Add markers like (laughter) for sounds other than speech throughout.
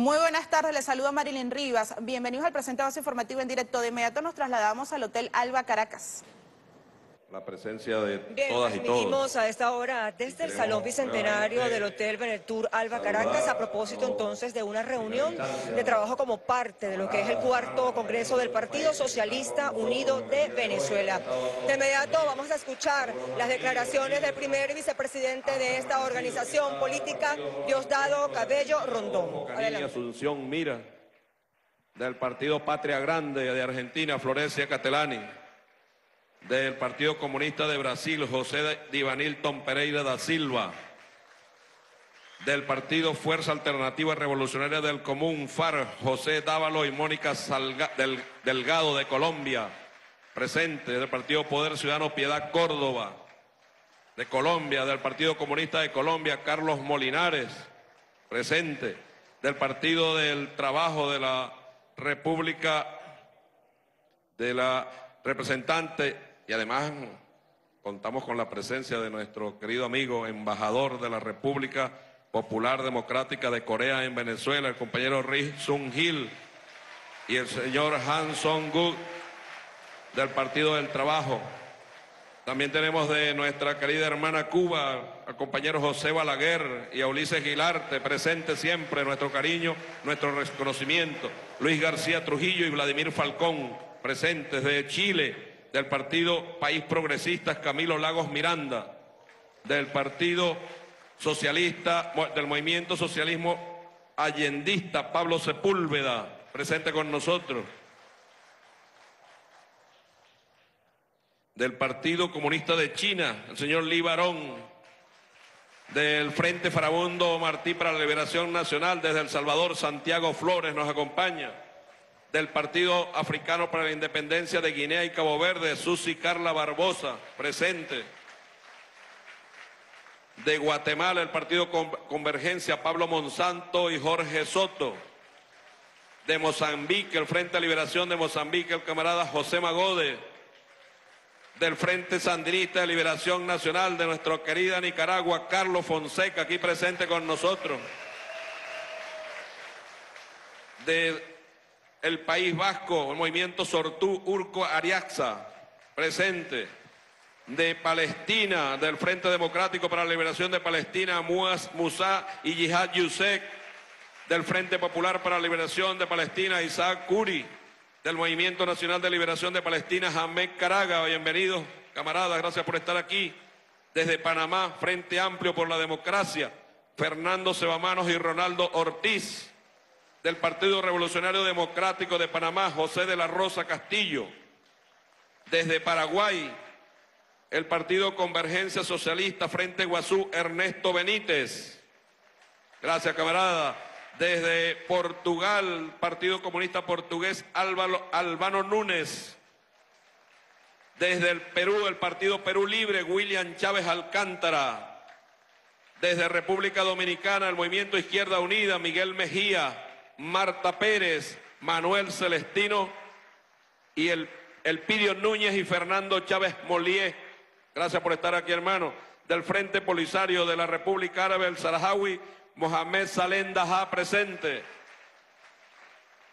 Muy buenas tardes, les saluda Marilyn Rivas. Bienvenidos al presente base informativo en directo. De inmediato nos trasladamos al Hotel Alba Caracas la presencia de Bien, todas y todos. a esta hora desde el Salón Bicentenario del Hotel Benetur Alba Caracas a propósito entonces de una reunión de trabajo como parte de lo que es el cuarto Congreso del Partido Socialista Unido de Venezuela. De inmediato vamos a escuchar las declaraciones del primer vicepresidente de esta organización política, Diosdado Cabello Rondón. Adelante. Asunción Mira, del Partido Patria Grande de Argentina, Florencia Catelani del Partido Comunista de Brasil, José Divanilton Pereira da Silva, del Partido Fuerza Alternativa Revolucionaria del Común, FAR, José Dávalo y Mónica Delgado de Colombia, presente, del Partido Poder Ciudadano Piedad Córdoba, de Colombia, del Partido Comunista de Colombia, Carlos Molinares, presente, del Partido del Trabajo de la República, de la representante y además contamos con la presencia de nuestro querido amigo embajador de la República Popular Democrática de Corea en Venezuela, el compañero Ri Sung Hil y el señor Han Song-gu del Partido del Trabajo. También tenemos de nuestra querida hermana Cuba al compañero José Balaguer y a Ulises Gilarte, presente siempre, nuestro cariño, nuestro reconocimiento. Luis García Trujillo y Vladimir Falcón, presentes de Chile, del Partido País Progresista Camilo Lagos Miranda, del Partido Socialista, del Movimiento Socialismo Allendista Pablo Sepúlveda, presente con nosotros, del Partido Comunista de China, el señor Li Barón, del Frente Farabundo Martí para la Liberación Nacional desde El Salvador, Santiago Flores nos acompaña del Partido Africano para la Independencia de Guinea y Cabo Verde, Susi Carla Barbosa, presente. De Guatemala, el Partido Convergencia, Pablo Monsanto y Jorge Soto. De Mozambique, el Frente de Liberación de Mozambique, el camarada José Magode. Del Frente Sandinista de Liberación Nacional de nuestra querida Nicaragua, Carlos Fonseca, aquí presente con nosotros. De el País Vasco, el movimiento Sortú Urco Ariaxa, presente. De Palestina, del Frente Democrático para la Liberación de Palestina, Muas Musa y Yihad Yusek, del Frente Popular para la Liberación de Palestina, Isaac Curi, del Movimiento Nacional de Liberación de Palestina, Hamed Caraga, bienvenidos, camaradas, gracias por estar aquí. Desde Panamá, Frente Amplio por la Democracia, Fernando Sebamanos y Ronaldo Ortiz del Partido Revolucionario Democrático de Panamá, José de la Rosa Castillo. Desde Paraguay, el Partido Convergencia Socialista Frente Guazú, Ernesto Benítez. Gracias, camarada. Desde Portugal, Partido Comunista Portugués, Álvaro, Albano Núñez. Desde el Perú, el Partido Perú Libre, William Chávez Alcántara. Desde República Dominicana, el Movimiento Izquierda Unida, Miguel Mejía. Marta Pérez, Manuel Celestino y el, Pidio Núñez y Fernando Chávez Molié. Gracias por estar aquí, hermano. Del Frente Polisario de la República Árabe, el Sarajawi, Mohamed Salem Daha presente.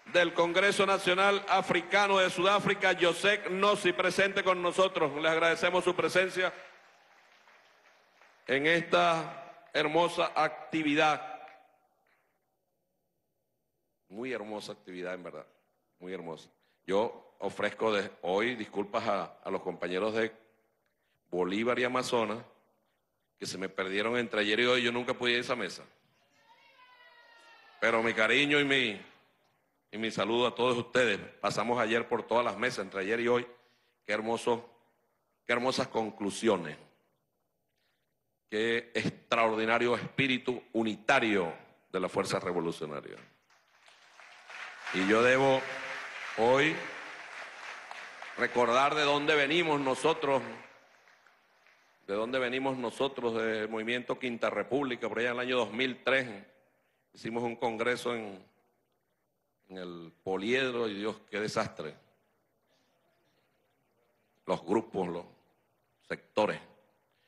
Del Congreso Nacional Africano de Sudáfrica, Josek Nossi presente con nosotros. Les agradecemos su presencia en esta hermosa actividad. Muy hermosa actividad, en verdad. Muy hermosa. Yo ofrezco de hoy disculpas a, los compañeros de Bolívar y Amazonas que se me perdieron entre ayer y hoy. Yo nunca pude ir a esa mesa. Pero mi cariño y mi, y mi saludo a todos ustedes. Pasamos ayer por todas las mesas, entre ayer y hoy. Qué hermoso, qué hermosas conclusiones. Qué extraordinario espíritu unitario de la fuerza revolucionaria. Y yo debo hoy recordar de dónde venimos nosotros, de dónde venimos nosotros del movimiento Quinta República, por allá en el año 2003. Hicimos un congreso en, el Poliedro y Dios, qué desastre. Los grupos, los sectores.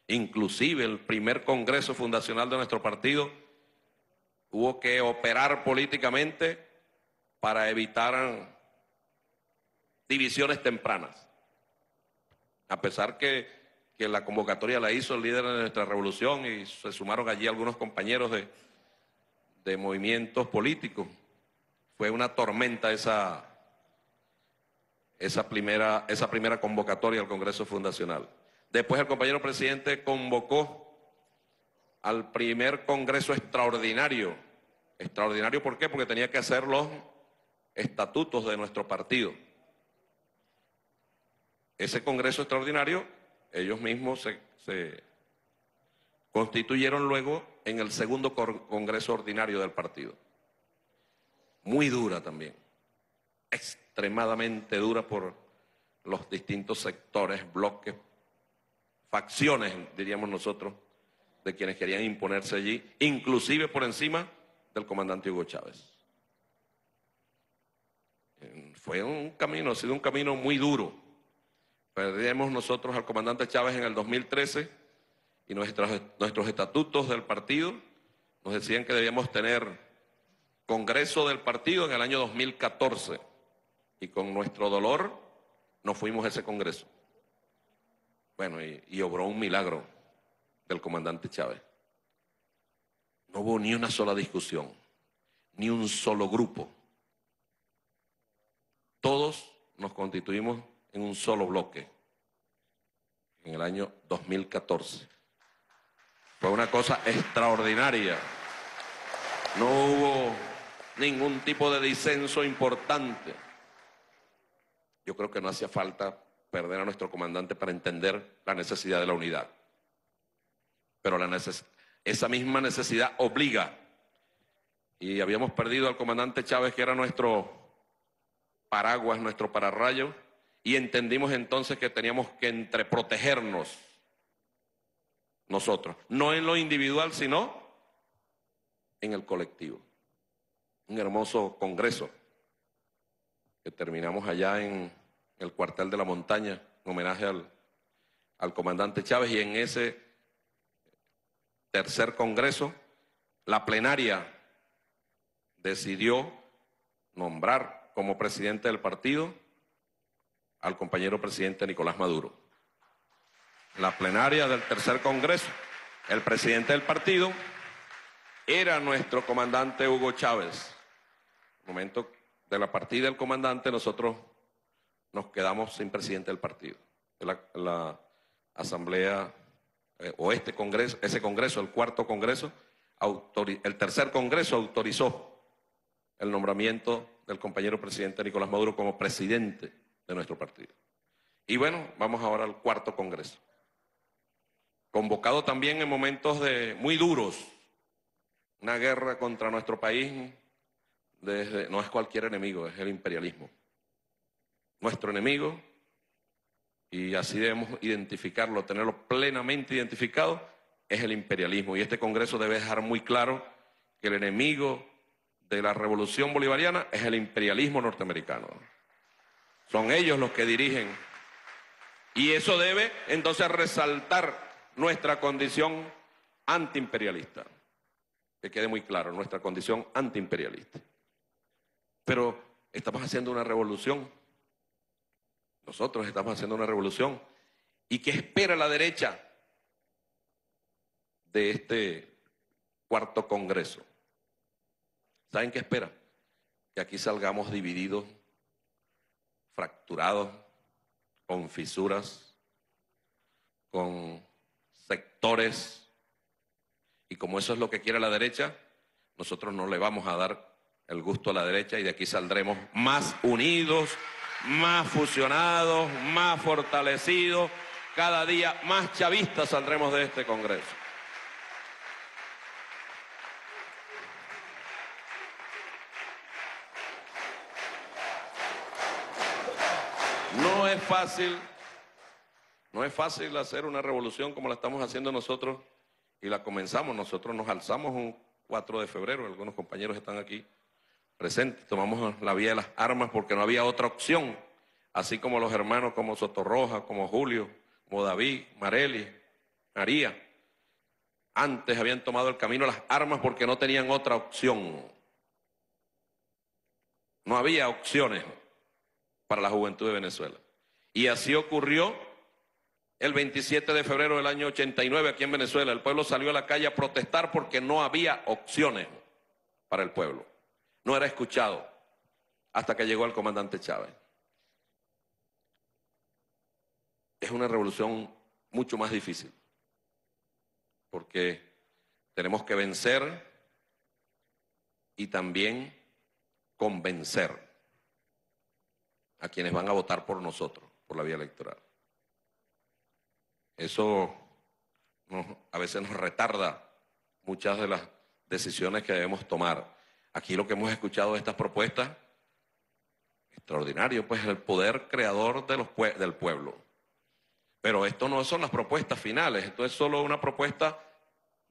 Inclusive el primer congreso fundacional de nuestro partido hubo que operar políticamente para evitar divisiones tempranas. A pesar que, que, la convocatoria la hizo el líder de nuestra revolución y se sumaron allí algunos compañeros de, de movimientos políticos, fue una tormenta esa, esa, primera, esa primera convocatoria al Congreso Fundacional. Después el compañero presidente convocó al primer Congreso extraordinario. Extraordinario, ¿por qué? Porque tenía que hacer los estatutos de nuestro partido. Ese Congreso extraordinario, ellos mismos se, constituyeron luego en el segundo Congreso ordinario del partido. Muy dura también, extremadamente dura por los distintos sectores, bloques, facciones, diríamos nosotros, de quienes querían imponerse allí, inclusive por encima del comandante Hugo Chávez. Fue un camino, ha sido un camino muy duro. Perdimos nosotros al comandante Chávez en el 2013 y nuestros, nuestros estatutos del partido nos decían que debíamos tener congreso del partido en el año 2014 y con nuestro dolor nos fuimos a ese congreso. Bueno, y, y obró un milagro del comandante Chávez. No hubo ni una sola discusión, ni un solo grupo. Todos nos constituimos en un solo bloque en el año 2014. Fue una cosa extraordinaria. No hubo ningún tipo de disenso importante. Yo creo que no hacía falta perder a nuestro comandante para entender la necesidad de la unidad. Pero esa misma necesidad obliga. Y habíamos perdido al comandante Chávez, que era nuestro paraguas, nuestro pararrayo, y entendimos entonces que teníamos que entreprotegernos nosotros, no en lo individual, sino en el colectivo. Un hermoso congreso que terminamos allá en el cuartel de la montaña, en homenaje al, al comandante Chávez, y en ese tercer congreso, la plenaria decidió nombrar como presidente del partido al compañero presidente Nicolás Maduro. La plenaria del tercer congreso, el presidente del partido era nuestro comandante Hugo Chávez. En el momento de la partida del comandante, nosotros nos quedamos sin presidente del partido. La, asamblea eh, o este congreso, ese congreso, el cuarto congreso, el tercer congreso autorizó el nombramiento del compañero presidente Nicolás Maduro como presidente de nuestro partido. Y bueno, vamos ahora al cuarto congreso. Convocado también en momentos de muy duros, una guerra contra nuestro país desde, no es cualquier enemigo, es el imperialismo. Nuestro enemigo y así debemos identificarlo, tenerlo plenamente identificado, es el imperialismo. Y este Congreso debe dejar muy claro que el enemigo de la revolución bolivariana es el imperialismo norteamericano. Son ellos los que dirigen. Y eso debe entonces resaltar nuestra condición antiimperialista. Que quede muy claro, nuestra condición antiimperialista. Pero estamos haciendo una revolución nosotros estamos haciendo una revolución. ¿Y qué espera la derecha de este cuarto Congreso? ¿Saben qué espera? Que aquí salgamos divididos, fracturados, con fisuras, con sectores. Y como eso es lo que quiere la derecha, nosotros no le vamos a dar el gusto a la derecha y de aquí saldremos más unidos, más fusionados, más fortalecidos, cada día más chavistas saldremos de este Congreso. No es fácil, no es fácil hacer una revolución como la estamos haciendo nosotros y la comenzamos. Nosotros nos alzamos un 4 de febrero, algunos compañeros están aquí presente, tomamos la vía de las armas porque no había otra opción, así como los hermanos como Sotorroja, como Julio, como David, Mareli, María. antes habían tomado el camino las armas porque no tenían otra opción. No había opciones para la juventud de Venezuela. Y así ocurrió el 27 de febrero del año 89 aquí en Venezuela. El pueblo salió a la calle a protestar porque no había opciones para el pueblo. No era escuchado hasta que llegó el comandante Chávez. Es una revolución mucho más difícil porque tenemos que vencer y también convencer a quienes van a votar por nosotros, por la vía electoral. Eso a veces nos retarda muchas de las decisiones que debemos tomar. Aquí lo que hemos escuchado de estas propuestas, extraordinario, pues el poder creador de los del pueblo. Pero esto no son las propuestas finales, esto es solo una propuesta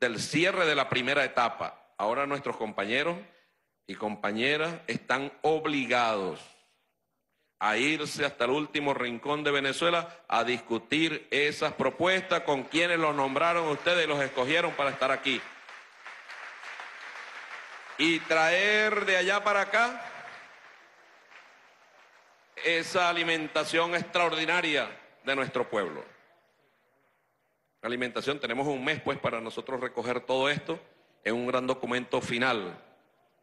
del cierre de la primera etapa. Ahora nuestros compañeros y compañeras están obligados a irse hasta el último rincón de Venezuela a discutir esas propuestas con quienes los nombraron ustedes y los escogieron para estar aquí. Y traer de allá para acá esa alimentación extraordinaria de nuestro pueblo. Alimentación, tenemos un mes pues para nosotros recoger todo esto en un gran documento final.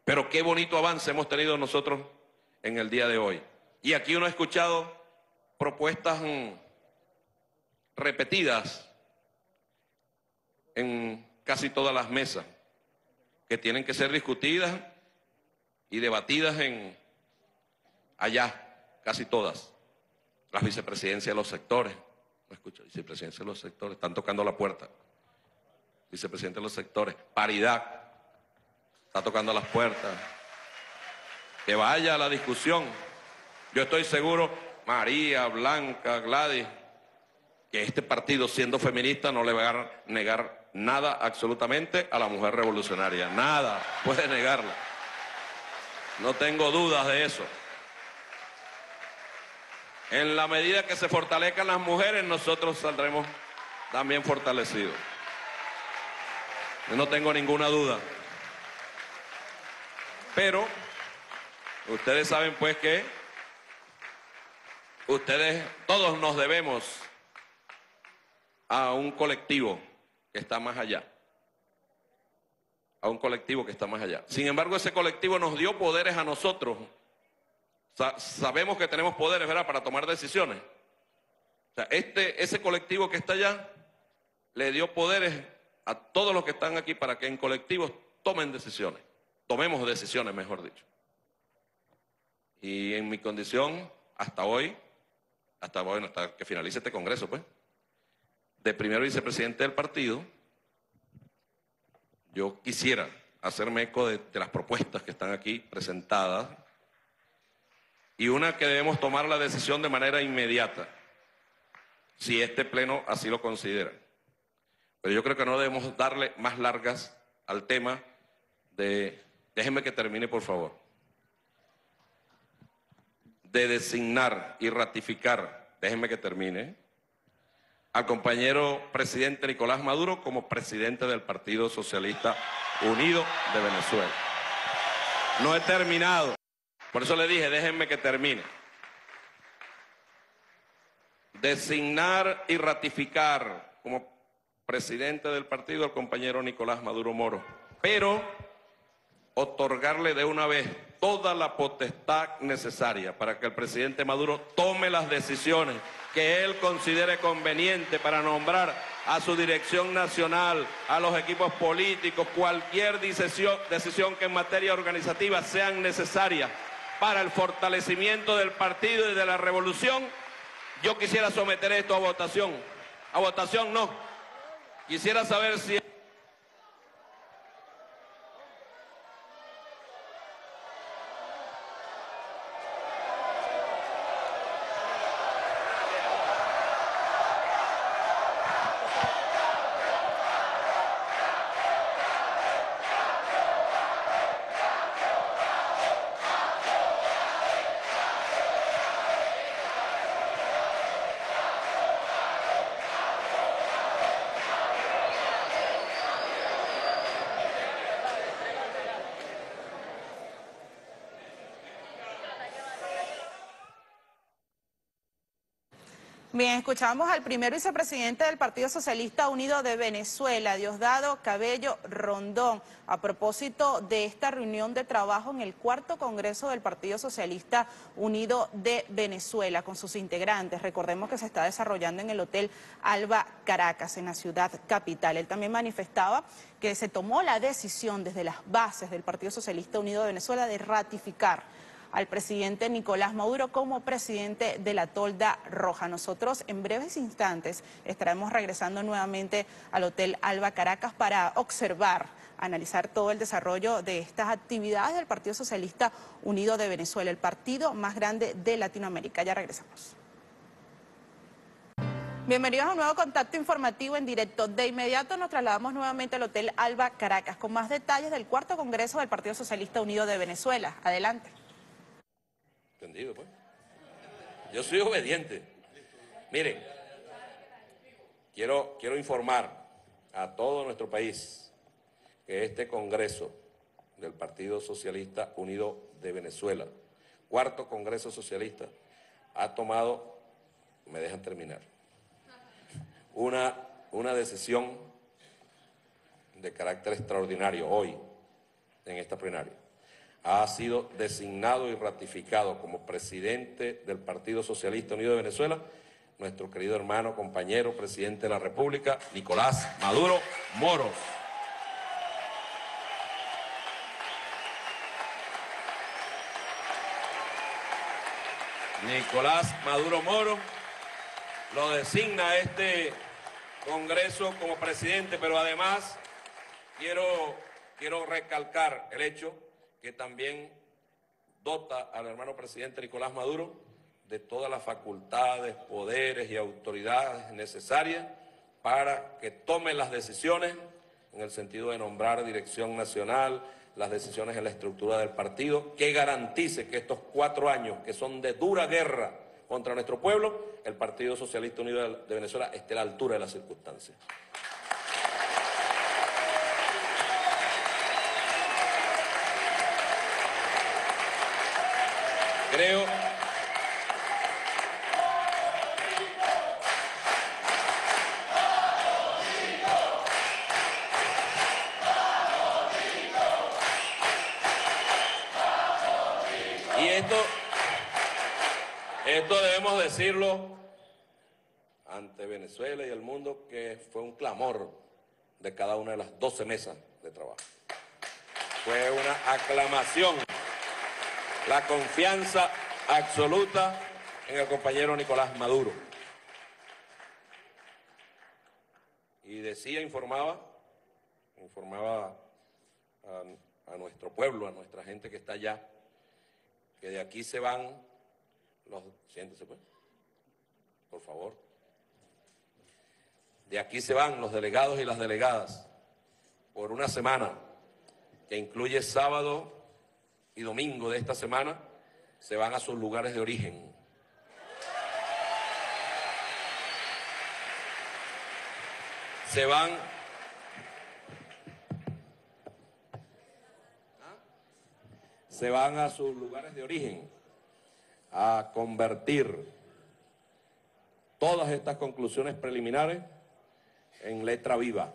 Pero qué bonito avance hemos tenido nosotros en el día de hoy. Y aquí uno ha escuchado propuestas mm, repetidas en casi todas las mesas que tienen que ser discutidas y debatidas en allá, casi todas. Las vicepresidencias de los sectores, no escucho, vicepresidencia de los sectores, están tocando la puerta. Vicepresidente de los sectores, paridad, está tocando las puertas. Que vaya a la discusión. Yo estoy seguro, María, Blanca, Gladys, que este partido, siendo feminista, no le va a negar nada absolutamente a la mujer revolucionaria. Nada puede negarla. No tengo dudas de eso. En la medida que se fortalezcan las mujeres, nosotros saldremos también fortalecidos. no tengo ninguna duda. Pero ustedes saben pues que ustedes, todos nos debemos a un colectivo que está más allá. A un colectivo que está más allá. Sin embargo, ese colectivo nos dio poderes a nosotros sabemos que tenemos poderes, ¿verdad?, para tomar decisiones. O sea, este, ese colectivo que está allá le dio poderes a todos los que están aquí para que en colectivos tomen decisiones, tomemos decisiones, mejor dicho. Y en mi condición, hasta hoy, hasta hoy, hasta que finalice este congreso, pues, de primer vicepresidente del partido, yo quisiera hacerme eco de las propuestas que están aquí presentadas y una que debemos tomar la decisión de manera inmediata, si este Pleno así lo considera. Pero yo creo que no debemos darle más largas al tema de, déjenme que termine por favor, de designar y ratificar, déjenme que termine, al compañero presidente Nicolás Maduro como presidente del Partido Socialista Unido de Venezuela. No he terminado. Por eso le dije, déjenme que termine. Designar y ratificar como presidente del partido al compañero Nicolás Maduro Moro, pero otorgarle de una vez toda la potestad necesaria para que el presidente Maduro tome las decisiones que él considere conveniente para nombrar a su dirección nacional, a los equipos políticos, cualquier decisión, que en materia organizativa sean necesarias para el fortalecimiento del partido y de la revolución, yo quisiera someter esto a votación. A votación no. Quisiera saber si... escuchamos al primer vicepresidente del Partido Socialista Unido de Venezuela, Diosdado Cabello Rondón, a propósito de esta reunión de trabajo en el cuarto Congreso del Partido Socialista Unido de Venezuela con sus integrantes. Recordemos que se está desarrollando en el Hotel Alba Caracas, en la ciudad capital. Él también manifestaba que se tomó la decisión desde las bases del Partido Socialista Unido de Venezuela de ratificar al presidente Nicolás Maduro como presidente de la Tolda Roja. Nosotros en breves instantes estaremos regresando nuevamente al Hotel Alba Caracas para observar, analizar todo el desarrollo de estas actividades del Partido Socialista Unido de Venezuela, el partido más grande de Latinoamérica. Ya regresamos. Bienvenidos a un nuevo contacto informativo en directo. De inmediato nos trasladamos nuevamente al Hotel Alba Caracas con más detalles del cuarto Congreso del Partido Socialista Unido de Venezuela. Adelante. Entendido, pues. Yo soy obediente. Miren, quiero, quiero informar a todo nuestro país que este Congreso del Partido Socialista Unido de Venezuela, cuarto Congreso Socialista, ha tomado, me dejan terminar, una, una decisión de carácter extraordinario hoy en esta plenaria ha sido designado y ratificado como presidente del Partido Socialista Unido de Venezuela nuestro querido hermano, compañero, presidente de la República, Nicolás Maduro Moros. Nicolás Maduro Moro lo designa este Congreso como presidente, pero además quiero, quiero recalcar el hecho que también dota al hermano presidente Nicolás Maduro de todas las facultades, poderes y autoridades necesarias para que tome las decisiones en el sentido de nombrar dirección nacional, las decisiones en la estructura del partido, que garantice que estos cuatro años, que son de dura guerra contra nuestro pueblo, el Partido Socialista Unido de Venezuela esté a la altura de las circunstancias. Creo Y esto, esto debemos decirlo ante Venezuela y el mundo que fue un clamor de cada una de las 12 mesas de trabajo. Fue una aclamación la confianza absoluta en el compañero Nicolás Maduro. Y decía, informaba, informaba a, nuestro pueblo, a nuestra gente que está allá, que de aquí se van los... Siéntese pues, por favor. De aquí se van los delegados y las delegadas por una semana que incluye sábado y domingo de esta semana se van a sus lugares de origen. Se van se van a sus lugares de origen a convertir todas estas conclusiones preliminares en letra viva,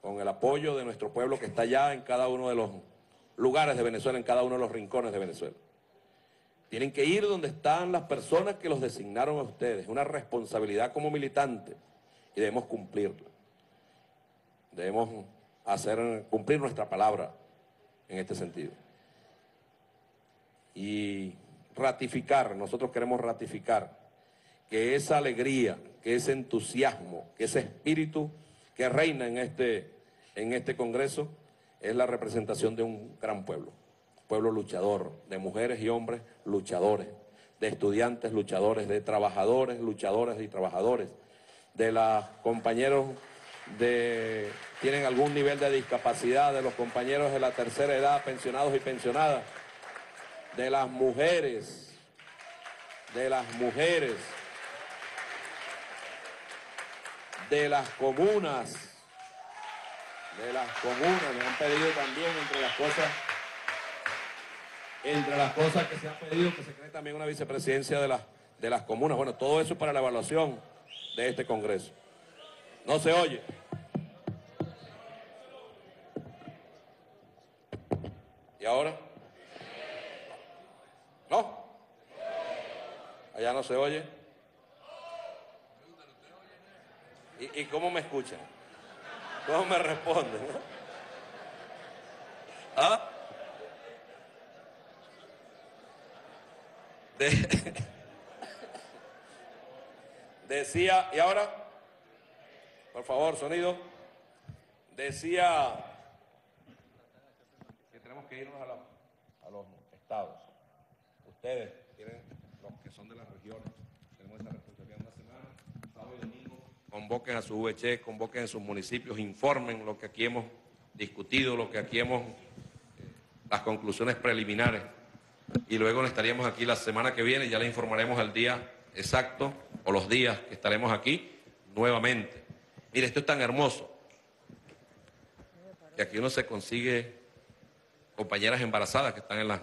con el apoyo de nuestro pueblo que está allá en cada uno de los lugares de Venezuela, en cada uno de los rincones de Venezuela. Tienen que ir donde están las personas que los designaron a ustedes. Una responsabilidad como militante y debemos cumplirla. Debemos hacer cumplir nuestra palabra en este sentido. Y ratificar, nosotros queremos ratificar que esa alegría, que ese entusiasmo, que ese espíritu que reina en este, en este Congreso, es la representación de un gran pueblo, pueblo luchador, de mujeres y hombres luchadores, de estudiantes luchadores, de trabajadores, luchadores y trabajadores, de los compañeros de tienen algún nivel de discapacidad, de los compañeros de la tercera edad, pensionados y pensionadas, de las mujeres, de las mujeres, de las comunas, de las comunas, me han pedido también entre las cosas, entre las cosas que se han pedido, que se cree también una vicepresidencia de las, de las comunas. Bueno, todo eso para la evaluación de este Congreso. No se oye. ¿Y ahora? ¿No? Allá no se oye. ¿Y, y cómo me escuchan? ¿Cómo me responden? ¿Ah? De- (laughs) decía, ¿y ahora? Por favor, sonido. Decía que tenemos que irnos a, la- a los estados. Ustedes tienen, los que son de las regiones, tenemos esa responsabilidad una semana, sábado y domingo. Convoquen a su VC, convoquen a sus municipios, informen lo que aquí hemos discutido, lo que aquí hemos, eh, las conclusiones preliminares. Y luego estaríamos aquí la semana que viene, ya le informaremos el día exacto o los días que estaremos aquí nuevamente. Mire, esto es tan hermoso que aquí uno se consigue compañeras embarazadas que están en las,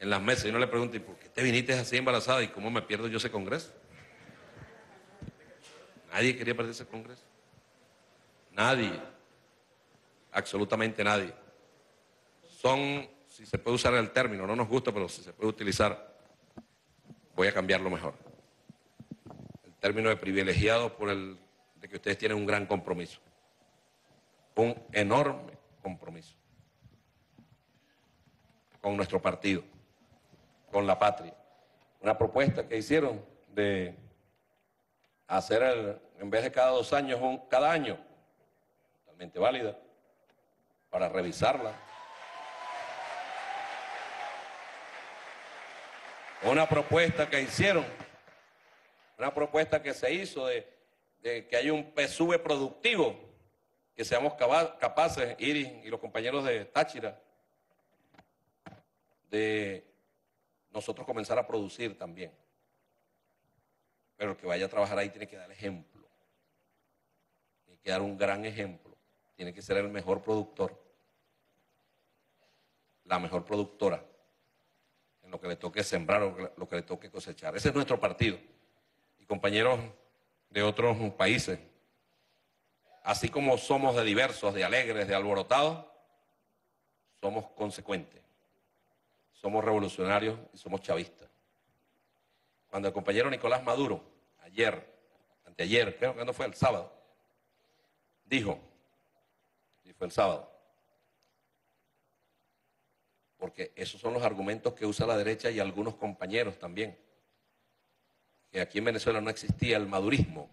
en las mesas y uno le pregunta, ¿y por qué te viniste así embarazada y cómo me pierdo yo ese congreso? Nadie quería perder ese congreso. Nadie. Absolutamente nadie. Son, si se puede usar el término, no nos gusta, pero si se puede utilizar, voy a cambiarlo mejor. El término de privilegiado por el de que ustedes tienen un gran compromiso. Un enorme compromiso con nuestro partido, con la patria. Una propuesta que hicieron de hacer, el- en vez de cada dos años, un, cada año, totalmente válida, para revisarla. Una propuesta que hicieron, una propuesta que se hizo de, que haya un PSUV productivo, que seamos capaces, Iris y los compañeros de Táchira, de nosotros comenzar a producir también. Pero el que vaya a trabajar ahí tiene que dar ejemplo. Tiene que dar un gran ejemplo. Tiene que ser el mejor productor. La mejor productora. En lo que le toque sembrar o lo que le toque cosechar. Ese es nuestro partido. Y compañeros de otros países, así como somos de diversos, de alegres, de alborotados, somos consecuentes somos revolucionarios y somos chavistas. Cuando el compañero Nicolás Maduro, ayer, anteayer, creo que no fue el sábado, dijo, y fue el sábado, porque esos son los argumentos que usa la derecha y algunos compañeros también, que aquí en Venezuela no existía el madurismo,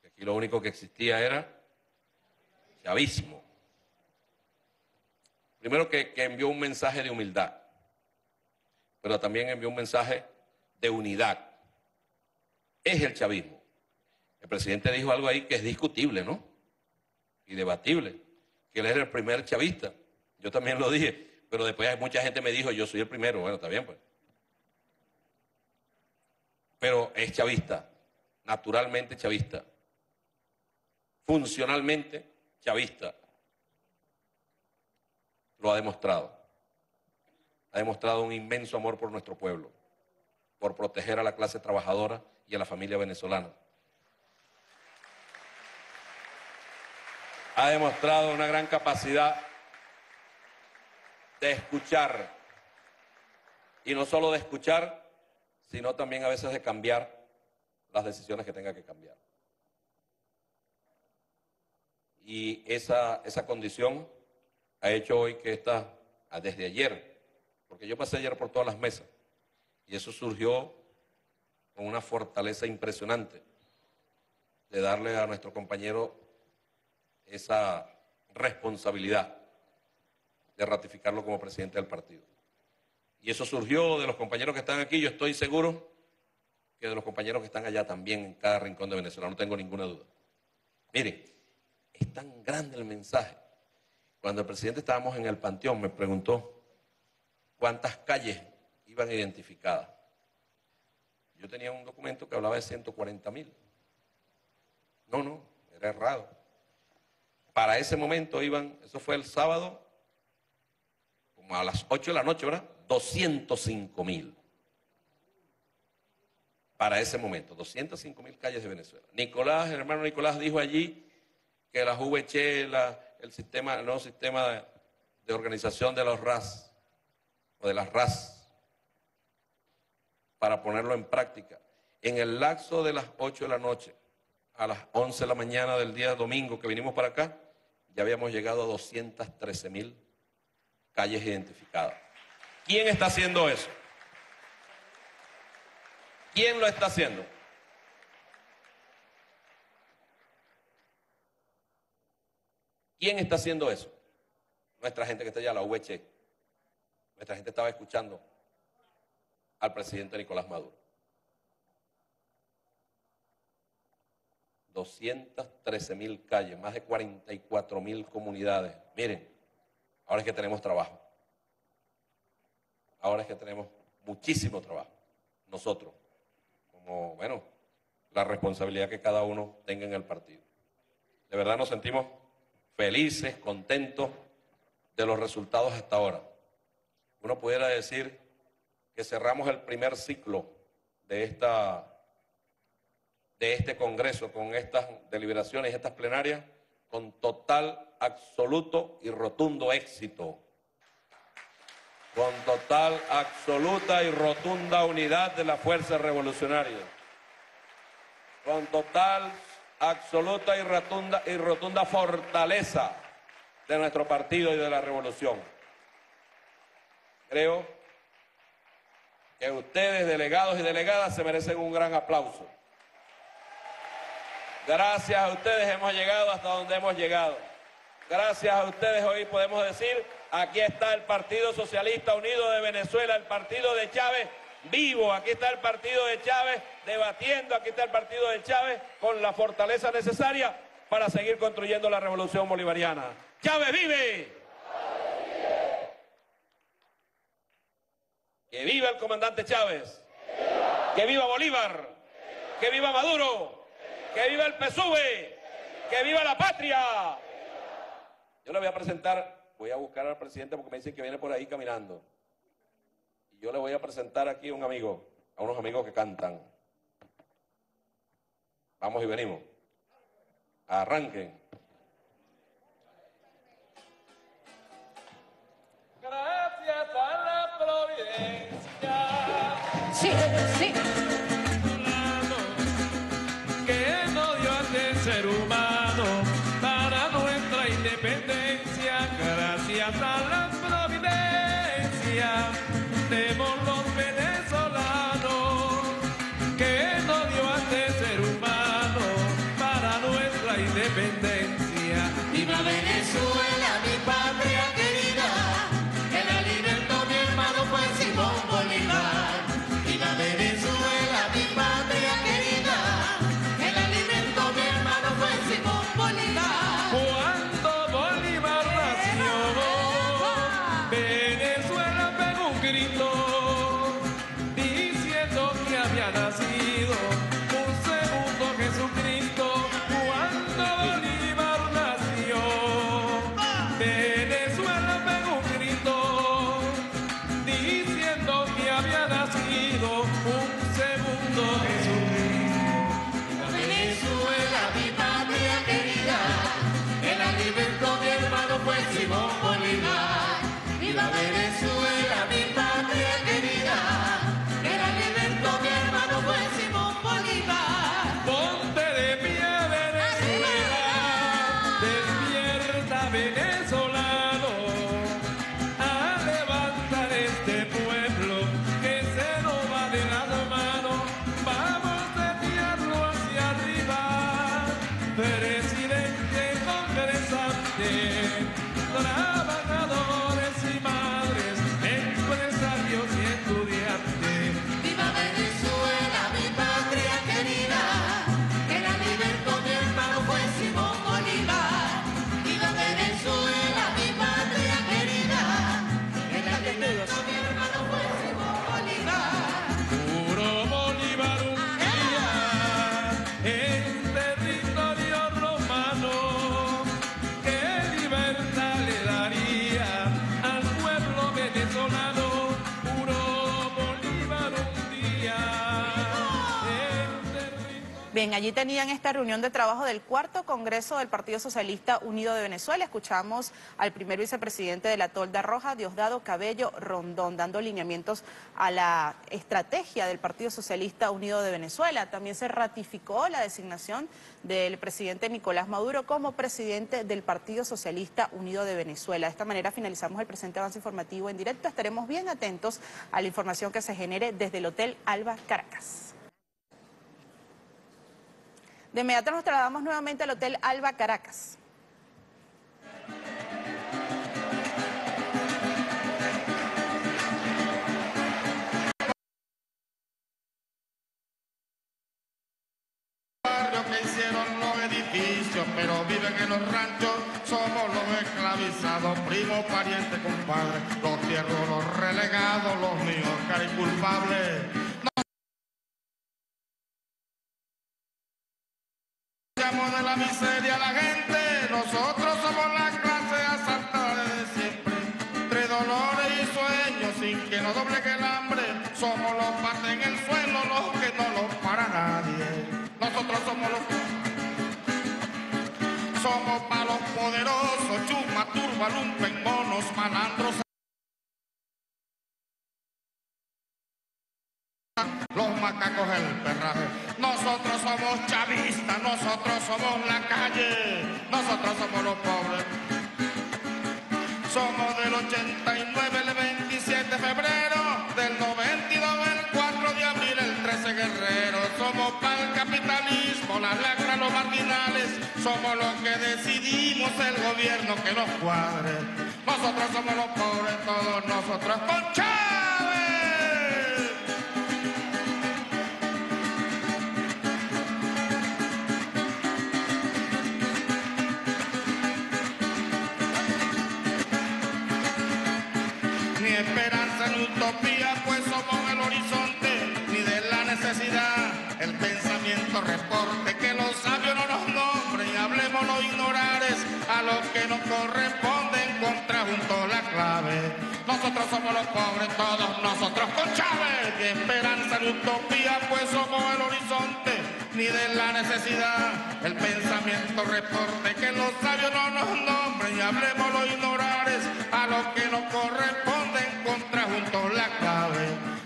que aquí lo único que existía era chavismo. Primero que, que envió un mensaje de humildad, pero también envió un mensaje de unidad. Es el chavismo. El presidente dijo algo ahí que es discutible, ¿no? Y debatible, que él era el primer chavista. Yo también lo dije, pero después mucha gente me dijo, yo soy el primero. Bueno, está bien, pues. Pero es chavista, naturalmente chavista, funcionalmente chavista lo ha demostrado. Ha demostrado un inmenso amor por nuestro pueblo, por proteger a la clase trabajadora y a la familia venezolana. Ha demostrado una gran capacidad de escuchar, y no solo de escuchar, sino también a veces de cambiar las decisiones que tenga que cambiar. Y esa, esa condición ha hecho hoy que esta, desde ayer, porque yo pasé ayer por todas las mesas, y eso surgió con una fortaleza impresionante de darle a nuestro compañero esa responsabilidad de ratificarlo como presidente del partido. Y eso surgió de los compañeros que están aquí, yo estoy seguro que de los compañeros que están allá también en cada rincón de Venezuela, no tengo ninguna duda. Miren, es tan grande el mensaje cuando el presidente estábamos en el Panteón, me preguntó cuántas calles iban identificadas. Yo tenía un documento que hablaba de 140 mil. No, no, era errado. Para ese momento iban, eso fue el sábado, como a las 8 de la noche, ¿verdad? 205 mil. Para ese momento, 205 mil calles de Venezuela. Nicolás, el hermano Nicolás dijo allí que la VC, el sistema, el nuevo sistema de organización de los RAS, o de las RAS, para ponerlo en práctica. En el lapso de las 8 de la noche a las 11 de la mañana del día domingo que vinimos para acá, ya habíamos llegado a 213 mil calles identificadas. ¿Quién está haciendo eso? ¿Quién lo está haciendo? ¿Quién está haciendo eso? Nuestra gente que está allá, la VH. Nuestra gente estaba escuchando al presidente Nicolás Maduro. 213 mil calles, más de 44 mil comunidades. Miren, ahora es que tenemos trabajo. Ahora es que tenemos muchísimo trabajo. Nosotros, como, bueno, la responsabilidad que cada uno tenga en el partido. De verdad nos sentimos felices, contentos de los resultados hasta ahora. Uno pudiera decir que cerramos el primer ciclo de esta de este Congreso con estas deliberaciones, estas plenarias, con total, absoluto y rotundo éxito. Con total, absoluta y rotunda unidad de la fuerza revolucionaria. Con total, absoluta y rotunda, y rotunda fortaleza de nuestro partido y de la revolución. Creo que ustedes, delegados y delegadas, se merecen un gran aplauso. Gracias a ustedes hemos llegado hasta donde hemos llegado. Gracias a ustedes hoy podemos decir, aquí está el Partido Socialista Unido de Venezuela, el partido de Chávez vivo, aquí está el partido de Chávez debatiendo, aquí está el partido de Chávez con la fortaleza necesaria para seguir construyendo la revolución bolivariana. Chávez vive. Que viva el comandante Chávez. Que viva Bolívar. Que viva Maduro. ¡Que viva el PSUV! ¡Que viva la patria! Yo le voy a presentar, voy a buscar al presidente porque me dicen que viene por ahí caminando. Y yo le voy a presentar aquí a un amigo, a unos amigos que cantan. Vamos y venimos. Arranquen. Gracias a. Sí, sí. Bien, allí tenían esta reunión de trabajo del cuarto Congreso del Partido Socialista Unido de Venezuela. Escuchamos al primer vicepresidente de la Tolda Roja, Diosdado Cabello Rondón, dando lineamientos a la estrategia del Partido Socialista Unido de Venezuela. También se ratificó la designación del presidente Nicolás Maduro como presidente del Partido Socialista Unido de Venezuela. De esta manera finalizamos el presente avance informativo en directo. Estaremos bien atentos a la información que se genere desde el Hotel Alba Caracas. De inmediato nos trasladamos nuevamente al Hotel Alba Caracas. que hicieron los edificios, pero viven en los ranchos. Somos los esclavizados, primos, parientes, compadres. Los tierros, los relegados, los míos, cari culpables. Llamo de la miseria a la gente, nosotros somos la clase asaltada de siempre. Entre dolores y sueños, sin que nos doblegue el hambre, somos los pates en el suelo, los que no los para nadie. Nosotros somos los somos para los poderosos, chuma, turba, lumpen, monos, malandros. Los macacos el perraje. Nosotros somos chavistas, nosotros somos la calle, nosotros somos los pobres. Somos del 89, el 27 de febrero, del 92, el 4 de abril, el 13 guerrero. Somos para el capitalismo, las lacras, los marginales. Somos los que decidimos el gobierno que nos cuadre. Nosotros somos los pobres, todos nosotros con esperanza ni utopía, pues somos el horizonte, ni de la necesidad, el pensamiento reporte, que los sabios no nos nombren. Y hablemos los ignorares, a los que nos corresponden contra junto la clave. Nosotros somos los pobres, todos nosotros con Chávez, ni esperanza ni utopía, pues somos el horizonte, ni de la necesidad, el pensamiento reporte, que los sabios no nos nombren. Y hablemos los ignorares, a los que nos corresponden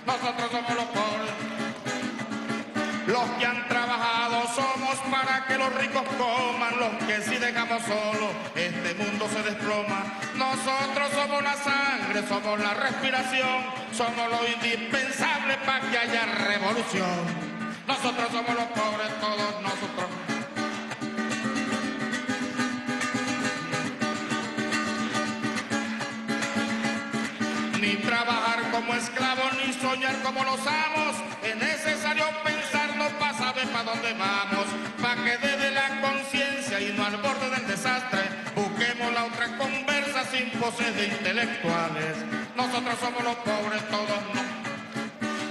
Nosotros somos los pobres. Los que han trabajado somos para que los ricos coman, los que si dejamos solo, este mundo se desploma. Nosotros somos la sangre, somos la respiración, somos lo indispensable para que haya revolución. Nosotros somos los pobres, todos nosotros. Ni trabajar como esclavos, ni soñar como los amos. Es necesario pensarnos para saber para dónde vamos. Para que desde la conciencia y no al borde del desastre, busquemos la otra conversa sin poses de intelectuales. Nosotros somos los pobres, todos.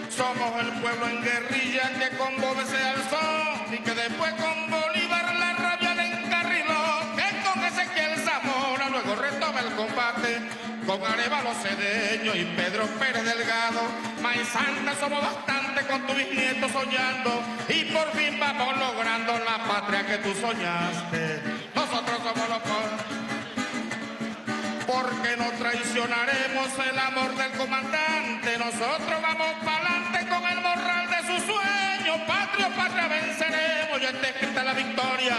Somos el pueblo en guerrilla que con Bobe se alzó y que después con Bolívar la rabia le encarriló. Que con Ezequiel Zamora luego retoma el combate con Arevalo Cedeño y Pedro Pérez Delgado. Maizanta somos bastante con tu bisnieto soñando y por fin vamos logrando la patria que tú soñaste. Nosotros somos los porque no traicionaremos el amor del comandante. Nosotros vamos para Patria, patria, venceremos. Ya está escrita la victoria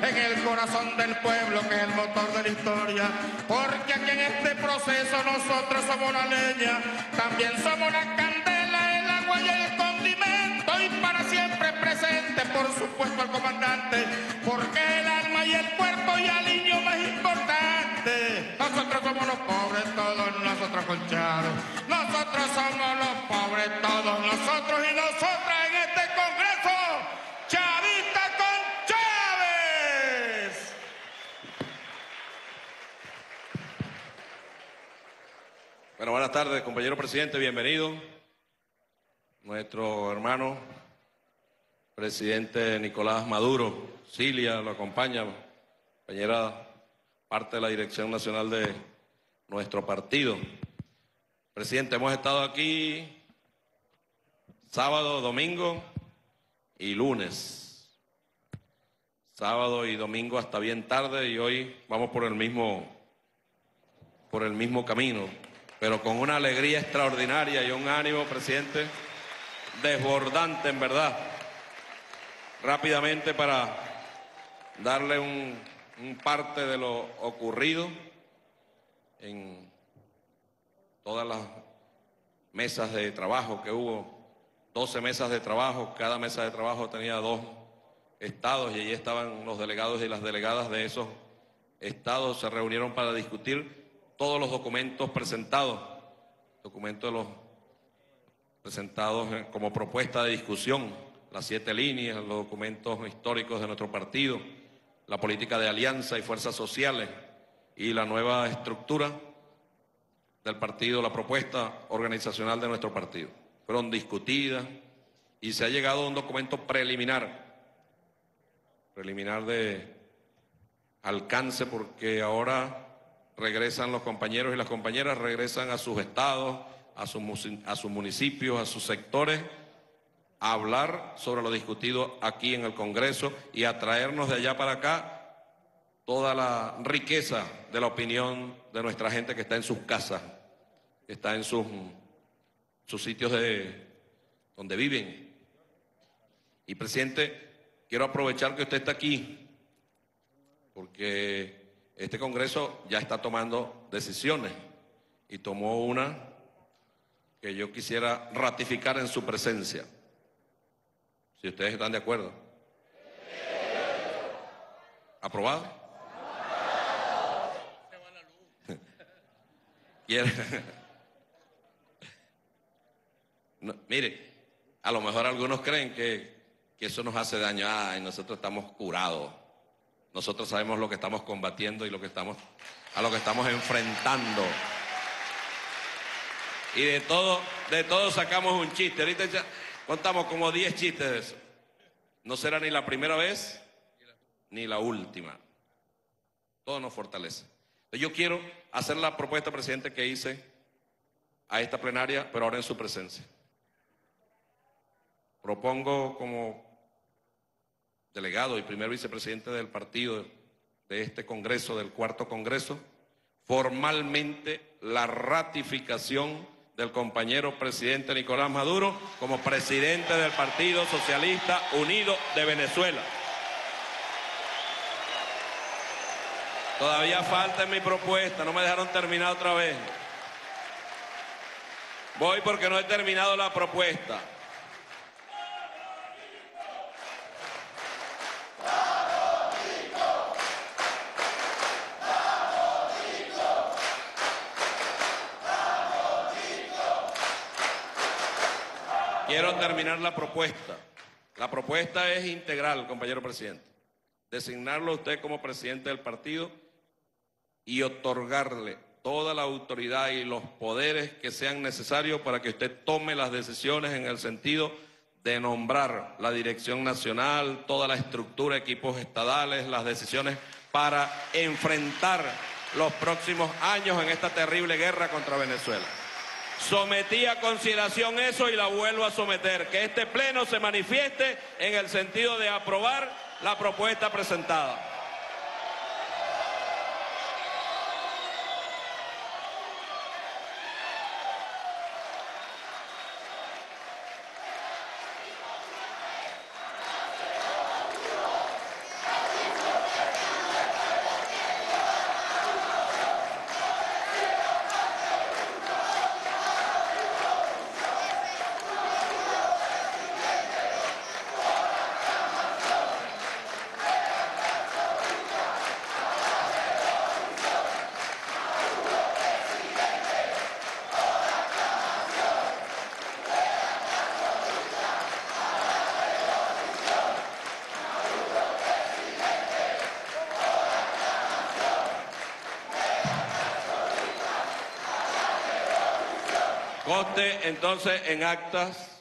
en el corazón del pueblo, que es el motor de la historia. Porque aquí en este proceso nosotros somos la leña, también somos la candela, el agua y el condimento. Y para siempre presente, por supuesto, al comandante, porque el alma y el cuerpo y al niño más importante. Nosotros somos los pobres, todos nosotros conchados. Nosotros somos los pobres, todos nosotros y nosotras en este congreso. Chavista con Chávez. Bueno, buenas tardes, compañero presidente, bienvenido. Nuestro hermano, presidente Nicolás Maduro, Cilia lo acompaña, compañera, parte de la dirección nacional de nuestro partido. Presidente, hemos estado aquí sábado, domingo y lunes. sábado y domingo hasta bien tarde y hoy vamos por el mismo por el mismo camino, pero con una alegría extraordinaria y un ánimo, presidente, desbordante en verdad. Rápidamente para darle un, un parte de lo ocurrido en todas las mesas de trabajo que hubo, 12 mesas de trabajo, cada mesa de trabajo tenía dos estados y allí estaban los delegados y las delegadas de esos estados, se reunieron para discutir todos los documentos presentados, documentos de los presentados eh, como propuesta de discusión, las siete líneas, los documentos históricos de nuestro partido, la política de alianza y fuerzas sociales y la nueva estructura del partido, la propuesta organizacional de nuestro partido. Fueron discutidas y se ha llegado a un documento preliminar, preliminar de alcance porque ahora regresan los compañeros y las compañeras, regresan a sus estados, a, sus a sus municipios, a sus sectores, a hablar sobre lo discutido aquí en el Congreso y a traernos de allá para acá toda la riqueza de la opinión de nuestra gente que está en sus casas, que está en sus, sus sitios de donde viven. Y presidente, quiero aprovechar que usted está aquí, porque este Congreso ya está tomando decisiones y tomó una que yo quisiera ratificar en su presencia. Si ustedes están de acuerdo. ¿Aprobado? (laughs) mire, a lo mejor algunos creen que, que eso nos hace daño. y nosotros estamos curados. Nosotros sabemos lo que estamos combatiendo y lo que estamos, a lo que estamos enfrentando. Y de todo, de todo sacamos un chiste. Ahorita ya contamos como 10 chistes de eso. No será ni la primera vez ni la última. Todo nos fortalece. Yo quiero hacer la propuesta, presidente, que hice a esta plenaria, pero ahora en su presencia. Propongo como delegado y primer vicepresidente del partido de este Congreso, del cuarto Congreso, formalmente la ratificación del compañero presidente Nicolás Maduro como presidente del Partido Socialista Unido de Venezuela. Todavía falta en mi propuesta, no me dejaron terminar otra vez. Voy porque no he terminado la propuesta. Quiero terminar la propuesta. La propuesta es integral, compañero presidente. Designarlo a usted como presidente del partido y otorgarle toda la autoridad y los poderes que sean necesarios para que usted tome las decisiones en el sentido de nombrar la dirección nacional, toda la estructura, equipos estadales, las decisiones para enfrentar los próximos años en esta terrible guerra contra Venezuela. Sometí a consideración eso y la vuelvo a someter, que este pleno se manifieste en el sentido de aprobar la propuesta presentada. Entonces en actas.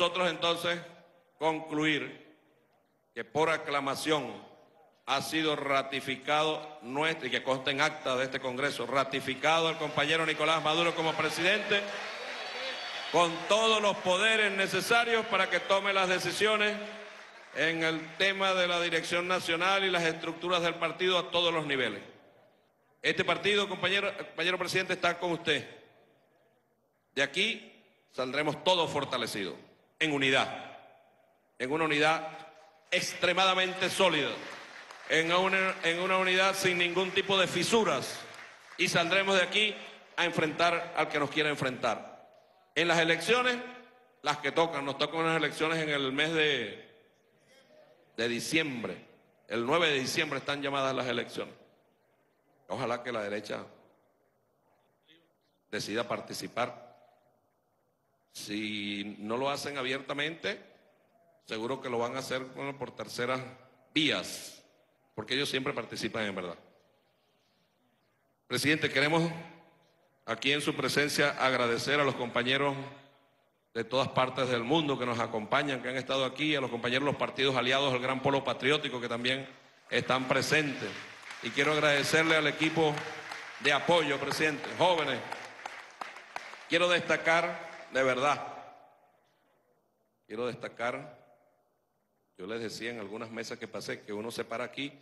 Nosotros entonces concluir que por aclamación ha sido ratificado nuestro, y que consta en acta de este Congreso, ratificado el compañero Nicolás Maduro como presidente, con todos los poderes necesarios para que tome las decisiones en el tema de la dirección nacional y las estructuras del partido a todos los niveles. Este partido, compañero, compañero presidente, está con usted. De aquí saldremos todos fortalecidos, en unidad, en una unidad extremadamente sólida, en una, unidad sin ningún tipo de fisuras y saldremos de aquí a enfrentar al que nos quiera enfrentar. En las elecciones, las que tocan, nos tocan unas elecciones en el mes de, de diciembre, el 9 de diciembre están llamadas las elecciones. Ojalá que la derecha decida participar. Si no lo hacen abiertamente, seguro que lo van a hacer por terceras vías, porque ellos siempre participan en verdad. Presidente, queremos aquí en su presencia agradecer a los compañeros de todas partes del mundo que nos acompañan, que han estado aquí, a los compañeros de los partidos aliados del Gran Polo Patriótico que también están presentes. Y quiero agradecerle al equipo de apoyo, presidente, jóvenes. Quiero destacar, de verdad, quiero destacar, yo les decía en algunas mesas que pasé, que uno se para aquí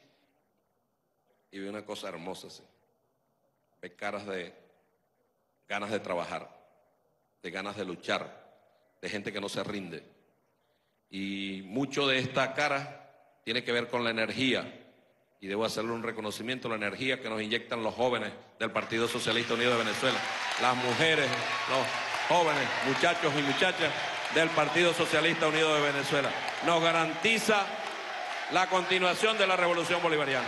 y ve una cosa hermosa, ve caras de ganas de trabajar, de ganas de luchar, de gente que no se rinde. Y mucho de esta cara tiene que ver con la energía. Y debo hacerle un reconocimiento, la energía que nos inyectan los jóvenes del Partido Socialista Unido de Venezuela, las mujeres, los jóvenes, muchachos y muchachas del Partido Socialista Unido de Venezuela. Nos garantiza la continuación de la revolución bolivariana.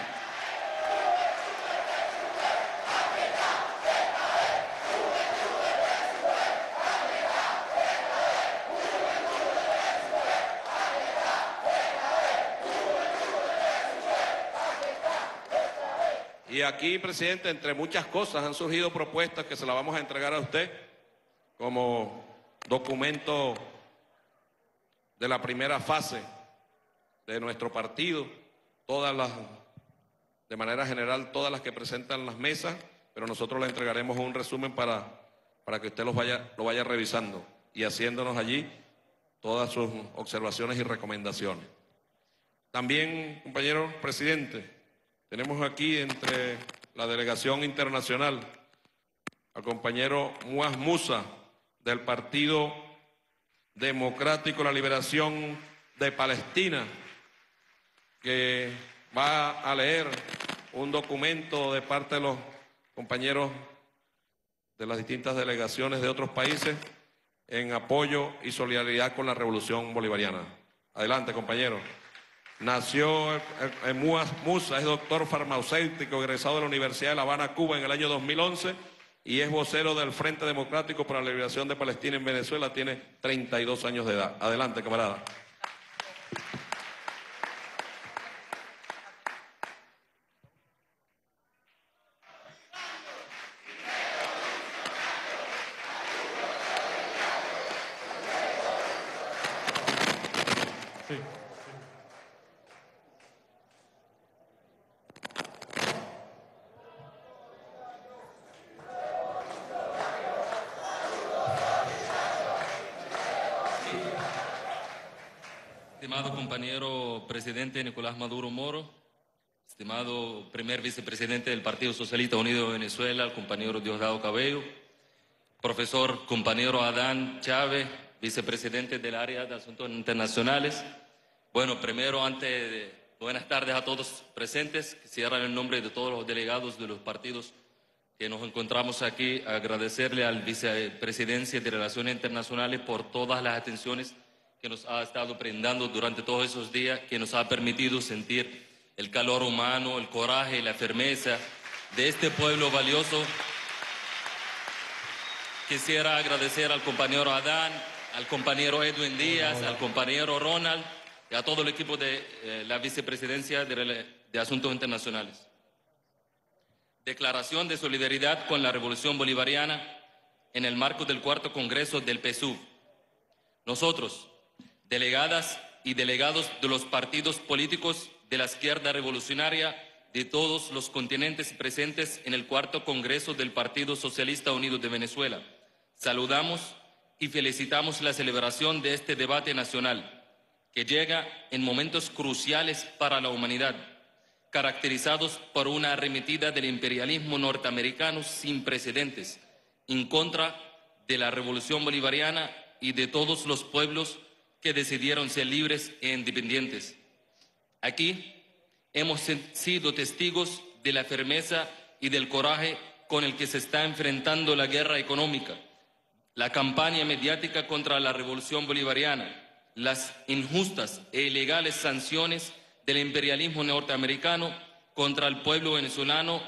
Y aquí, presidente, entre muchas cosas han surgido propuestas que se las vamos a entregar a usted como documento de la primera fase de nuestro partido, todas las, de manera general, todas las que presentan las mesas, pero nosotros le entregaremos un resumen para, para que usted los vaya, lo vaya revisando y haciéndonos allí todas sus observaciones y recomendaciones. También, compañero presidente, tenemos aquí entre la delegación internacional al compañero Muaz Musa del Partido Democrático la Liberación de Palestina, que va a leer un documento de parte de los compañeros de las distintas delegaciones de otros países en apoyo y solidaridad con la revolución bolivariana. Adelante, compañero. Nació en Musa, es doctor farmacéutico egresado de la Universidad de La Habana, Cuba, en el año 2011 y es vocero del Frente Democrático para la Liberación de Palestina en Venezuela. Tiene 32 años de edad. Adelante, camarada. Estimado compañero presidente Nicolás Maduro Moro, estimado primer vicepresidente del Partido Socialista Unido de Venezuela, el compañero Diosdado Cabello, profesor compañero Adán Chávez, vicepresidente del área de asuntos internacionales. Bueno, primero, antes de buenas tardes a todos presentes, quisiera en nombre de todos los delegados de los partidos que nos encontramos aquí agradecerle al vicepresidencia de Relaciones Internacionales por todas las atenciones que nos ha estado brindando durante todos esos días, que nos ha permitido sentir el calor humano, el coraje y la firmeza de este pueblo valioso. Quisiera agradecer al compañero Adán, al compañero Edwin Díaz, al compañero Ronald y a todo el equipo de eh, la vicepresidencia de, de Asuntos Internacionales. Declaración de solidaridad con la Revolución Bolivariana en el marco del cuarto Congreso del PSUV. Nosotros, delegadas y delegados de los partidos políticos de la izquierda revolucionaria de todos los continentes presentes en el cuarto Congreso del Partido Socialista Unido de Venezuela, saludamos y felicitamos la celebración de este debate nacional, que llega en momentos cruciales para la humanidad, caracterizados por una arremetida del imperialismo norteamericano sin precedentes, en contra de la revolución bolivariana y de todos los pueblos que decidieron ser libres e independientes. Aquí hemos sido testigos de la firmeza y del coraje con el que se está enfrentando la guerra económica, la campaña mediática contra la revolución bolivariana, las injustas e ilegales sanciones del imperialismo norteamericano contra el pueblo venezolano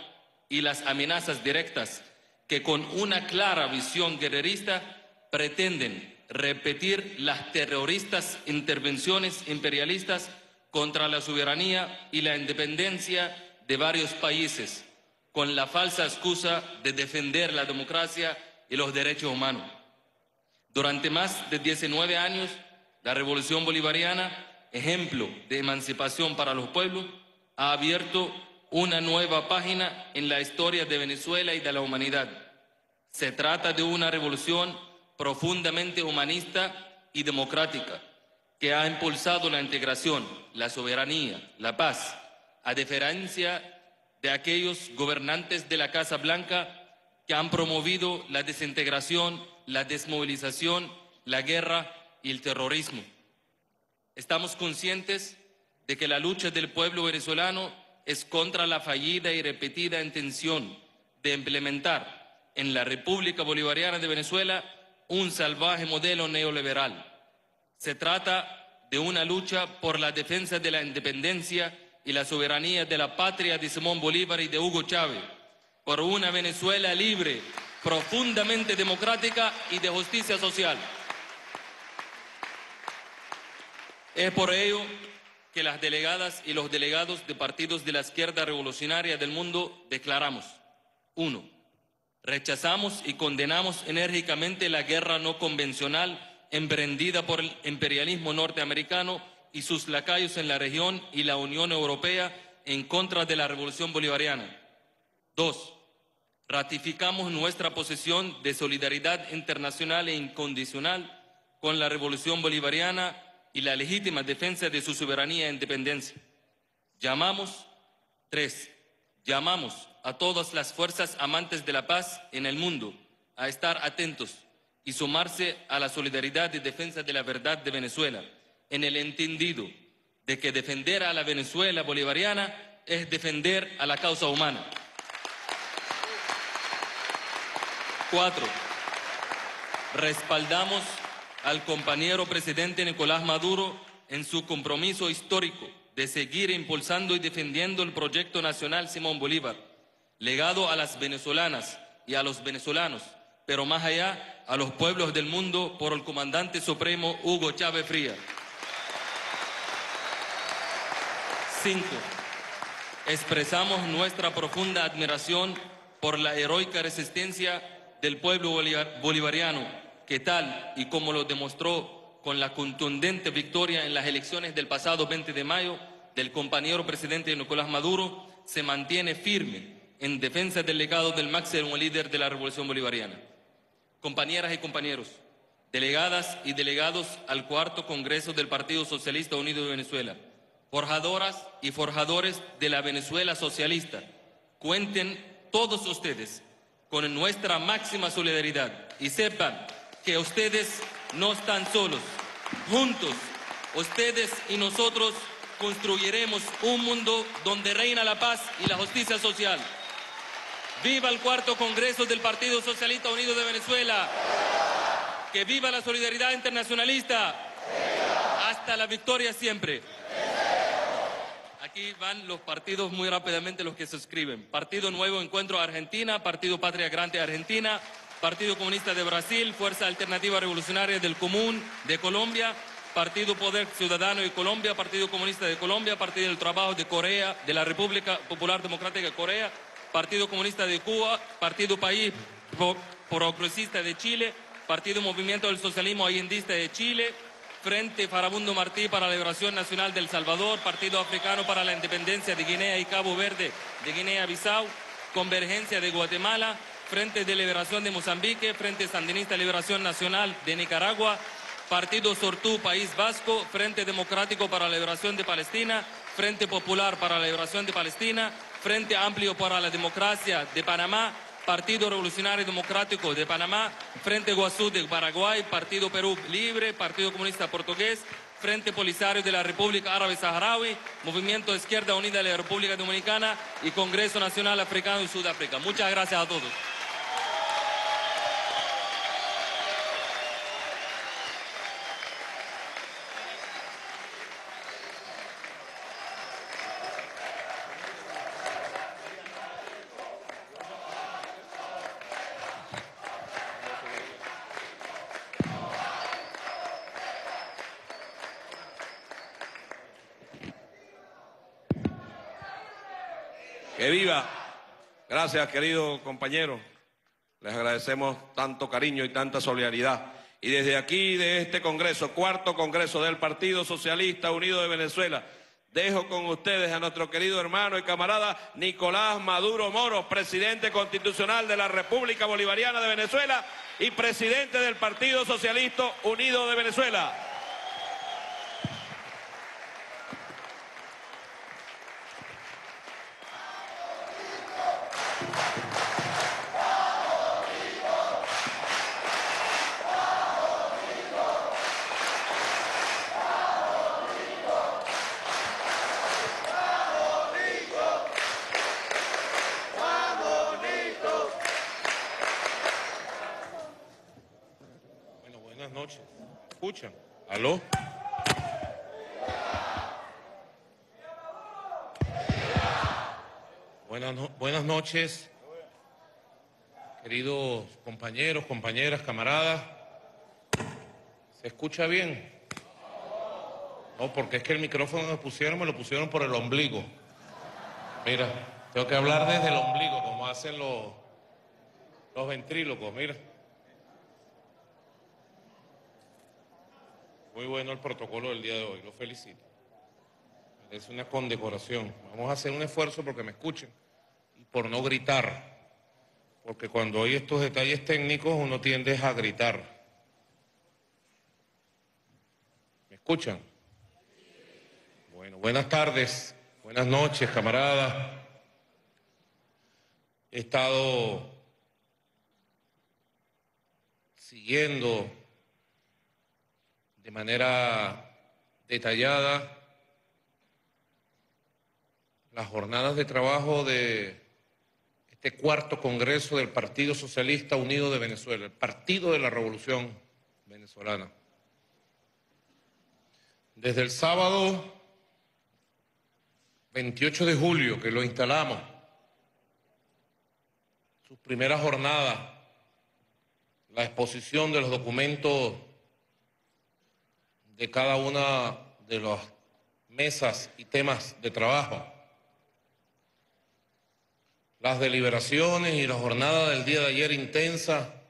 y las amenazas directas que con una clara visión guerrerista pretenden repetir las terroristas intervenciones imperialistas contra la soberanía y la independencia de varios países, con la falsa excusa de defender la democracia y los derechos humanos. Durante más de 19 años, la revolución bolivariana, ejemplo de emancipación para los pueblos, ha abierto una nueva página en la historia de Venezuela y de la humanidad. Se trata de una revolución profundamente humanista y democrática que ha impulsado la integración, la soberanía, la paz, a diferencia de aquellos gobernantes de la Casa Blanca que han promovido la desintegración, la desmovilización, la guerra y el terrorismo. Estamos conscientes de que la lucha del pueblo venezolano es contra la fallida y repetida intención de implementar en la República Bolivariana de Venezuela un salvaje modelo neoliberal se trata de una lucha por la defensa de la independencia y la soberanía de la patria de Simón Bolívar y de Hugo Chávez, por una Venezuela libre, profundamente democrática y de justicia social. Es por ello que las delegadas y los delegados de partidos de la izquierda revolucionaria del mundo declaramos, uno, rechazamos y condenamos enérgicamente la guerra no convencional emprendida por el imperialismo norteamericano y sus lacayos en la región y la Unión Europea en contra de la revolución bolivariana. Dos, ratificamos nuestra posición de solidaridad internacional e incondicional con la revolución bolivariana y la legítima defensa de su soberanía e independencia. Llamamos, tres, llamamos a todas las fuerzas amantes de la paz en el mundo a estar atentos y sumarse a la solidaridad y defensa de la verdad de Venezuela, en el entendido de que defender a la Venezuela bolivariana es defender a la causa humana. Cuatro, respaldamos al compañero presidente Nicolás Maduro en su compromiso histórico de seguir impulsando y defendiendo el proyecto nacional Simón Bolívar, legado a las venezolanas y a los venezolanos, pero más allá a los pueblos del mundo por el comandante supremo Hugo Chávez Frías. Cinco, expresamos nuestra profunda admiración por la heroica resistencia del pueblo bolivariano, que tal y como lo demostró con la contundente victoria en las elecciones del pasado 20 de mayo del compañero presidente Nicolás Maduro, se mantiene firme en defensa del legado del máximo líder de la revolución bolivariana compañeras y compañeros, delegadas y delegados al cuarto Congreso del Partido Socialista Unido de Venezuela, forjadoras y forjadores de la Venezuela socialista, cuenten todos ustedes con nuestra máxima solidaridad y sepan que ustedes no están solos. Juntos, ustedes y nosotros construiremos un mundo donde reina la paz y la justicia social. Viva el cuarto Congreso del Partido Socialista Unido de Venezuela. Que viva la solidaridad internacionalista. Hasta la victoria siempre. Aquí van los partidos muy rápidamente los que se suscriben. Partido Nuevo Encuentro Argentina, Partido Patria Grande Argentina, Partido Comunista de Brasil, Fuerza Alternativa Revolucionaria del Común de Colombia, Partido Poder Ciudadano de Colombia, Partido Comunista de Colombia, Partido del Trabajo de Corea, de la República Popular Democrática de Corea, Partido Comunista de Cuba, Partido País Progresista de Chile, Partido Movimiento del Socialismo Allendista de Chile, Frente Farabundo Martí para la Liberación Nacional del Salvador, Partido Africano para la Independencia de Guinea y Cabo Verde de Guinea-Bissau, Convergencia de Guatemala, Frente de Liberación de Mozambique, Frente Sandinista Liberación Nacional de Nicaragua, Partido Sortú País Vasco, Frente Democrático para la Liberación de Palestina, Frente Popular para la Liberación de Palestina, Frente Amplio para la Democracia de Panamá, Partido Revolucionario Democrático de Panamá, Frente Guazú de Paraguay, Partido Perú Libre, Partido Comunista Portugués, Frente Polisario de la República Árabe Saharaui, Movimiento Izquierda Unida de la República Dominicana y Congreso Nacional Africano de Sudáfrica. Muchas gracias a todos. Que viva. Gracias, querido compañero. Les agradecemos tanto cariño y tanta solidaridad. Y desde aquí, de este Congreso, cuarto Congreso del Partido Socialista Unido de Venezuela, dejo con ustedes a nuestro querido hermano y camarada Nicolás Maduro Moro, presidente constitucional de la República Bolivariana de Venezuela y presidente del Partido Socialista Unido de Venezuela. Bueno, buenas noches. ¿Escuchan? ¿Aló? Buenas, no- buenas noches, queridos compañeros, compañeras, camaradas. ¿Se escucha bien? No, porque es que el micrófono que pusieron me lo pusieron por el ombligo. Mira, tengo que hablar desde el ombligo, como hacen los, los ventrílocos, mira. Muy bueno el protocolo del día de hoy, lo felicito. Es una condecoración. Vamos a hacer un esfuerzo porque me escuchen por no gritar. Porque cuando hay estos detalles técnicos uno tiende a gritar. ¿Me escuchan? Bueno, buenas tardes, buenas noches, camaradas. He estado siguiendo de manera detallada las jornadas de trabajo de este cuarto Congreso del Partido Socialista Unido de Venezuela, el Partido de la Revolución Venezolana. Desde el sábado 28 de julio que lo instalamos, sus primeras jornadas, la exposición de los documentos de cada una de las mesas y temas de trabajo. Las deliberaciones y la jornada del día de ayer intensa,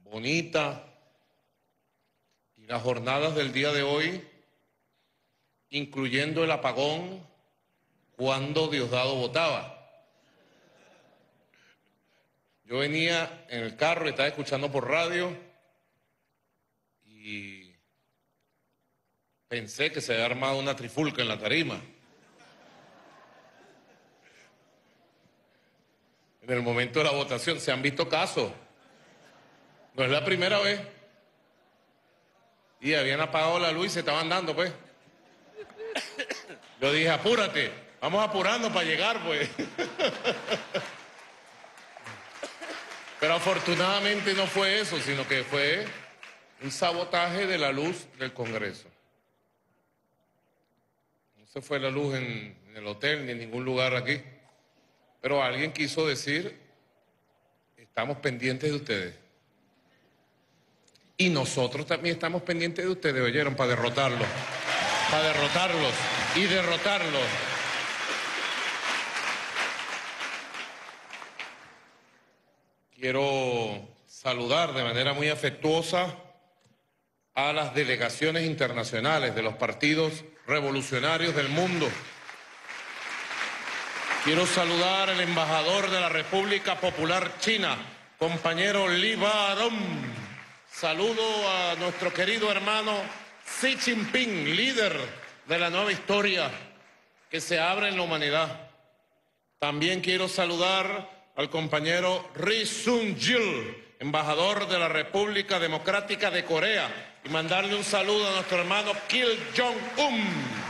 bonita, y las jornadas del día de hoy, incluyendo el apagón cuando Diosdado votaba. Yo venía en el carro, estaba escuchando por radio y pensé que se había armado una trifulca en la tarima. En el momento de la votación se han visto casos. No es la primera vez. Y habían apagado la luz y se estaban dando, pues. Yo dije, apúrate, vamos apurando para llegar, pues. Pero afortunadamente no fue eso, sino que fue un sabotaje de la luz del Congreso. No se fue la luz en, en el hotel ni en ningún lugar aquí. Pero alguien quiso decir, estamos pendientes de ustedes. Y nosotros también estamos pendientes de ustedes, oyeron, para derrotarlos. Para derrotarlos y derrotarlos. Quiero saludar de manera muy afectuosa a las delegaciones internacionales de los partidos revolucionarios del mundo. Quiero saludar al embajador de la República Popular China, compañero Li Baron. Saludo a nuestro querido hermano Xi Jinping, líder de la nueva historia que se abre en la humanidad. También quiero saludar al compañero Ri Sun Jil, embajador de la República Democrática de Corea, y mandarle un saludo a nuestro hermano Kim Jong-un.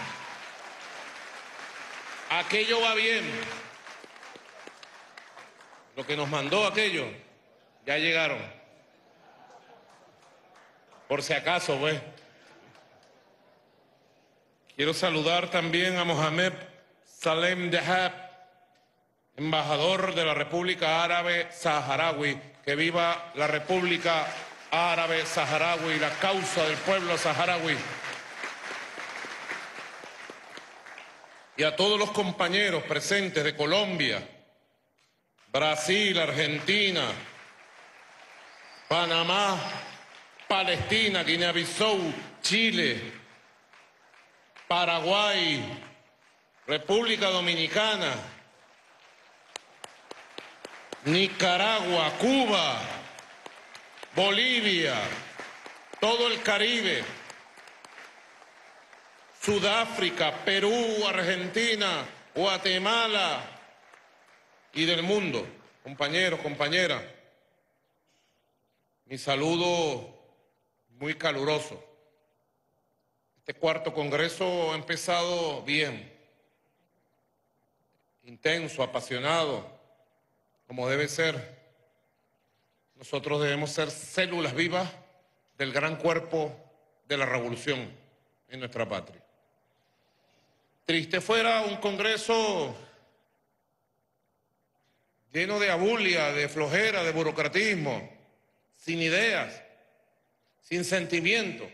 Aquello va bien. Lo que nos mandó aquello, ya llegaron. Por si acaso, pues. Quiero saludar también a Mohamed Salem Dehab, embajador de la República Árabe Saharaui. Que viva la República Árabe Saharaui, la causa del pueblo saharaui. Y a todos los compañeros presentes de Colombia, Brasil, Argentina, Panamá, Palestina, Guinea-Bissau, Chile, Paraguay, República Dominicana, Nicaragua, Cuba, Bolivia, todo el Caribe, Sudáfrica, Perú, Argentina, Guatemala y del mundo, compañeros, compañeras. Mi saludo muy caluroso. Este cuarto congreso ha empezado bien, intenso, apasionado, como debe ser. Nosotros debemos ser células vivas del gran cuerpo de la revolución en nuestra patria. Triste fuera un congreso lleno de abulia, de flojera, de burocratismo, sin ideas, sin sentimiento.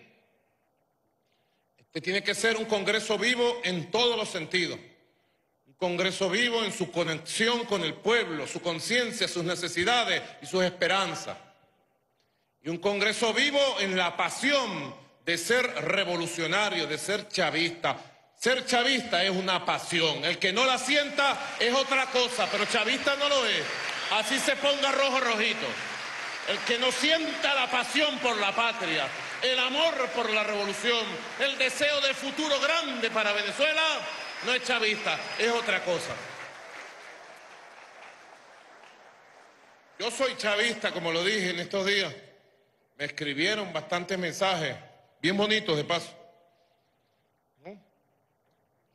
Este tiene que ser un congreso vivo en todos los sentidos. Un congreso vivo en su conexión con el pueblo, su conciencia, sus necesidades y sus esperanzas. Y un congreso vivo en la pasión de ser revolucionario, de ser chavista. Ser chavista es una pasión. El que no la sienta es otra cosa, pero chavista no lo es. Así se ponga rojo rojito. El que no sienta la pasión por la patria, el amor por la revolución, el deseo de futuro grande para Venezuela, no es chavista, es otra cosa. Yo soy chavista, como lo dije en estos días. Me escribieron bastantes mensajes, bien bonitos de paso.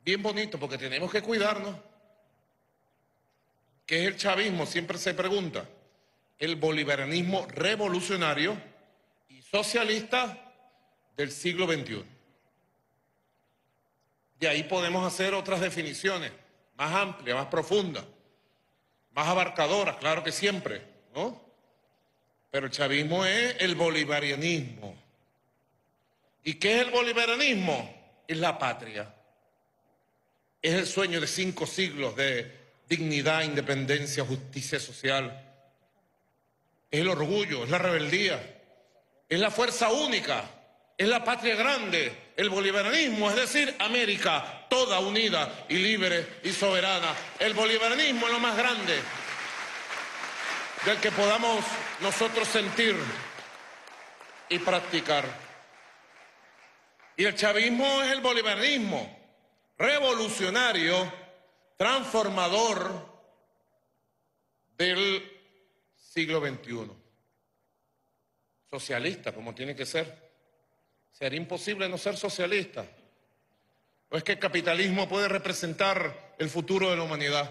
Bien bonitos, porque tenemos que cuidarnos. ¿Qué es el chavismo? Siempre se pregunta. El bolivarianismo revolucionario y socialista del siglo XXI. De ahí podemos hacer otras definiciones más amplias, más profundas, más abarcadoras, claro que siempre, ¿no? Pero el chavismo es el bolivarianismo. ¿Y qué es el bolivarianismo? Es la patria. Es el sueño de cinco siglos de dignidad, independencia, justicia social. Es el orgullo, es la rebeldía, es la fuerza única, es la patria grande, el bolivarianismo, es decir, América, toda unida y libre y soberana. El bolivarianismo es lo más grande del que podamos nosotros sentir y practicar. Y el chavismo es el bolivarianismo, revolucionario, transformador del siglo XXI. Socialista, como tiene que ser. Sería imposible no ser socialista. ¿O es que el capitalismo puede representar el futuro de la humanidad?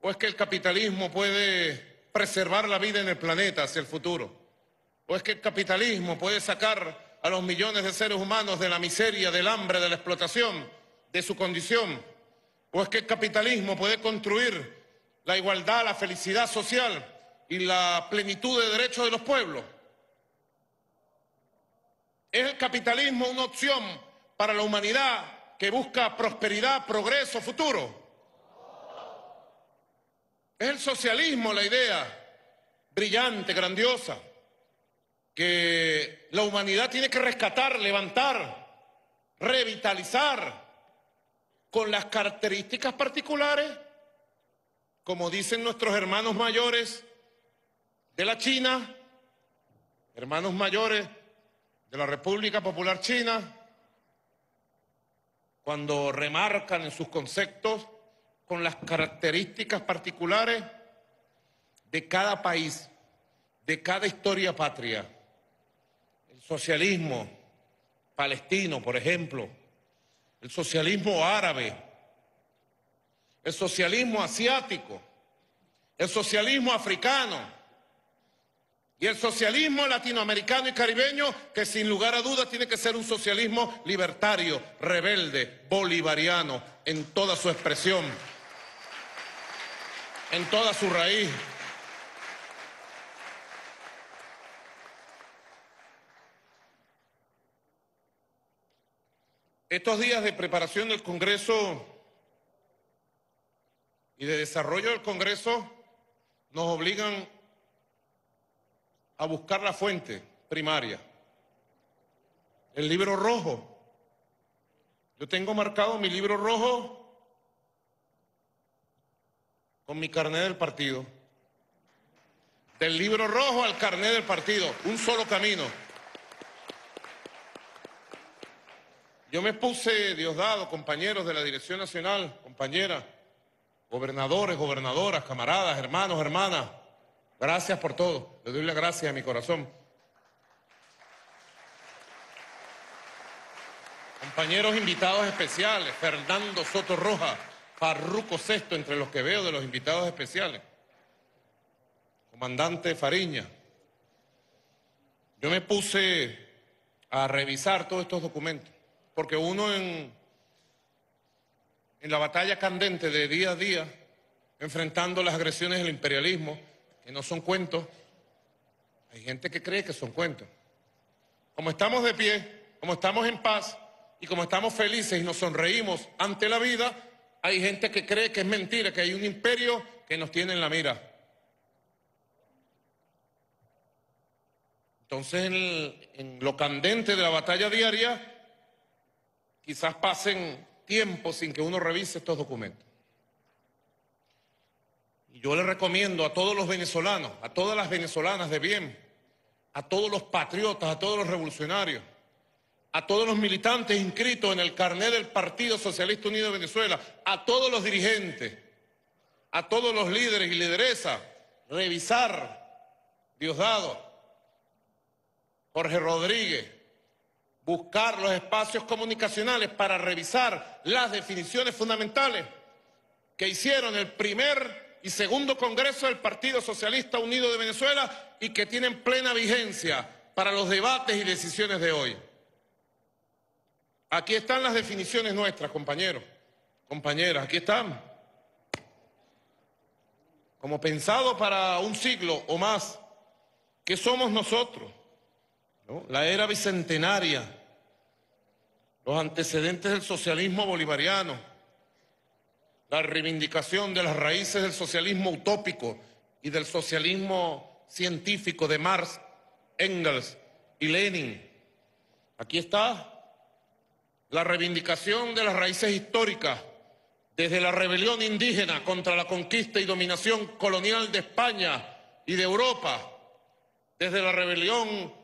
¿O es que el capitalismo puede preservar la vida en el planeta hacia el futuro? ¿O es que el capitalismo puede sacar a los millones de seres humanos de la miseria, del hambre, de la explotación, de su condición? ¿O es que el capitalismo puede construir la igualdad, la felicidad social y la plenitud de derechos de los pueblos? ¿Es el capitalismo una opción para la humanidad que busca prosperidad, progreso, futuro? ¿Es el socialismo la idea brillante, grandiosa, que la humanidad tiene que rescatar, levantar, revitalizar con las características particulares, como dicen nuestros hermanos mayores de la China, hermanos mayores de la República Popular China, cuando remarcan en sus conceptos con las características particulares de cada país, de cada historia patria. Socialismo palestino, por ejemplo, el socialismo árabe, el socialismo asiático, el socialismo africano y el socialismo latinoamericano y caribeño, que sin lugar a dudas tiene que ser un socialismo libertario, rebelde, bolivariano, en toda su expresión, en toda su raíz. Estos días de preparación del Congreso y de desarrollo del Congreso nos obligan a buscar la fuente primaria, el libro rojo. Yo tengo marcado mi libro rojo con mi carnet del partido. Del libro rojo al carnet del partido, un solo camino. Yo me puse, Diosdado, compañeros de la Dirección Nacional, compañeras, gobernadores, gobernadoras, camaradas, hermanos, hermanas, gracias por todo. Le doy la gracia a mi corazón. Compañeros invitados especiales, Fernando Soto Roja, Farruco Sexto, entre los que veo de los invitados especiales. Comandante Fariña. Yo me puse a revisar todos estos documentos porque uno en, la batalla candente de día a día, enfrentando las agresiones del imperialismo, que no son cuentos, hay gente que cree que son cuentos. Como estamos de pie, como estamos en paz y como estamos felices y nos sonreímos ante la vida, hay gente que cree que es mentira, que hay un imperio que nos tiene en la mira. Entonces, en, en lo candente de la batalla diaria, quizás pasen tiempo sin que uno revise estos documentos. Y yo le recomiendo a todos los venezolanos, a todas las venezolanas de bien, a todos los patriotas, a todos los revolucionarios, a todos los militantes inscritos en el carnet del Partido Socialista Unido de Venezuela, a todos los dirigentes, a todos los líderes y lideresas, revisar, Diosdado, Jorge Rodríguez, buscar los espacios comunicacionales para revisar las definiciones fundamentales que hicieron el primer y segundo Congreso del Partido Socialista Unido de Venezuela y que tienen plena vigencia para los debates y decisiones de hoy. Aquí están las definiciones nuestras, compañeros, compañeras, aquí están. Como pensado para un siglo o más, ¿qué somos nosotros? La era bicentenaria, los antecedentes del socialismo bolivariano, la reivindicación de las raíces del socialismo utópico y del socialismo científico de Marx, Engels y Lenin. Aquí está la reivindicación de las raíces históricas desde la rebelión indígena contra la conquista y dominación colonial de España y de Europa, desde la rebelión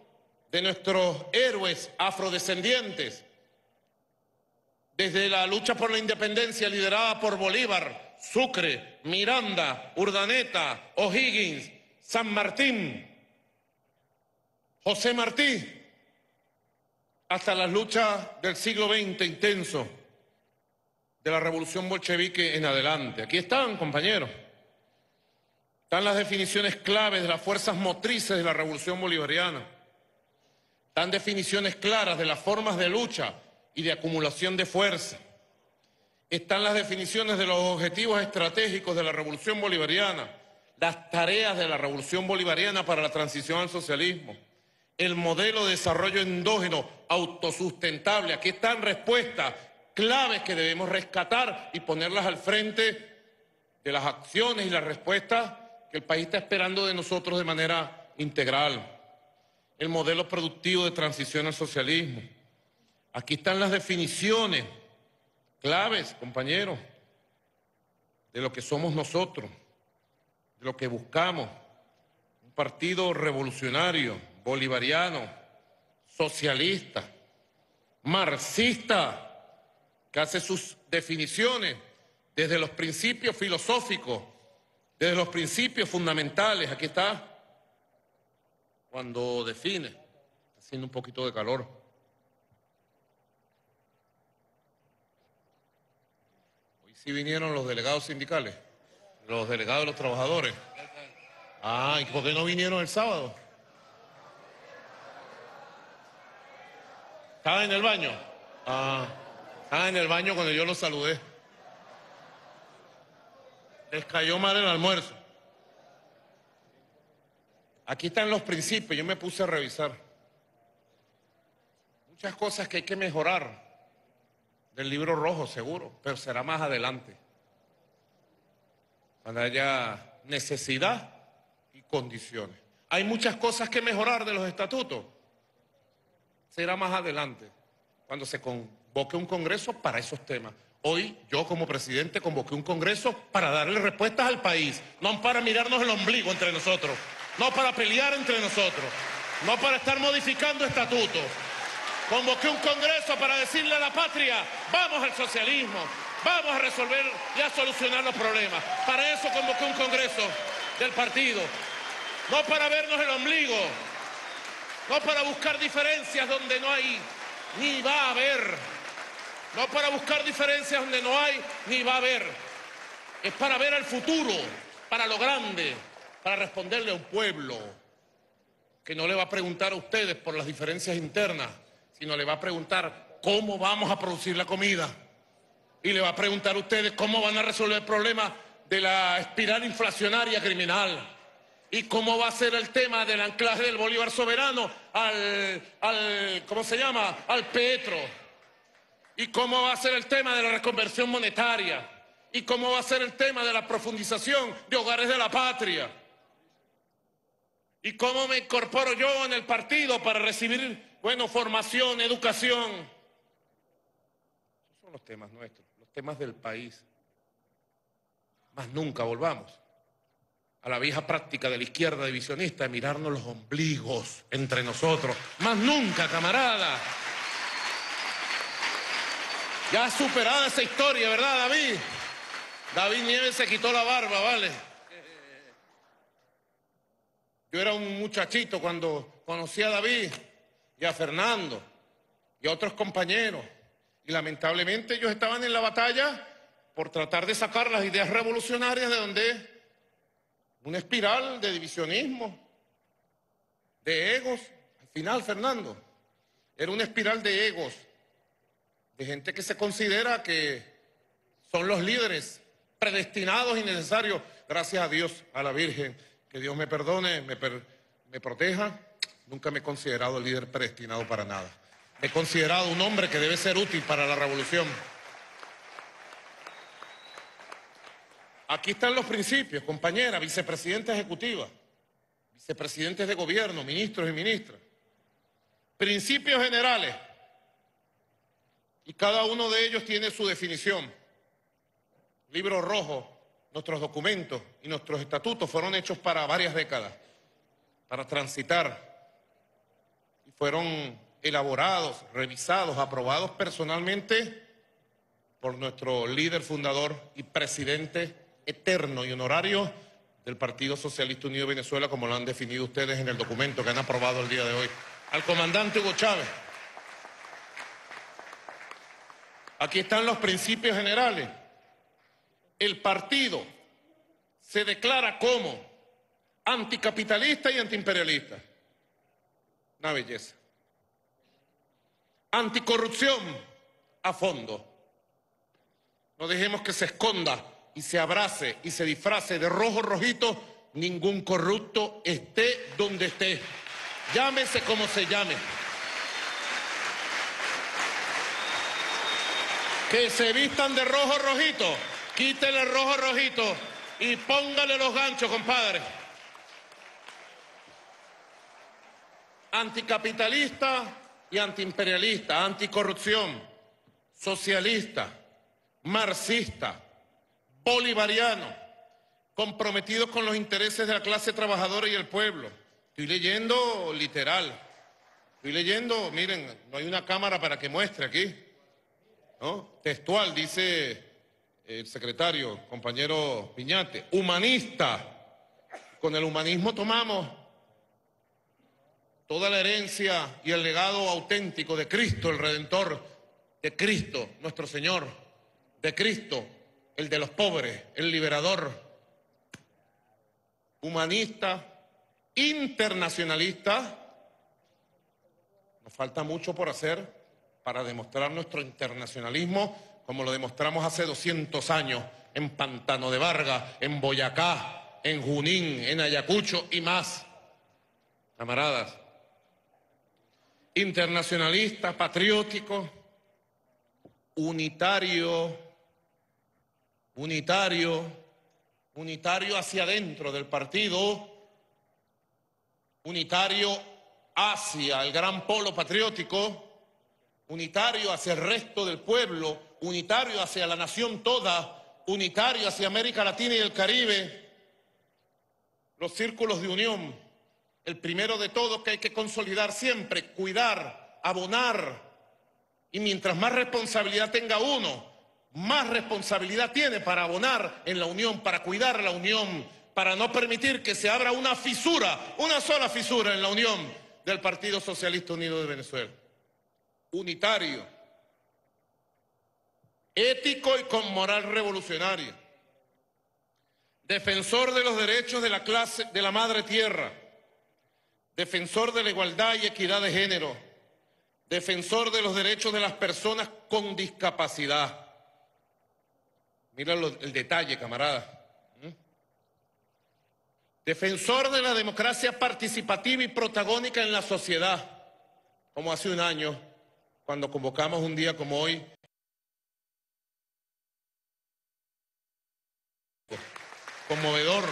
de nuestros héroes afrodescendientes, desde la lucha por la independencia liderada por Bolívar, Sucre, Miranda, Urdaneta, O'Higgins, San Martín, José Martí, hasta las luchas del siglo XX intenso, de la revolución bolchevique en adelante. Aquí están, compañeros. Están las definiciones claves de las fuerzas motrices de la revolución bolivariana. Están definiciones claras de las formas de lucha y de acumulación de fuerza. Están las definiciones de los objetivos estratégicos de la revolución bolivariana, las tareas de la revolución bolivariana para la transición al socialismo, el modelo de desarrollo endógeno autosustentable. Aquí están respuestas claves que debemos rescatar y ponerlas al frente de las acciones y las respuestas que el país está esperando de nosotros de manera integral. El modelo productivo de transición al socialismo. Aquí están las definiciones claves, compañeros, de lo que somos nosotros, de lo que buscamos. Un partido revolucionario, bolivariano, socialista, marxista, que hace sus definiciones desde los principios filosóficos, desde los principios fundamentales. Aquí está, cuando define, está haciendo un poquito de calor. Hoy sí vinieron los delegados sindicales, los delegados de los trabajadores. Ah, ¿y por qué no vinieron el sábado? ¿Estaba en el baño? Ah. Ah, en el baño cuando yo los saludé. Les cayó mal el almuerzo. Aquí están los principios, yo me puse a revisar. Muchas cosas que hay que mejorar del libro rojo, seguro, pero será más adelante. Cuando haya necesidad y condiciones. Hay muchas cosas que mejorar de los estatutos. Será más adelante, cuando se convoque un congreso para esos temas. Hoy yo como presidente convoqué un congreso para darle respuestas al país, no para mirarnos el ombligo entre nosotros, no para pelear entre nosotros, no para estar modificando estatutos. Convoqué un congreso para decirle a la patria, vamos al socialismo, vamos a resolver y a solucionar los problemas. Para eso convoqué un congreso del partido, no para vernos el ombligo, no para buscar diferencias donde no hay ni va a haber, no para buscar diferencias donde no hay ni va a haber, es para ver al futuro, para lo grande, para responderle a un pueblo que no le va a preguntar a ustedes por las diferencias internas, sino le va a preguntar cómo vamos a producir la comida. Y le va a preguntar a ustedes cómo van a resolver el problema de la espiral inflacionaria criminal. Y cómo va a ser el tema del anclaje del Bolívar soberano al, ¿cómo se llama? Al petro. Y cómo va a ser el tema de la reconversión monetaria. Y cómo va a ser el tema de la profundización de hogares de la patria. Y cómo me incorporo yo en el partido para recibir, bueno, formación, educación. Esos son los temas nuestros, los temas del país. Más nunca volvamos a la vieja práctica de la izquierda divisionista de mirarnos los ombligos entre nosotros. Más nunca, camarada. Ya superada esa historia, ¿verdad, David? David Nieves se quitó la barba, ¿vale? Yo era un muchachito cuando conocí a David y a Fernando y a otros compañeros. Y lamentablemente ellos estaban en la batalla por tratar de sacar las ideas revolucionarias de donde una espiral de divisionismo, de egos. Al final, Fernando, era una espiral de egos, de gente que se considera que son los líderes predestinados y necesarios. Gracias a Dios, a la Virgen, que Dios me perdone, me, proteja. Nunca me he considerado líder predestinado para nada. Me he considerado un hombre que debe ser útil para la revolución. Aquí están los principios, compañera, vicepresidenta ejecutiva, vicepresidentes de gobierno, ministros y ministras. Principios generales. Y cada uno de ellos tiene su definición. Libro rojo, nuestros documentos y nuestros estatutos fueron hechos para varias décadas, para transitar. Y fueron elaborados, revisados, aprobados personalmente por nuestro líder fundador y presidente eterno y honorario del Partido Socialista Unido de Venezuela, como lo han definido ustedes en el documento que han aprobado el día de hoy, al comandante Hugo Chávez. Aquí están los principios generales. El partido se declara como anticapitalista y antiimperialista. Una belleza. Anticorrupción a fondo. No dejemos que se esconda y se abrace y se disfrace de rojo rojito ningún corrupto esté donde esté. Llámese como se llame. Que se vistan de rojo rojito. Quítele el rojo rojito y póngale los ganchos, compadre. Anticapitalista y antiimperialista, anticorrupción, socialista, marxista, bolivariano, comprometido con los intereses de la clase trabajadora y el pueblo. Estoy leyendo literal. Estoy leyendo, miren, no hay una cámara para que muestre aquí. ¿no? Textual, dice el secretario, compañero Piñate, humanista. Con el humanismo tomamos toda la herencia y el legado auténtico de Cristo, el Redentor, de Cristo, nuestro Señor, de Cristo, el de los pobres, el liberador, humanista, internacionalista. Nos falta mucho por hacer para demostrar nuestro internacionalismo como lo demostramos hace 200 años en Pantano de Vargas, en Boyacá, en Junín, en Ayacucho y más. Camaradas, internacionalista, patriótico, unitario, unitario, unitario hacia adentro del partido, unitario hacia el gran polo patriótico, unitario hacia el resto del pueblo, unitario hacia la nación toda, unitario hacia América Latina y el Caribe, los círculos de unión, el primero de todos que hay que consolidar siempre, cuidar, abonar, y mientras más responsabilidad tenga uno, más responsabilidad tiene para abonar en la unión, para cuidar la unión, para no permitir que se abra una fisura, una sola fisura en la unión del Partido Socialista Unido de Venezuela. Unitario, ético y con moral revolucionaria, defensor de los derechos de la clase, de la madre tierra, defensor de la igualdad y equidad de género, defensor de los derechos de las personas con discapacidad. Mira el detalle, camarada. ¿Mm? Defensor de la democracia participativa y protagónica en la sociedad, como hace un año, cuando convocamos un día como hoy conmovedor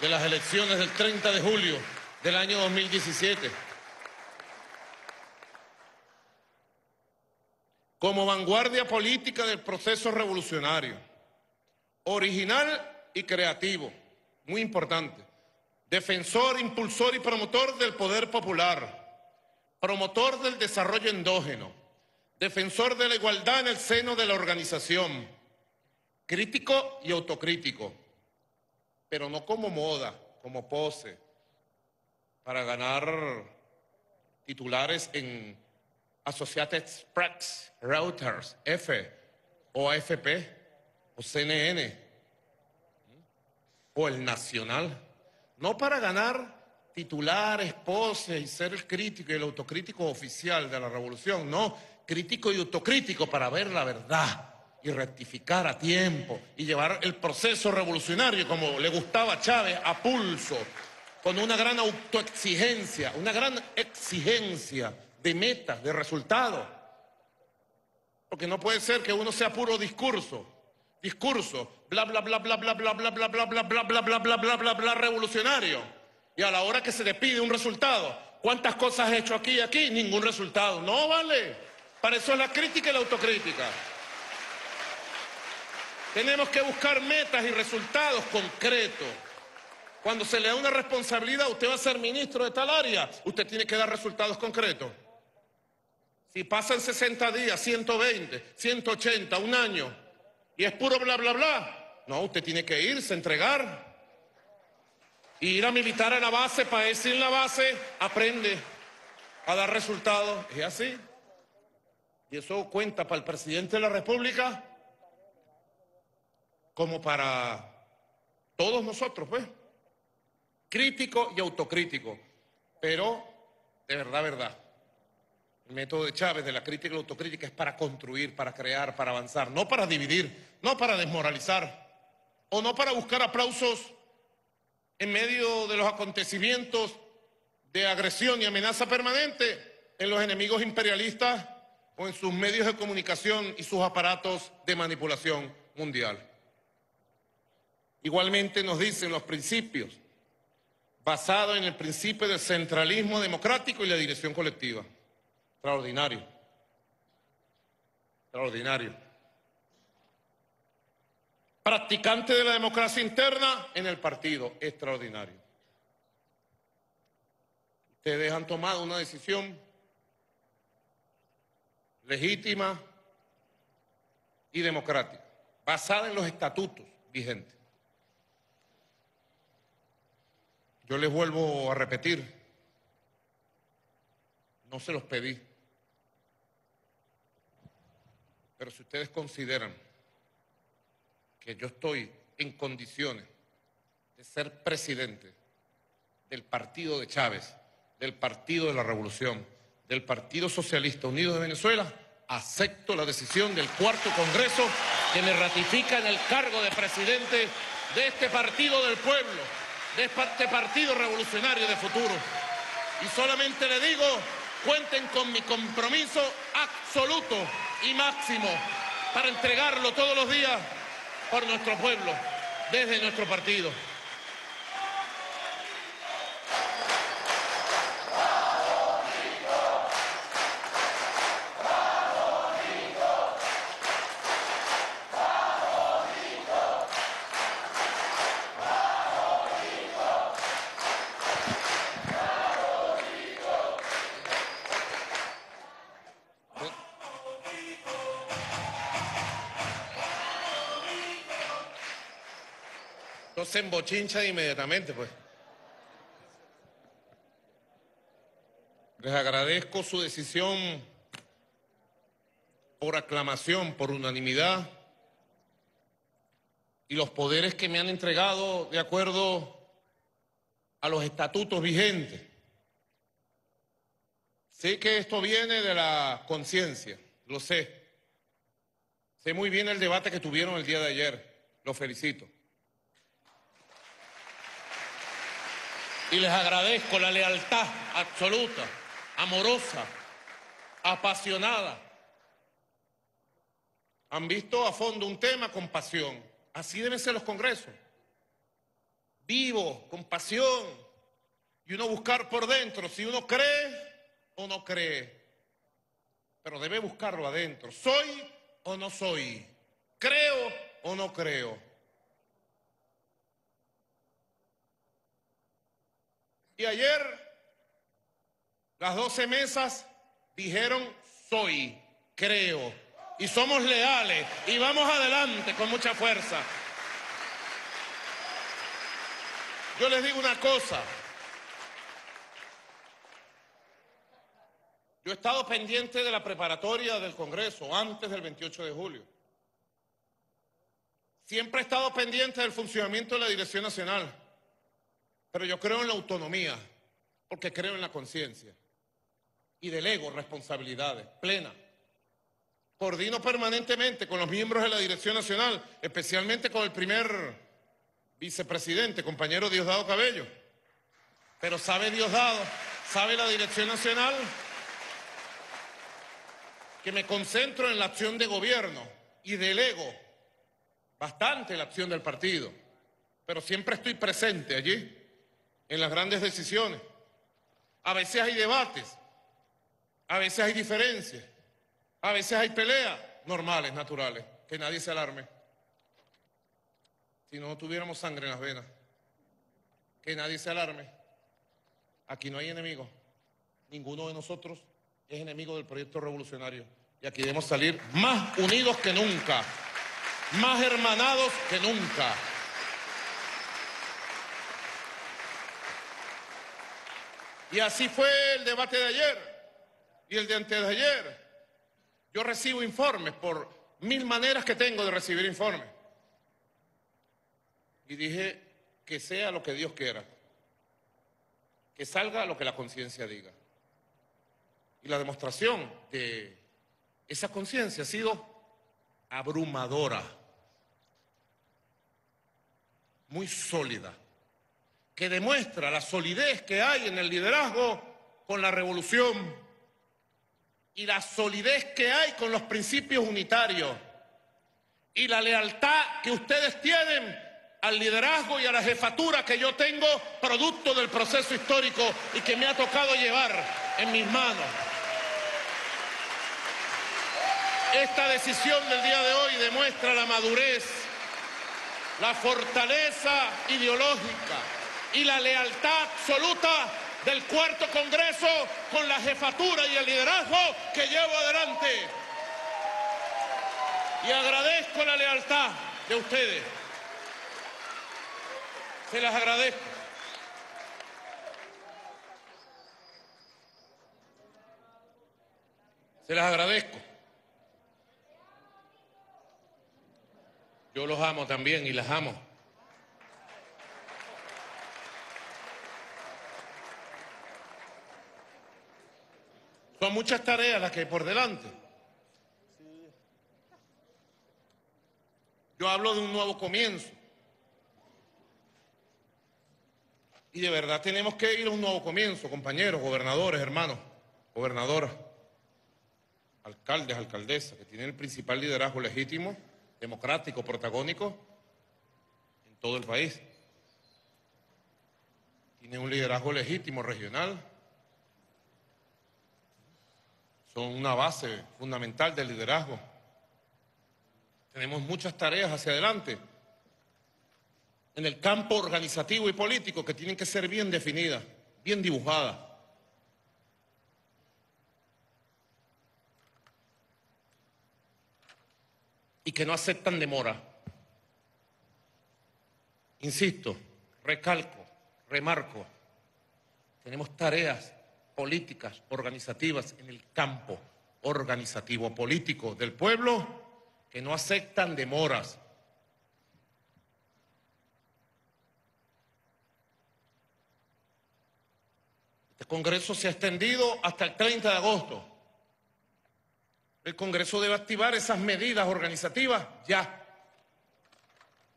de las elecciones del 30 de julio del año 2017. Como vanguardia política del proceso revolucionario, original y creativo, muy importante, defensor, impulsor y promotor del poder popular, promotor del desarrollo endógeno, defensor de la igualdad en el seno de la organización, crítico y autocrítico, pero no como moda, como pose, para ganar titulares en Associated Press, Reuters, F, o AFP, o CNN, o el Nacional. No para ganar titulares, poses y ser el crítico y el autocrítico oficial de la revolución, no, crítico y autocrítico para ver la verdad y rectificar a tiempo y llevar el proceso revolucionario como le gustaba a Chávez a pulso, con una gran autoexigencia, una gran exigencia de metas, de resultados. Porque no puede ser que uno sea puro discurso, discurso, bla bla bla bla bla bla bla bla bla bla bla bla bla bla bla bla bla revolucionario. Y a la hora que se le pide un resultado, ¿cuántas cosas he hecho aquí y aquí? Ningún resultado. No vale. Para eso es la crítica y la autocrítica. Tenemos que buscar metas y resultados concretos. Cuando se le da una responsabilidad, usted va a ser ministro de tal área, usted tiene que dar resultados concretos. Si pasan 60 días, 120, 180, un año, y es puro bla, bla, bla, no, usted tiene que irse, entregar. Ir a militar a la base, para decir en la base, aprende a dar resultados. Es así. Y eso cuenta para el presidente de la República como para todos nosotros, pues. Crítico y autocrítico. Pero, de verdad, verdad. El método de Chávez de la crítica y la autocrítica es para construir, para crear, para avanzar, no para dividir, no para desmoralizar, o no para buscar aplausos en medio de los acontecimientos de agresión y amenaza permanente en los enemigos imperialistas o en sus medios de comunicación y sus aparatos de manipulación mundial. Igualmente nos dicen los principios, basados en el principio del centralismo democrático y la dirección colectiva. Extraordinario. Extraordinario. Practicante de la democracia interna en el partido. Extraordinario. Ustedes han tomado una decisión legítima y democrática, basada en los estatutos vigentes. Yo les vuelvo a repetir, no se los pedí, pero si ustedes consideran que yo estoy en condiciones de ser presidente del partido de Chávez, del Partido de la Revolución, del Partido Socialista Unido de Venezuela, acepto la decisión del cuarto Congreso que me ratifica en el cargo de presidente de este Partido del Pueblo, de este Partido Revolucionario de Futuro. Y solamente le digo, cuenten con mi compromiso absoluto y máximo para entregarlo todos los días por nuestro pueblo, desde nuestro partido. No se embochincha inmediatamente, pues. Les agradezco su decisión por aclamación, por unanimidad, y los poderes que me han entregado de acuerdo a los estatutos vigentes. Sé que esto viene de la conciencia, lo sé. Sé muy bien el debate que tuvieron el día de ayer, los felicito. Y les agradezco la lealtad absoluta, amorosa, apasionada. Han visto a fondo un tema con pasión. Así deben ser los congresos. Vivo, con pasión. Y uno buscar por dentro si uno cree o no cree. Pero debe buscarlo adentro. ¿Soy o no soy? ¿Creo o no creo? Y ayer las doce mesas dijeron soy, creo. Y somos leales y vamos adelante con mucha fuerza. Yo les digo una cosa. Yo he estado pendiente de la preparatoria del Congreso antes del 28 de julio. Siempre he estado pendiente del funcionamiento de la Dirección Nacional. Pero yo creo en la autonomía, porque creo en la conciencia. Y delego responsabilidades plenas. Coordino permanentemente con los miembros de la Dirección Nacional, especialmente con el primer vicepresidente, compañero Diosdado Cabello. Pero sabe Diosdado, sabe la Dirección Nacional, que me concentro en la acción de gobierno y delego bastante la acción del partido, pero siempre estoy presente allí en las grandes decisiones. A veces hay debates, a veces hay diferencias, a veces hay peleas normales, naturales, que nadie se alarme. Si no tuviéramos sangre en las venas, que nadie se alarme. Aquí no hay enemigos. Ninguno de nosotros es enemigo del proyecto revolucionario. Y aquí debemos salir más unidos que nunca, más hermanados que nunca. Y así fue el debate de ayer y el de antes de ayer. Yo recibo informes por mil maneras que tengo de recibir informes. Y dije que sea lo que Dios quiera, que salga lo que la conciencia diga. Y la demostración de esa conciencia ha sido abrumadora, muy sólida que demuestra la solidez que hay en el liderazgo con la revolución y la solidez que hay con los principios unitarios y la lealtad que ustedes tienen al liderazgo y a la jefatura que yo tengo, producto del proceso histórico y que me ha tocado llevar en mis manos. Esta decisión del día de hoy demuestra la madurez, la fortaleza ideológica y la lealtad absoluta del cuarto Congreso con la jefatura y el liderazgo que llevo adelante. Y agradezco la lealtad de ustedes. Se las agradezco. Se las agradezco. Yo los amo también y las amo. Son muchas tareas las que hay por delante. Yo hablo de un nuevo comienzo. Y de verdad tenemos que ir a un nuevo comienzo, compañeros, gobernadores, hermanos, gobernadoras, alcaldes, alcaldesas, que tienen el principal liderazgo legítimo, democrático, protagónico en todo el país. Tienen un liderazgo legítimo regional. Son una base fundamental del liderazgo. Tenemos muchas tareas hacia adelante en el campo organizativo y político que tienen que ser bien definidas, bien dibujadas. Y que no aceptan demora. Insisto, recalco, remarco, tenemos tareas políticas, organizativas en el campo organizativo político del pueblo que no aceptan demoras. Este Congreso se ha extendido hasta el 30 de agosto. El Congreso debe activar esas medidas organizativas ya.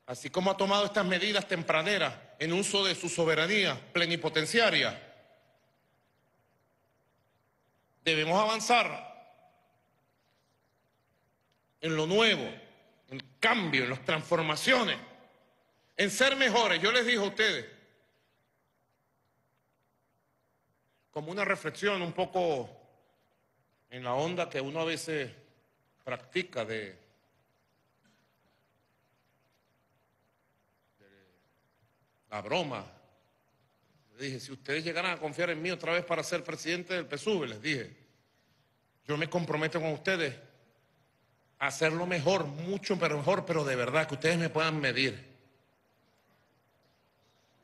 Así como ha tomado estas medidas tempraneras en uso de su soberanía plenipotenciaria, debemos avanzar en lo nuevo, en cambio, en las transformaciones, en ser mejores. Yo les dije a ustedes, como una reflexión un poco en la onda que uno a veces practica de, de la broma. Les dije, si ustedes llegaran a confiar en mí otra vez para ser presidente del PSUV, les dije, yo me comprometo con ustedes a hacerlo mejor, mucho mejor, pero de verdad, que ustedes me puedan medir.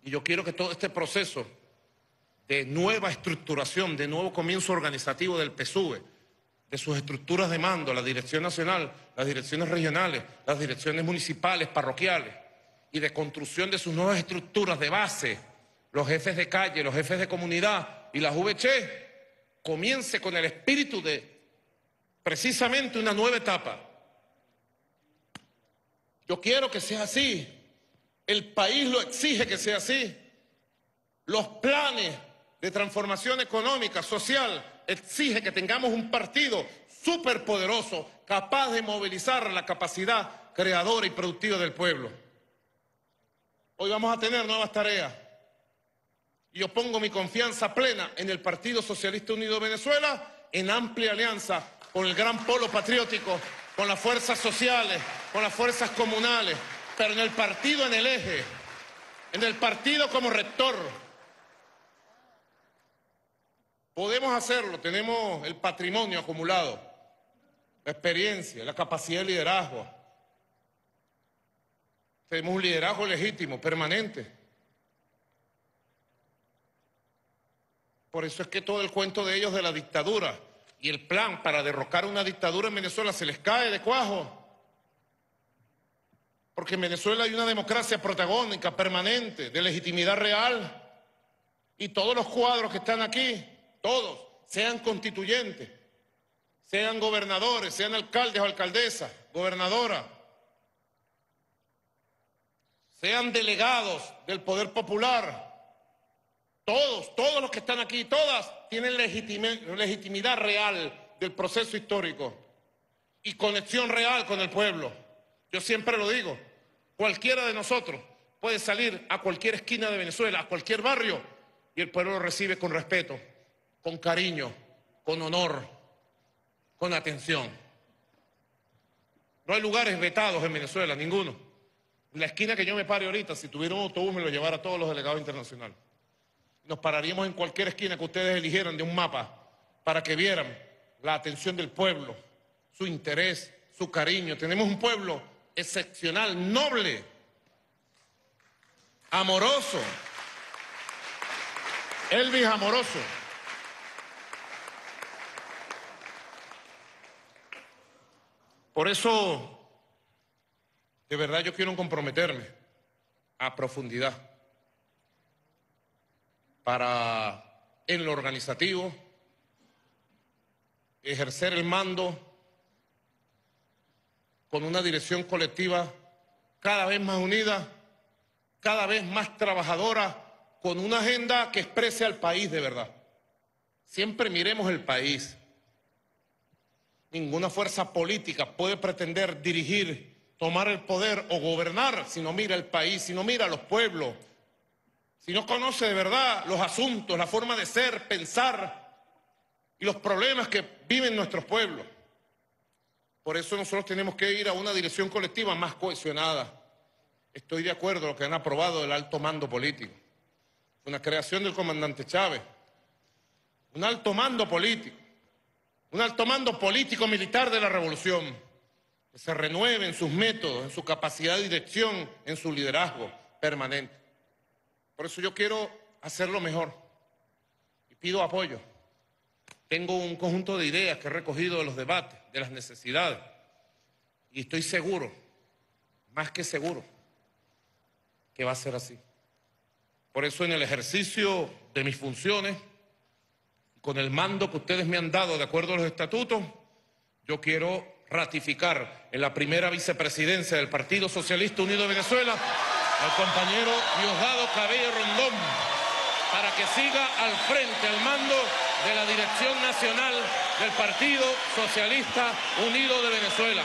Y yo quiero que todo este proceso de nueva estructuración, de nuevo comienzo organizativo del PSUV, de sus estructuras de mando, la dirección nacional, las direcciones regionales, las direcciones municipales, parroquiales, y de construcción de sus nuevas estructuras de base, los jefes de calle, los jefes de comunidad y la VC, comience con el espíritu de precisamente una nueva etapa. Yo quiero que sea así. El país lo exige que sea así. Los planes de transformación económica, social, exige que tengamos un partido súper poderoso, capaz de movilizar la capacidad creadora y productiva del pueblo. Hoy vamos a tener nuevas tareas. Yo pongo mi confianza plena en el Partido Socialista Unido de Venezuela, en amplia alianza con el gran polo patriótico, con las fuerzas sociales, con las fuerzas comunales, pero en el partido en el eje, en el partido como rector. Podemos hacerlo, tenemos el patrimonio acumulado, la experiencia, la capacidad de liderazgo. Tenemos un liderazgo legítimo, permanente. Por eso es que todo el cuento de ellos de la dictadura y el plan para derrocar una dictadura en Venezuela se les cae de cuajo. Porque en Venezuela hay una democracia protagónica, permanente, de legitimidad real. Y todos los cuadros que están aquí, todos, sean constituyentes, sean gobernadores, sean alcaldes o alcaldesas, gobernadoras, sean delegados del poder popular, todos, todos los que están aquí, todas tienen legitimidad real del proceso histórico y conexión real con el pueblo. Yo siempre lo digo, cualquiera de nosotros puede salir a cualquier esquina de Venezuela, a cualquier barrio, y el pueblo lo recibe con respeto, con cariño, con honor, con atención. No hay lugares vetados en Venezuela, ninguno. La esquina que yo me pare ahorita, si tuviera un autobús, me lo llevara a todos los delegados internacionales. Nos pararíamos en cualquier esquina que ustedes eligieran de un mapa para que vieran la atención del pueblo, su interés, su cariño. Tenemos un pueblo excepcional, noble, amoroso. Elvis amoroso. Por eso, de verdad yo quiero comprometerme a profundidad para en lo organizativo ejercer el mando con una dirección colectiva cada vez más unida, cada vez más trabajadora, con una agenda que exprese al país de verdad. Siempre miremos el país. Ninguna fuerza política puede pretender dirigir, tomar el poder o gobernar si no mira el país, si no mira a los pueblos, si no conoce de verdad los asuntos, la forma de ser, pensar y los problemas que viven nuestros pueblos. Por eso nosotros tenemos que ir a una dirección colectiva más cohesionada. Estoy de acuerdo con lo que han aprobado el alto mando político. Una creación del comandante Chávez. Un alto mando político. Un alto mando político militar de la revolución. Que se renueve en sus métodos, en su capacidad de dirección, en su liderazgo permanente. Por eso yo quiero hacerlo mejor. Y pido apoyo. Tengo un conjunto de ideas que he recogido de los debates, de las necesidades. Y estoy seguro, más que seguro, que va a ser así. Por eso en el ejercicio de mis funciones, con el mando que ustedes me han dado de acuerdo a los estatutos, yo quiero ratificar en la primera vicepresidencia del Partido Socialista Unido de Venezuela al compañero Diosdado Cabello Rondón para que siga al frente, al mando de la Dirección Nacional del Partido Socialista Unido de Venezuela.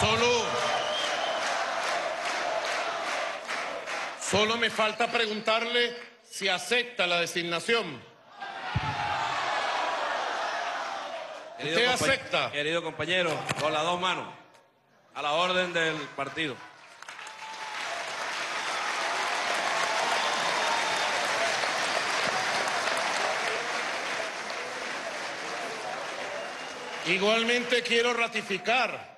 Solo, solo me falta preguntarle si acepta la designación. Querido ¿Usted acepta? Querido compañero, con las dos manos, a la orden del partido. Igualmente quiero ratificar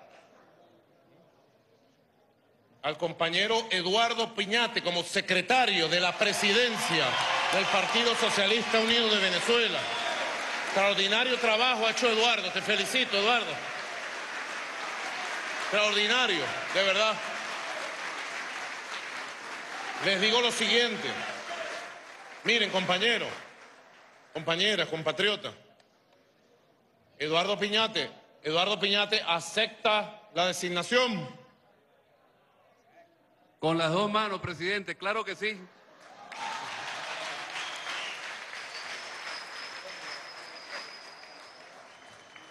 al compañero Eduardo Piñate como secretario de la presidencia del Partido Socialista Unido de Venezuela. Extraordinario trabajo ha hecho Eduardo, te felicito Eduardo. Extraordinario, de verdad. Les digo lo siguiente. Miren, compañeros, compañeras, compatriotas. Eduardo Piñate, Eduardo Piñate acepta la designación. Con las dos manos, presidente, claro que sí.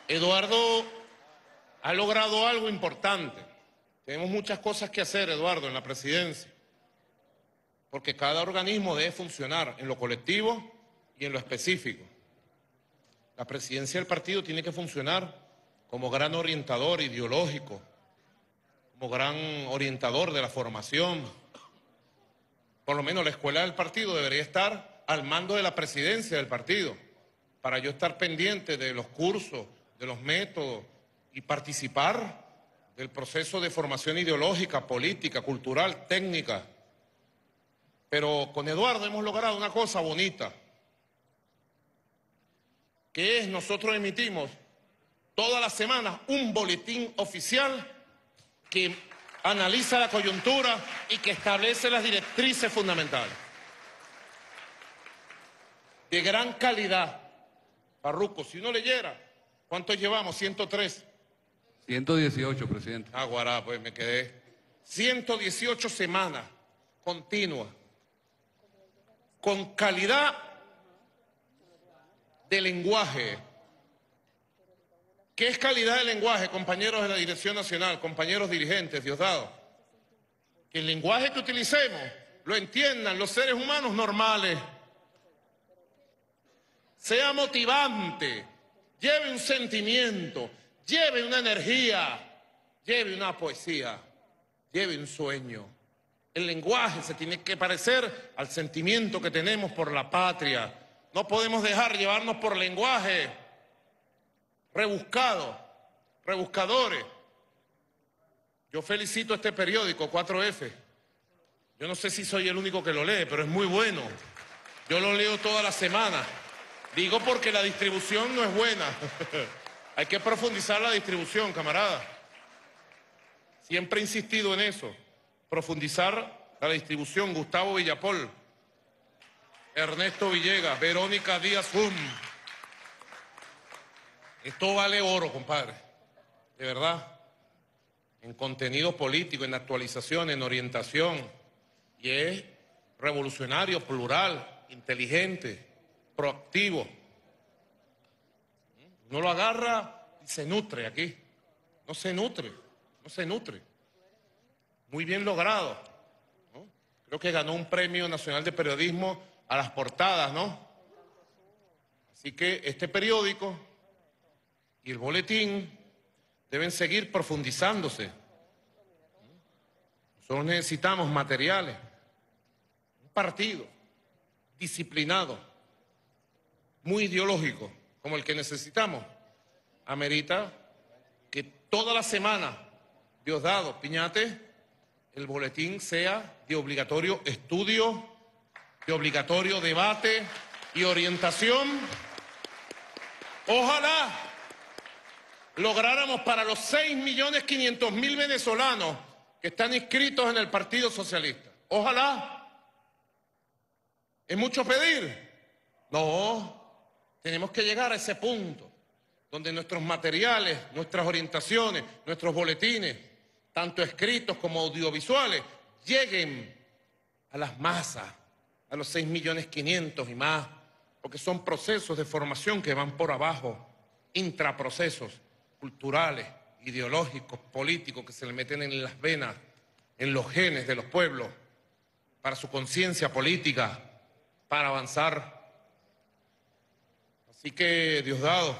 Eduardo ha logrado algo importante. Tenemos muchas cosas que hacer, Eduardo, en la presidencia. Porque cada organismo debe funcionar en lo colectivo y en lo específico. La presidencia del partido tiene que funcionar como gran orientador ideológico, como gran orientador de la formación. Por lo menos la escuela del partido debería estar al mando de la presidencia del partido, para yo estar pendiente de los cursos, de los métodos y participar del proceso de formación ideológica, política, cultural, técnica. Pero con Eduardo hemos logrado una cosa bonita, que es nosotros emitimos todas las semanas un boletín oficial que analiza la coyuntura y que establece las directrices fundamentales. De gran calidad. Farruco, si uno leyera, ¿cuántos llevamos? 103. 118, presidente. Ah, guará, pues me quedé. 118 semanas continua, con calidad de lenguaje. ¿Qué es calidad de lenguaje, compañeros de la Dirección Nacional, compañeros dirigentes, Diosdado? Que el lenguaje que utilicemos lo entiendan los seres humanos normales. Sea motivante, lleve un sentimiento, lleve una energía, lleve una poesía, lleve un sueño. El lenguaje se tiene que parecer al sentimiento que tenemos por la patria. No podemos dejar llevarnos por lenguaje rebuscado, rebuscadores. Yo felicito este periódico 4F. Yo no sé si soy el único que lo lee, pero es muy bueno. Yo lo leo toda la semana. Digo porque la distribución no es buena. (laughs) Hay que profundizar la distribución, camarada. Siempre he insistido en eso. Profundizar la distribución. Gustavo Villapol, Ernesto Villegas, Verónica Díaz Hum. Esto vale oro, compadre. De verdad. En contenido político, en actualización, en orientación. Y es revolucionario, plural, inteligente, proactivo. No lo agarra y se nutre aquí. No se nutre, no se nutre. Muy bien logrado. Creo que ganó un premio nacional de periodismo a las portadas, ¿no? Así que este periódico y el boletín deben seguir profundizándose. Nosotros necesitamos materiales. Un partido disciplinado, muy ideológico, como el que necesitamos, amerita que toda la semana, Diosdado, Piñate, el boletín sea de obligatorio estudio, de obligatorio debate y orientación. Ojalá lográramos para los 6.500.000 venezolanos que están inscritos en el Partido Socialista. Ojalá. ¿Es mucho pedir? No, tenemos que llegar a ese punto donde nuestros materiales, nuestras orientaciones, nuestros boletines, tanto escritos como audiovisuales, lleguen a las masas, a los 6 millones 500 y más, porque son procesos de formación que van por abajo, intraprocesos culturales, ideológicos, políticos que se le meten en las venas, en los genes de los pueblos, para su conciencia política, para avanzar. Así que, Diosdado,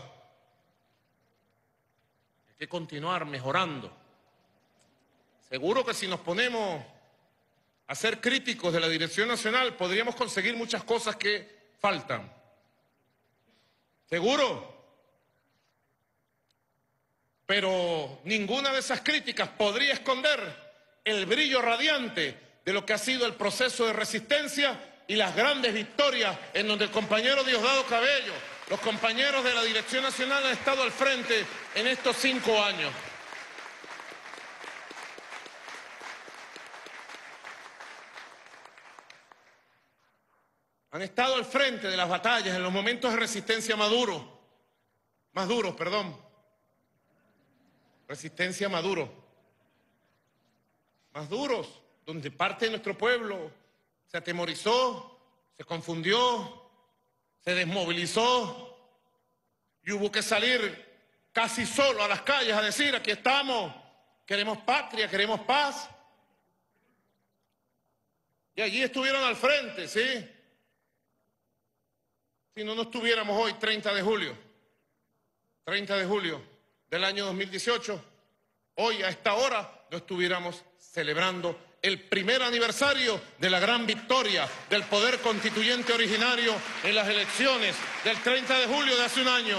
hay que continuar mejorando. Seguro que si nos ponemos a ser críticos de la Dirección Nacional, podríamos conseguir muchas cosas que faltan. ¿Seguro? Pero ninguna de esas críticas podría esconder el brillo radiante de lo que ha sido el proceso de resistencia y las grandes victorias en donde el compañero Diosdado Cabello, los compañeros de la Dirección Nacional han estado al frente en estos cinco años. Han estado al frente de las batallas en los momentos de resistencia maduro, más duros, perdón. Resistencia maduro. Más duros, donde parte de nuestro pueblo se atemorizó, se confundió, se desmovilizó y hubo que salir casi solo a las calles a decir, aquí estamos, queremos patria, queremos paz. Y allí estuvieron al frente, ¿sí? Si no, no estuviéramos hoy, 30 de julio, 30 de julio del año 2018, hoy a esta hora no estuviéramos celebrando el primer aniversario de la gran victoria del poder constituyente originario en las elecciones del 30 de julio de hace un año.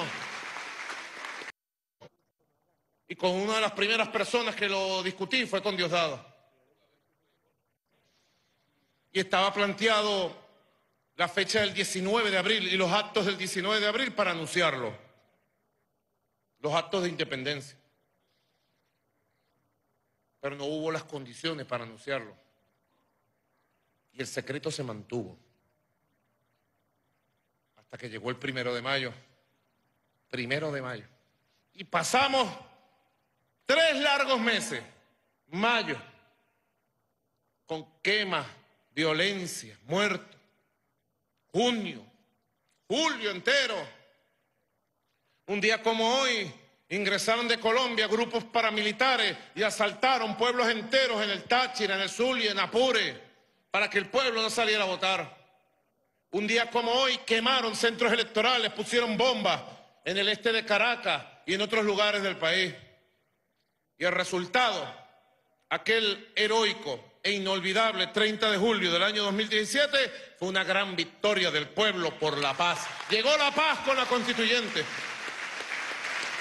Y con una de las primeras personas que lo discutí fue con Diosdado. Y estaba planteado la fecha del 19 de abril y los actos del 19 de abril para anunciarlo. Los actos de independencia pero no hubo las condiciones para anunciarlo. Y el secreto se mantuvo. Hasta que llegó el primero de mayo. Primero de mayo. Y pasamos tres largos meses, mayo, con quemas violencia, muertos. Junio, julio entero. Un día como hoy ingresaron de Colombia grupos paramilitares y asaltaron pueblos enteros en el Táchira, en el Zulia, en Apure, para que el pueblo no saliera a votar. Un día como hoy quemaron centros electorales, pusieron bombas en el este de Caracas y en otros lugares del país. Y el resultado, aquel heroico e inolvidable 30 de julio del año 2017, fue una gran victoria del pueblo por la paz. Llegó la paz con la constituyente.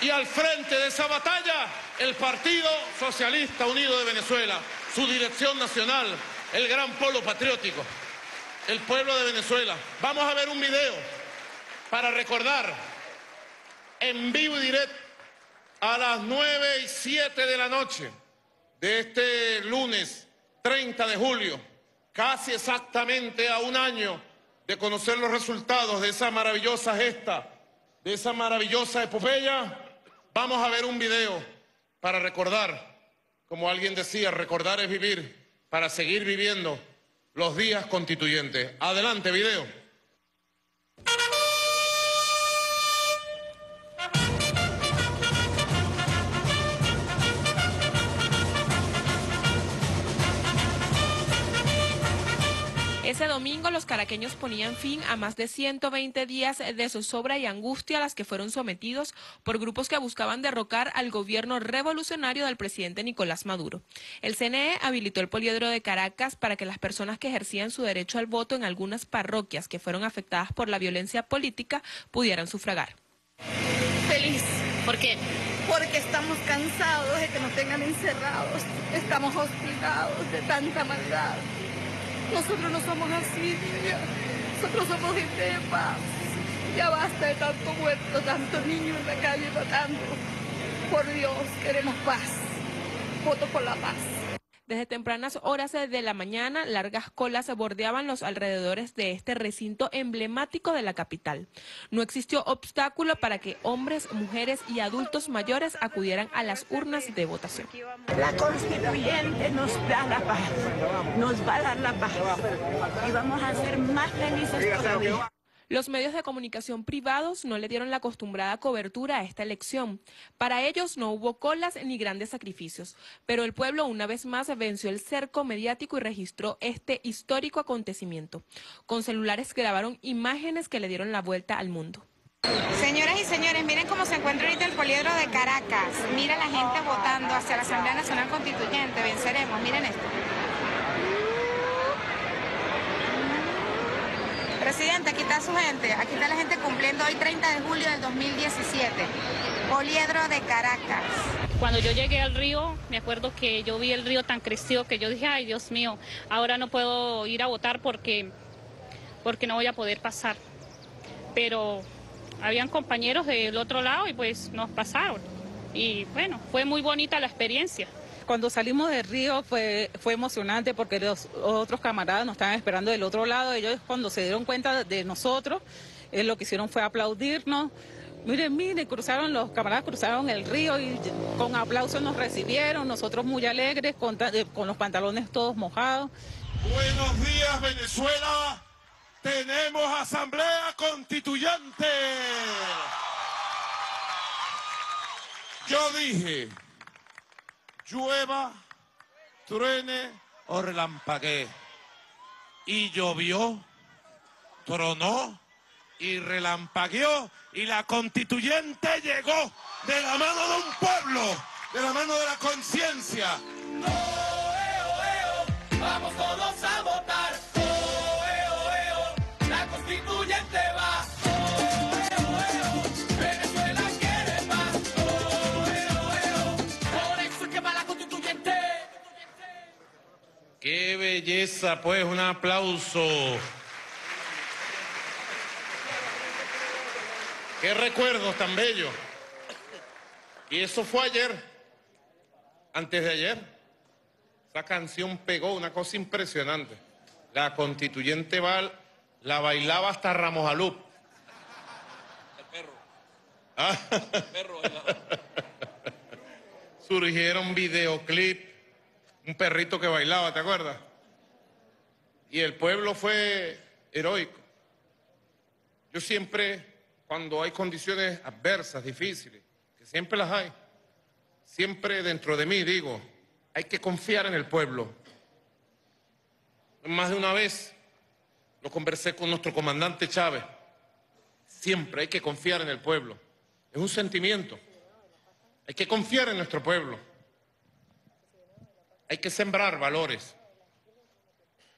Y al frente de esa batalla, el Partido Socialista Unido de Venezuela, su dirección nacional, el gran polo patriótico, el pueblo de Venezuela. Vamos a ver un video para recordar en vivo y directo a las 9 y 7 de la noche de este lunes 30 de julio, casi exactamente a un año de conocer los resultados de esa maravillosa gesta, de esa maravillosa epopeya, vamos a ver un video para recordar, como alguien decía, recordar es vivir, para seguir viviendo los días constituyentes. Adelante, video. Ese domingo los caraqueños ponían fin a más de 120 días de zozobra y angustia a las que fueron sometidos por grupos que buscaban derrocar al gobierno revolucionario del presidente Nicolás Maduro. El CNE habilitó el poliedro de Caracas para que las personas que ejercían su derecho al voto en algunas parroquias que fueron afectadas por la violencia política pudieran sufragar. Feliz. ¿Por qué? Porque estamos cansados de que nos tengan encerrados. Estamos hostigados de tanta maldad. Nosotros no somos así, niña. Nosotros somos gente de paz. Ya basta de tanto muerto, tanto niño en la calle matando. Por Dios, queremos paz. Voto por la paz. Desde tempranas horas de la mañana, largas colas bordeaban los alrededores de este recinto emblemático de la capital. No existió obstáculo para que hombres, mujeres y adultos mayores acudieran a las urnas de votación. La constituyente nos da la paz, nos va a dar la paz y vamos a ser más felices todavía. Los medios de comunicación privados no le dieron la acostumbrada cobertura a esta elección. Para ellos no hubo colas ni grandes sacrificios, pero el pueblo una vez más venció el cerco mediático y registró este histórico acontecimiento. Con celulares grabaron imágenes que le dieron la vuelta al mundo. Señoras y señores, miren cómo se encuentra ahorita el poliedro de Caracas. Mira la gente votando hacia la Asamblea Nacional Constituyente. Venceremos, miren esto. Presidente, aquí está su gente. Aquí está la gente cumpliendo hoy 30 de julio del 2017. Poliedro de Caracas. Cuando yo llegué al río, me acuerdo que yo vi el río tan crecido que yo dije, ay Dios mío, ahora no puedo ir a votar porque, porque no voy a poder pasar. Pero habían compañeros del otro lado y pues nos pasaron. Y bueno, fue muy bonita la experiencia. Cuando salimos del río fue, fue emocionante porque los otros camaradas nos estaban esperando del otro lado. Ellos cuando se dieron cuenta de nosotros, eh, lo que hicieron fue aplaudirnos. Miren, miren, cruzaron, los camaradas cruzaron el río y con aplausos nos recibieron, nosotros muy alegres, con, eh, con los pantalones todos mojados. Buenos días, Venezuela. Tenemos asamblea constituyente. Yo dije, llueva, truene o relampaguee. Y llovió, tronó y relampagueó y la constituyente llegó de la mano de un pueblo, de la mano de la conciencia. Vamos todos a votar. ¡Qué belleza! Pues un aplauso. ¡Qué recuerdos tan bellos! Y eso fue ayer, antes de ayer. Esa canción pegó una cosa impresionante. La constituyente Val la bailaba hasta Ramos Alup. El perro. Ah. El perro. (laughs) Surgieron videoclip, un perrito que bailaba, ¿te acuerdas? y el pueblo fue heroico. Yo siempre, cuando hay condiciones adversas, difíciles, que siempre las hay, siempre dentro de mí digo, hay que confiar en el pueblo. Más de una vez lo conversé con nuestro comandante Chávez. Siempre hay que confiar en el pueblo. Es un sentimiento. Hay que confiar en nuestro pueblo. Hay que sembrar valores.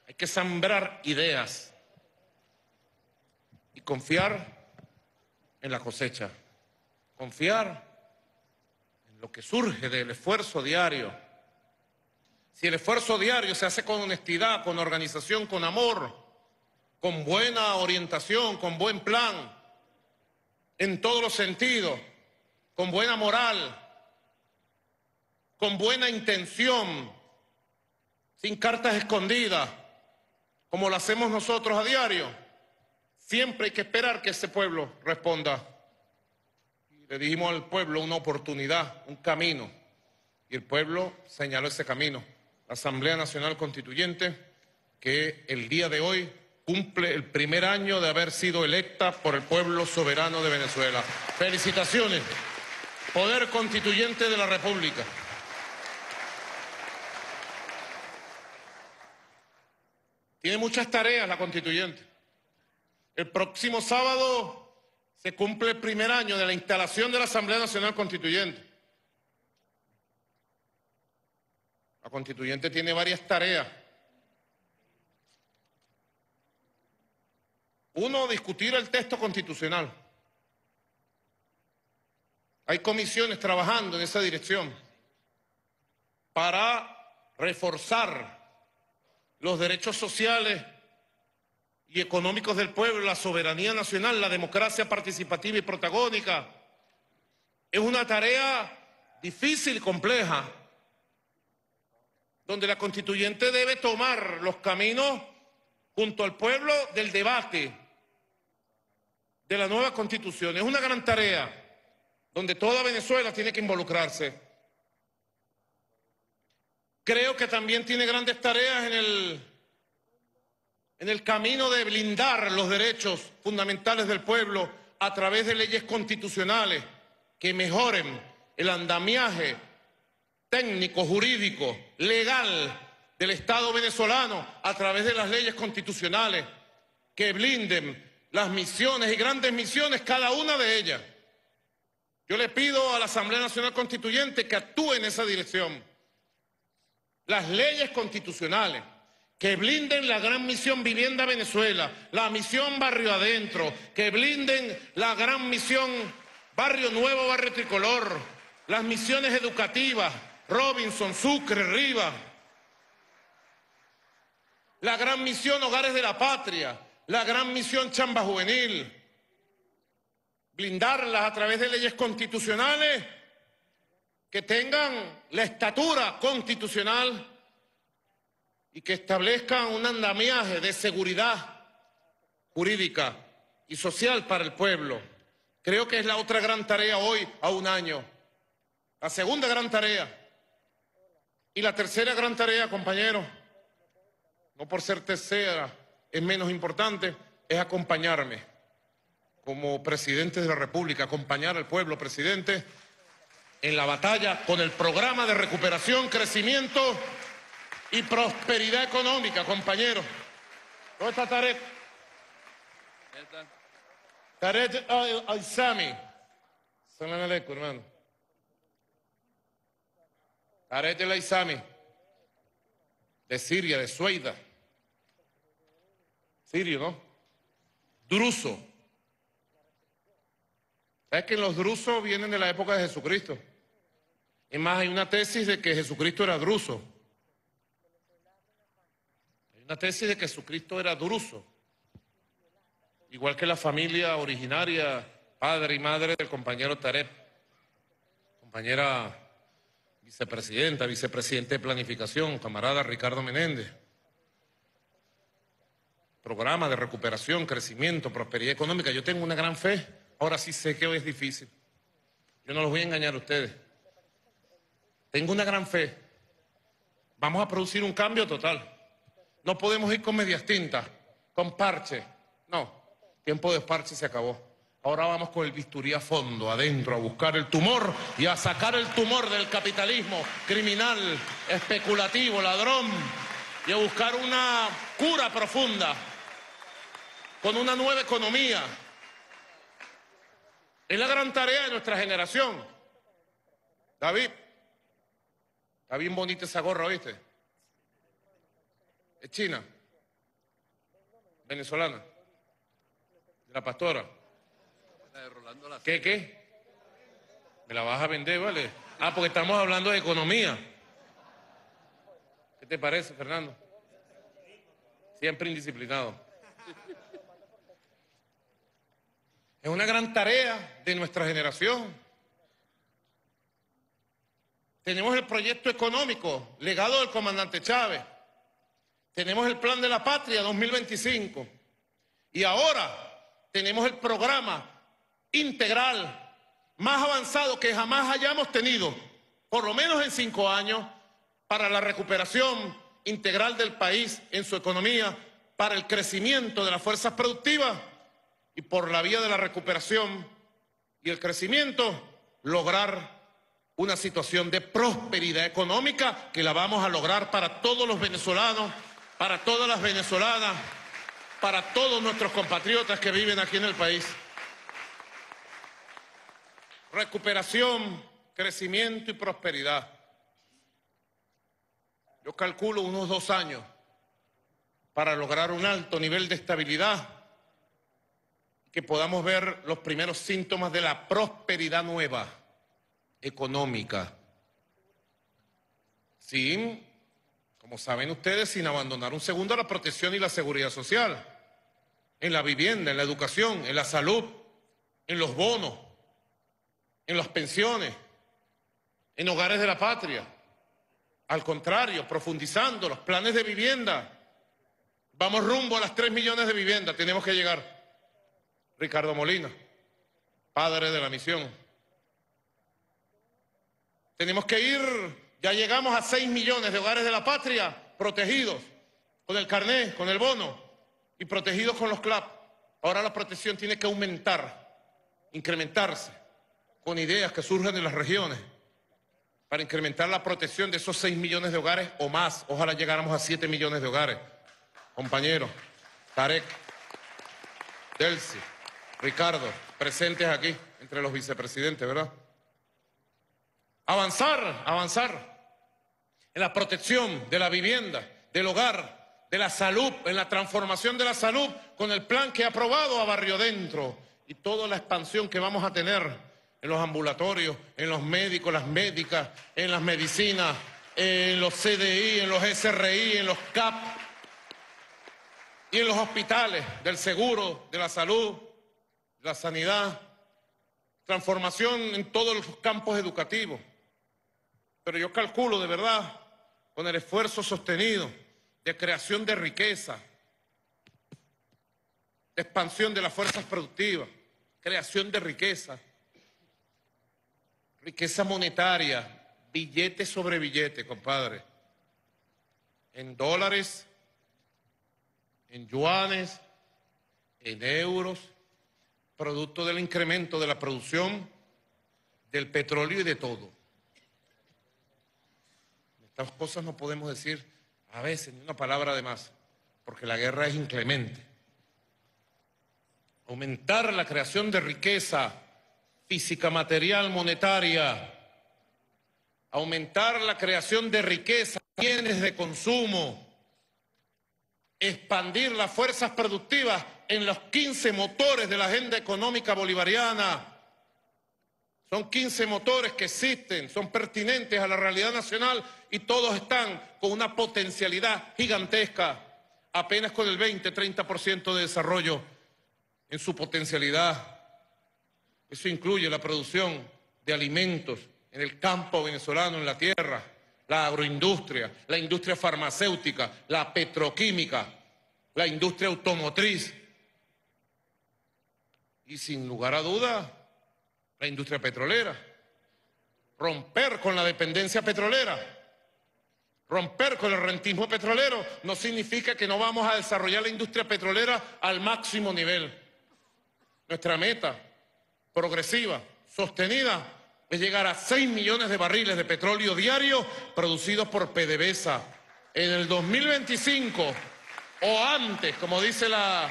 Hay que sembrar ideas. Y confiar en la cosecha. Confiar en lo que surge del esfuerzo diario. Si el esfuerzo diario se hace con honestidad, con organización, con amor, con buena orientación, con buen plan, en todos los sentidos, con buena moral, con buena intención, sin cartas escondidas, como lo hacemos nosotros a diario, siempre hay que esperar que ese pueblo responda. Y le dijimos al pueblo una oportunidad, un camino, y el pueblo señaló ese camino. La Asamblea Nacional Constituyente, que el día de hoy cumple el primer año de haber sido electa por el pueblo soberano de Venezuela. Felicitaciones, Poder Constituyente de la República. Tiene muchas tareas la constituyente. El próximo sábado se cumple el primer año de la instalación de la Asamblea Nacional Constituyente. La constituyente tiene varias tareas. Uno, discutir el texto constitucional. Hay comisiones trabajando en esa dirección para reforzar los derechos sociales y económicos del pueblo, la soberanía nacional, la democracia participativa y protagónica. Es una tarea difícil y compleja, donde la constituyente debe tomar los caminos junto al pueblo del debate de la nueva constitución. Es una gran tarea donde toda Venezuela tiene que involucrarse. Creo que también tiene grandes tareas en el, en el camino de blindar los derechos fundamentales del pueblo a través de leyes constitucionales que mejoren el andamiaje técnico, jurídico, legal del Estado venezolano a través de las leyes constitucionales que blinden las misiones y grandes misiones, cada una de ellas. Yo le pido a la Asamblea Nacional Constituyente que actúe en esa dirección. Las leyes constitucionales que blinden la gran misión Vivienda Venezuela, la misión Barrio Adentro, que blinden la gran misión Barrio Nuevo, Barrio Tricolor, las misiones educativas, Robinson, Sucre, Riva, la gran misión Hogares de la Patria, la gran misión Chamba Juvenil, blindarlas a través de leyes constitucionales que tengan la estatura constitucional y que establezcan un andamiaje de seguridad jurídica y social para el pueblo. Creo que es la otra gran tarea hoy a un año. La segunda gran tarea. Y la tercera gran tarea, compañeros, no por ser tercera, es menos importante, es acompañarme como presidente de la República, acompañar al pueblo, presidente, en la batalla con el programa de recuperación, crecimiento y prosperidad económica, compañeros. ¿Dónde está Tarek? Tarek Al-Sami. Salam aleikum, hermano. Tarek Al-Aizami. De Siria, de Sueida. Sirio, ¿no? Druso. ¿Sabes que los drusos vienen de la época de Jesucristo? Es más, hay una tesis de que Jesucristo era druso. Hay una tesis de que Jesucristo era druso. Igual que la familia originaria, padre y madre del compañero Tarek. Compañera vicepresidenta, vicepresidente de planificación, camarada Ricardo Menéndez programa de recuperación, crecimiento, prosperidad económica. Yo tengo una gran fe. Ahora sí sé que hoy es difícil. Yo no los voy a engañar a ustedes. Tengo una gran fe. Vamos a producir un cambio total. No podemos ir con medias tintas, con parche. No, tiempo de parche se acabó. Ahora vamos con el bisturí a fondo, adentro, a buscar el tumor y a sacar el tumor del capitalismo criminal, especulativo, ladrón, y a buscar una cura profunda con una nueva economía. Es la gran tarea de nuestra generación. David, está bien bonita esa gorra, ¿viste? Es china, venezolana, de la pastora. ¿Qué, qué? ¿Me la vas a vender, vale? Ah, porque estamos hablando de economía. ¿Qué te parece, Fernando? Siempre indisciplinado. Es una gran tarea de nuestra generación. Tenemos el proyecto económico, legado del comandante Chávez. Tenemos el plan de la patria 2025. Y ahora tenemos el programa integral más avanzado que jamás hayamos tenido, por lo menos en cinco años, para la recuperación integral del país en su economía, para el crecimiento de las fuerzas productivas y por la vía de la recuperación y el crecimiento lograr una situación de prosperidad económica que la vamos a lograr para todos los venezolanos, para todas las venezolanas, para todos nuestros compatriotas que viven aquí en el país. Recuperación, crecimiento y prosperidad. Yo calculo unos dos años para lograr un alto nivel de estabilidad que podamos ver los primeros síntomas de la prosperidad nueva, económica. Sin, como saben ustedes, sin abandonar un segundo la protección y la seguridad social, en la vivienda, en la educación, en la salud, en los bonos, en las pensiones, en hogares de la patria. Al contrario, profundizando los planes de vivienda. Vamos rumbo a las 3 millones de viviendas, tenemos que llegar. Ricardo Molina, padre de la misión. Tenemos que ir, ya llegamos a 6 millones de hogares de la patria protegidos con el carné, con el bono y protegidos con los CLAP. Ahora la protección tiene que aumentar, incrementarse con ideas que surgen de las regiones para incrementar la protección de esos 6 millones de hogares o más. Ojalá llegáramos a 7 millones de hogares. Compañeros, Tarek, Delcy, Ricardo, presentes aquí entre los vicepresidentes, ¿verdad? Avanzar, avanzar en la protección de la vivienda, del hogar, de la salud, en la transformación de la salud, con el plan que ha aprobado a Barrio Dentro y toda la expansión que vamos a tener en los ambulatorios, en los médicos, las médicas, en las medicinas, en los CDI, en los SRI, en los CAP y en los hospitales del seguro, de la salud, la sanidad, transformación en todos los campos educativos. Pero yo calculo de verdad, con el esfuerzo sostenido de creación de riqueza, de expansión de las fuerzas productivas, creación de riqueza, riqueza monetaria, billete sobre billete, compadre, en dólares, en yuanes, en euros, producto del incremento de la producción del petróleo y de todo. Estas cosas no podemos decir a veces ni una palabra de más, porque la guerra es inclemente. Aumentar la creación de riqueza física, material, monetaria, aumentar la creación de riqueza, bienes de consumo, expandir las fuerzas productivas en los 15 motores de la agenda económica bolivariana. Son 15 motores que existen, son pertinentes a la realidad nacional y todos están con una potencialidad gigantesca, apenas con el 20-30% de desarrollo en su potencialidad. Eso incluye la producción de alimentos en el campo venezolano, en la tierra, la agroindustria, la industria farmacéutica, la petroquímica, la industria automotriz y sin lugar a duda la industria petrolera. Romper con la dependencia petrolera, Romper con el rentismo petrolero no significa que no vamos a desarrollar la industria petrolera al máximo nivel. Nuestra meta progresiva, sostenida, es llegar a 6 millones de barriles de petróleo diario producidos por PDVSA en el 2025 o antes, como dice la,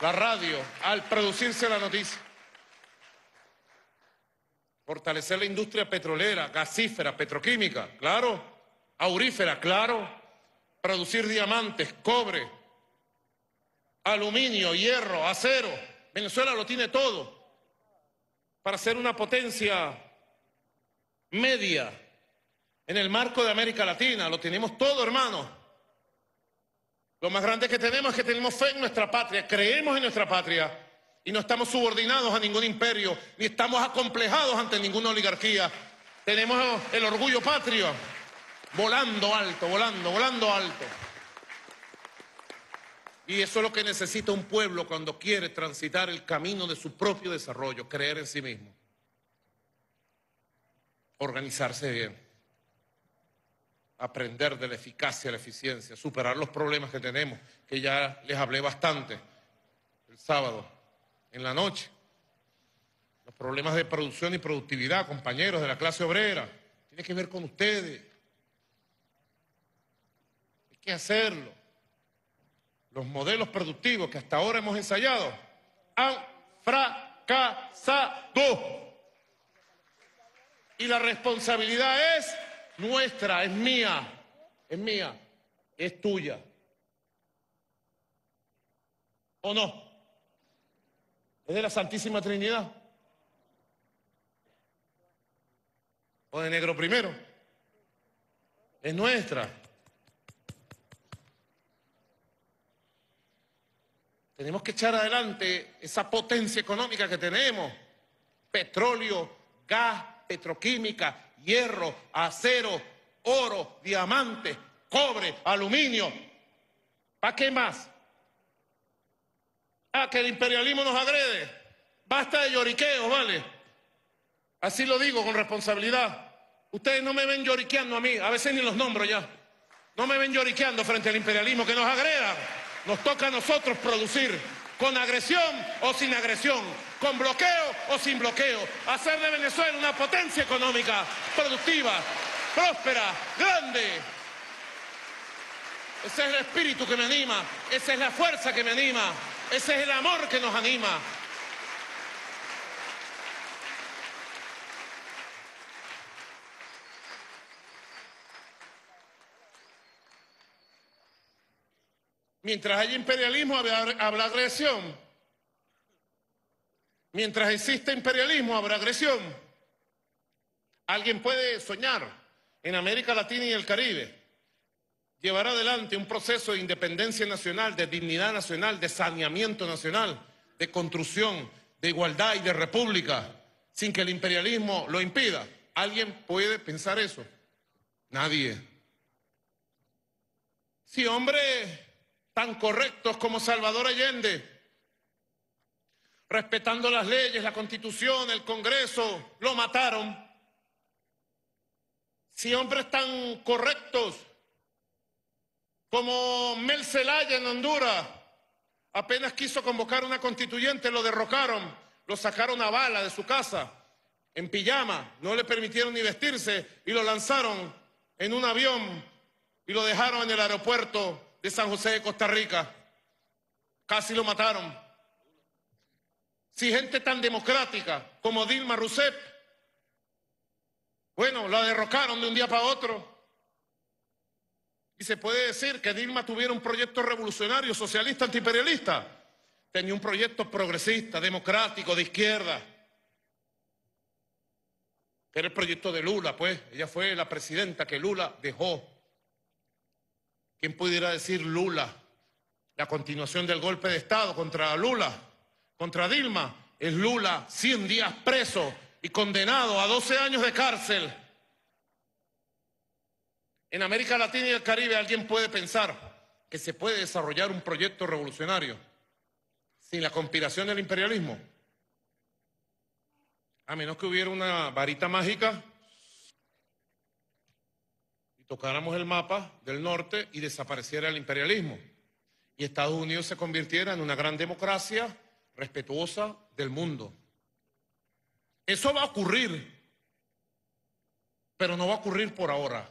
la radio, al producirse la noticia. Fortalecer la industria petrolera, gasífera, petroquímica, claro. Aurífera, claro. Producir diamantes, cobre, aluminio, hierro, acero. Venezuela lo tiene todo para ser una potencia media en el marco de América Latina. Lo tenemos todo, hermano. Lo más grande que tenemos es que tenemos fe en nuestra patria, creemos en nuestra patria y no estamos subordinados a ningún imperio, ni estamos acomplejados ante ninguna oligarquía. Tenemos el orgullo patrio volando alto, volando, volando alto. Y eso es lo que necesita un pueblo cuando quiere transitar el camino de su propio desarrollo, creer en sí mismo, organizarse bien, aprender de la eficacia, la eficiencia, superar los problemas que tenemos, que ya les hablé bastante el sábado en la noche. Los problemas de producción y productividad, compañeros de la clase obrera, tiene que ver con ustedes. Hay que hacerlo. Los modelos productivos que hasta ahora hemos ensayado han fracasado. Y la responsabilidad es nuestra, es mía, es mía, es tuya. ¿O no? ¿Es de la Santísima Trinidad? ¿O de negro primero? Es nuestra. Tenemos que echar adelante esa potencia económica que tenemos. Petróleo, gas, petroquímica, hierro, acero, oro, diamante, cobre, aluminio. ¿Para qué más? Ah, que el imperialismo nos agrede. Basta de lloriqueos, ¿vale? Así lo digo con responsabilidad. Ustedes no me ven lloriqueando a mí, a veces ni los nombro ya. No me ven lloriqueando frente al imperialismo que nos agreda. Nos toca a nosotros producir con agresión o sin agresión, con bloqueo o sin bloqueo. Hacer de Venezuela una potencia económica, productiva, próspera, grande. Ese es el espíritu que me anima, esa es la fuerza que me anima, ese es el amor que nos anima. Mientras haya imperialismo, habrá, agresión. Mientras exista imperialismo, habrá agresión. Alguien puede soñar en América Latina y el Caribe llevar adelante un proceso de independencia nacional, de dignidad nacional, de saneamiento nacional, de construcción, de igualdad y de república, sin que el imperialismo lo impida. ¿Alguien puede pensar eso? Nadie. Si hombres tan correctos como Salvador Allende, respetando las leyes, la constitución, el Congreso, lo mataron. Si hombres tan correctos como Mel Zelaya en Honduras, apenas quiso convocar una constituyente, lo derrocaron, lo sacaron a bala de su casa, en pijama, no le permitieron ni vestirse y lo lanzaron en un avión y lo dejaron en el aeropuerto de San José de Costa Rica. Casi lo mataron. Si gente tan democrática como Dilma Rousseff, bueno, la derrocaron de un día para otro. Y se puede decir que Dilma tuviera un proyecto revolucionario, socialista, antiimperialista. Tenía un proyecto progresista, democrático, de izquierda. Era el proyecto de Lula, pues. Ella fue la presidenta que Lula dejó. ¿Quién pudiera decir Lula? La continuación del golpe de Estado contra Lula, contra Dilma, es Lula 100 días preso y condenado a 12 años de cárcel. En América Latina y el Caribe alguien puede pensar que se puede desarrollar un proyecto revolucionario sin la conspiración del imperialismo. A menos que hubiera una varita mágica y tocáramos el mapa del norte y desapareciera el imperialismo. Y Estados Unidos se convirtiera en una gran democracia respetuosa del mundo. Eso va a ocurrir, pero no va a ocurrir por ahora,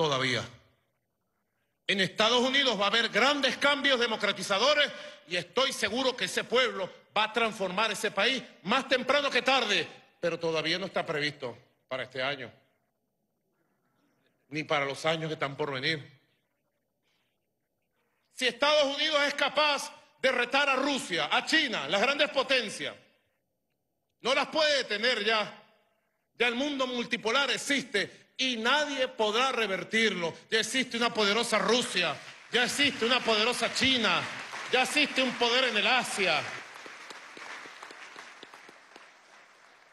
todavía. En Estados Unidos va a haber grandes cambios democratizadores y estoy seguro que ese pueblo va a transformar ese país más temprano que tarde, pero todavía no está previsto para este año, ni para los años que están por venir. Si Estados Unidos es capaz de retar a Rusia, a China, las grandes potencias, no las puede detener ya. Ya el mundo multipolar existe y nadie podrá revertirlo. Ya existe una poderosa Rusia, ya existe una poderosa China, ya existe un poder en el Asia.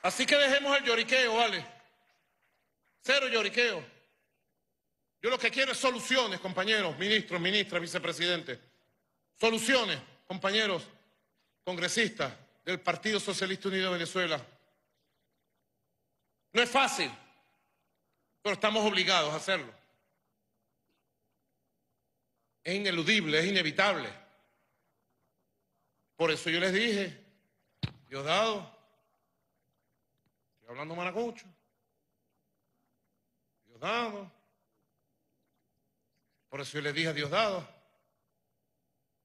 Así que dejemos el lloriqueo, ¿vale? Cero lloriqueo. Yo lo que quiero es soluciones, compañeros, ministros, ministras, vicepresidentes. Soluciones, compañeros, congresistas del Partido Socialista Unido de Venezuela. No es fácil, pero estamos obligados a hacerlo. Es ineludible, es inevitable. Por eso yo les dije, Diosdado, estoy hablando maracucho, Diosdado. Por eso yo les dije a Diosdado,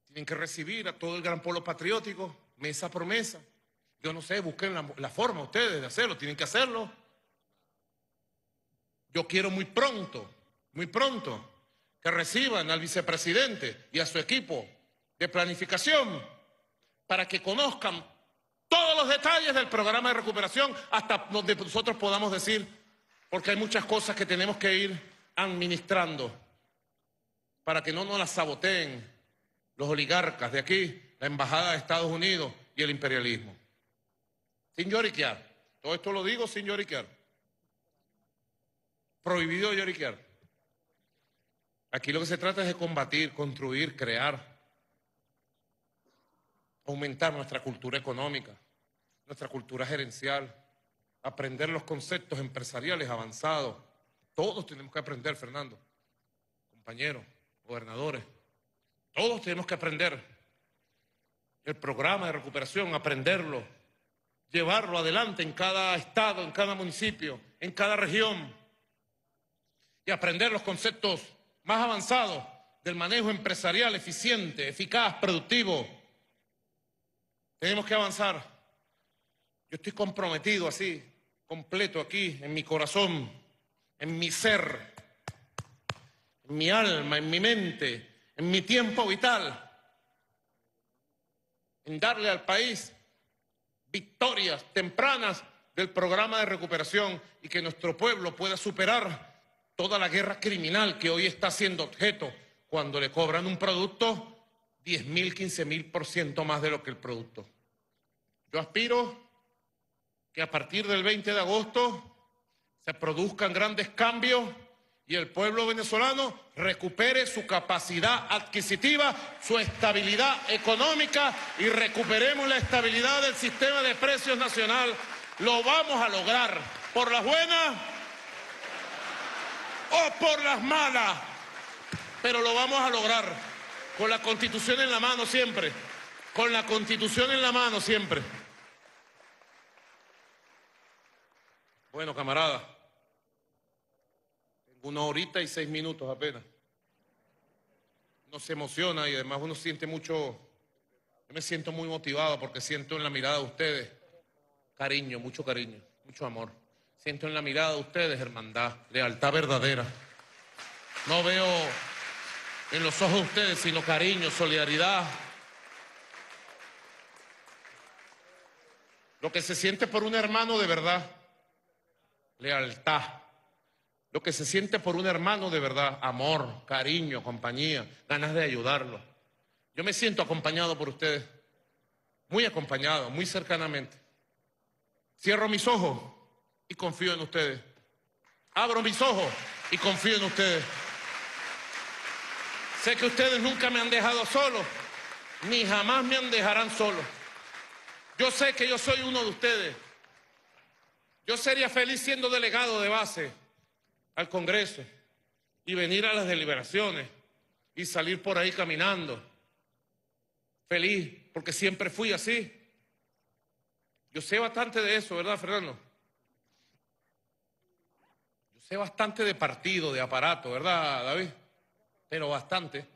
tienen que recibir a todo el gran pueblo patriótico, mesa por mesa. Yo no sé, busquen la, la forma ustedes de hacerlo, tienen que hacerlo. Yo quiero muy pronto, muy pronto, que reciban al vicepresidente y a su equipo de planificación para que conozcan todos los detalles del programa de recuperación hasta donde nosotros podamos decir, porque hay muchas cosas que tenemos que ir administrando para que no nos las saboteen los oligarcas de aquí, la Embajada de Estados Unidos y el imperialismo. Sin lloriquear. Todo esto lo digo sin lloriquear. Prohibido lloriquear. Aquí lo que se trata es de combatir, construir, crear, aumentar nuestra cultura económica, nuestra cultura gerencial, aprender los conceptos empresariales avanzados. Todos tenemos que aprender, Fernando, compañeros, gobernadores. Todos tenemos que aprender el programa de recuperación, aprenderlo, llevarlo adelante en cada estado, en cada municipio, en cada región y aprender los conceptos más avanzados del manejo empresarial eficiente, eficaz, productivo. Tenemos que avanzar. Yo estoy comprometido así, completo aquí, en mi corazón, en mi ser, en mi alma, en mi mente, en mi tiempo vital, en darle al país victorias tempranas del programa de recuperación y que nuestro pueblo pueda superar toda la guerra criminal que hoy está siendo objeto cuando le cobran un producto 10 mil, 15 mil por ciento más de lo que el producto. Yo aspiro que a partir del 20 de agosto se produzcan grandes cambios y el pueblo venezolano recupere su capacidad adquisitiva, su estabilidad económica y recuperemos la estabilidad del sistema de precios nacional. Lo vamos a lograr por las buenas o por las malas, pero lo vamos a lograr con la constitución en la mano siempre, con la constitución en la mano siempre. Bueno, camarada, tengo una horita y seis minutos apenas. Uno se emociona y además uno siente mucho, yo me siento muy motivado porque siento en la mirada de ustedes cariño, mucho cariño, mucho amor. Siento en la mirada de ustedes hermandad, lealtad verdadera. No veo en los ojos de ustedes sino cariño, solidaridad. Lo que se siente por un hermano de verdad, lealtad. Lo que se siente por un hermano de verdad, amor, cariño, compañía, ganas de ayudarlo. Yo me siento acompañado por ustedes, muy acompañado, muy cercanamente. Cierro mis ojos y confío en ustedes. Abro mis ojos y confío en ustedes. Sé que ustedes nunca me han dejado solo, ni jamás me dejarán solo. Yo sé que yo soy uno de ustedes. Yo sería feliz siendo delegado de base, al Congreso y venir a las deliberaciones y salir por ahí caminando, feliz, porque siempre fui así. Yo sé bastante de eso, ¿verdad, Fernando? Sé bastante de partido, de aparato, ¿verdad, David? Pero bastante.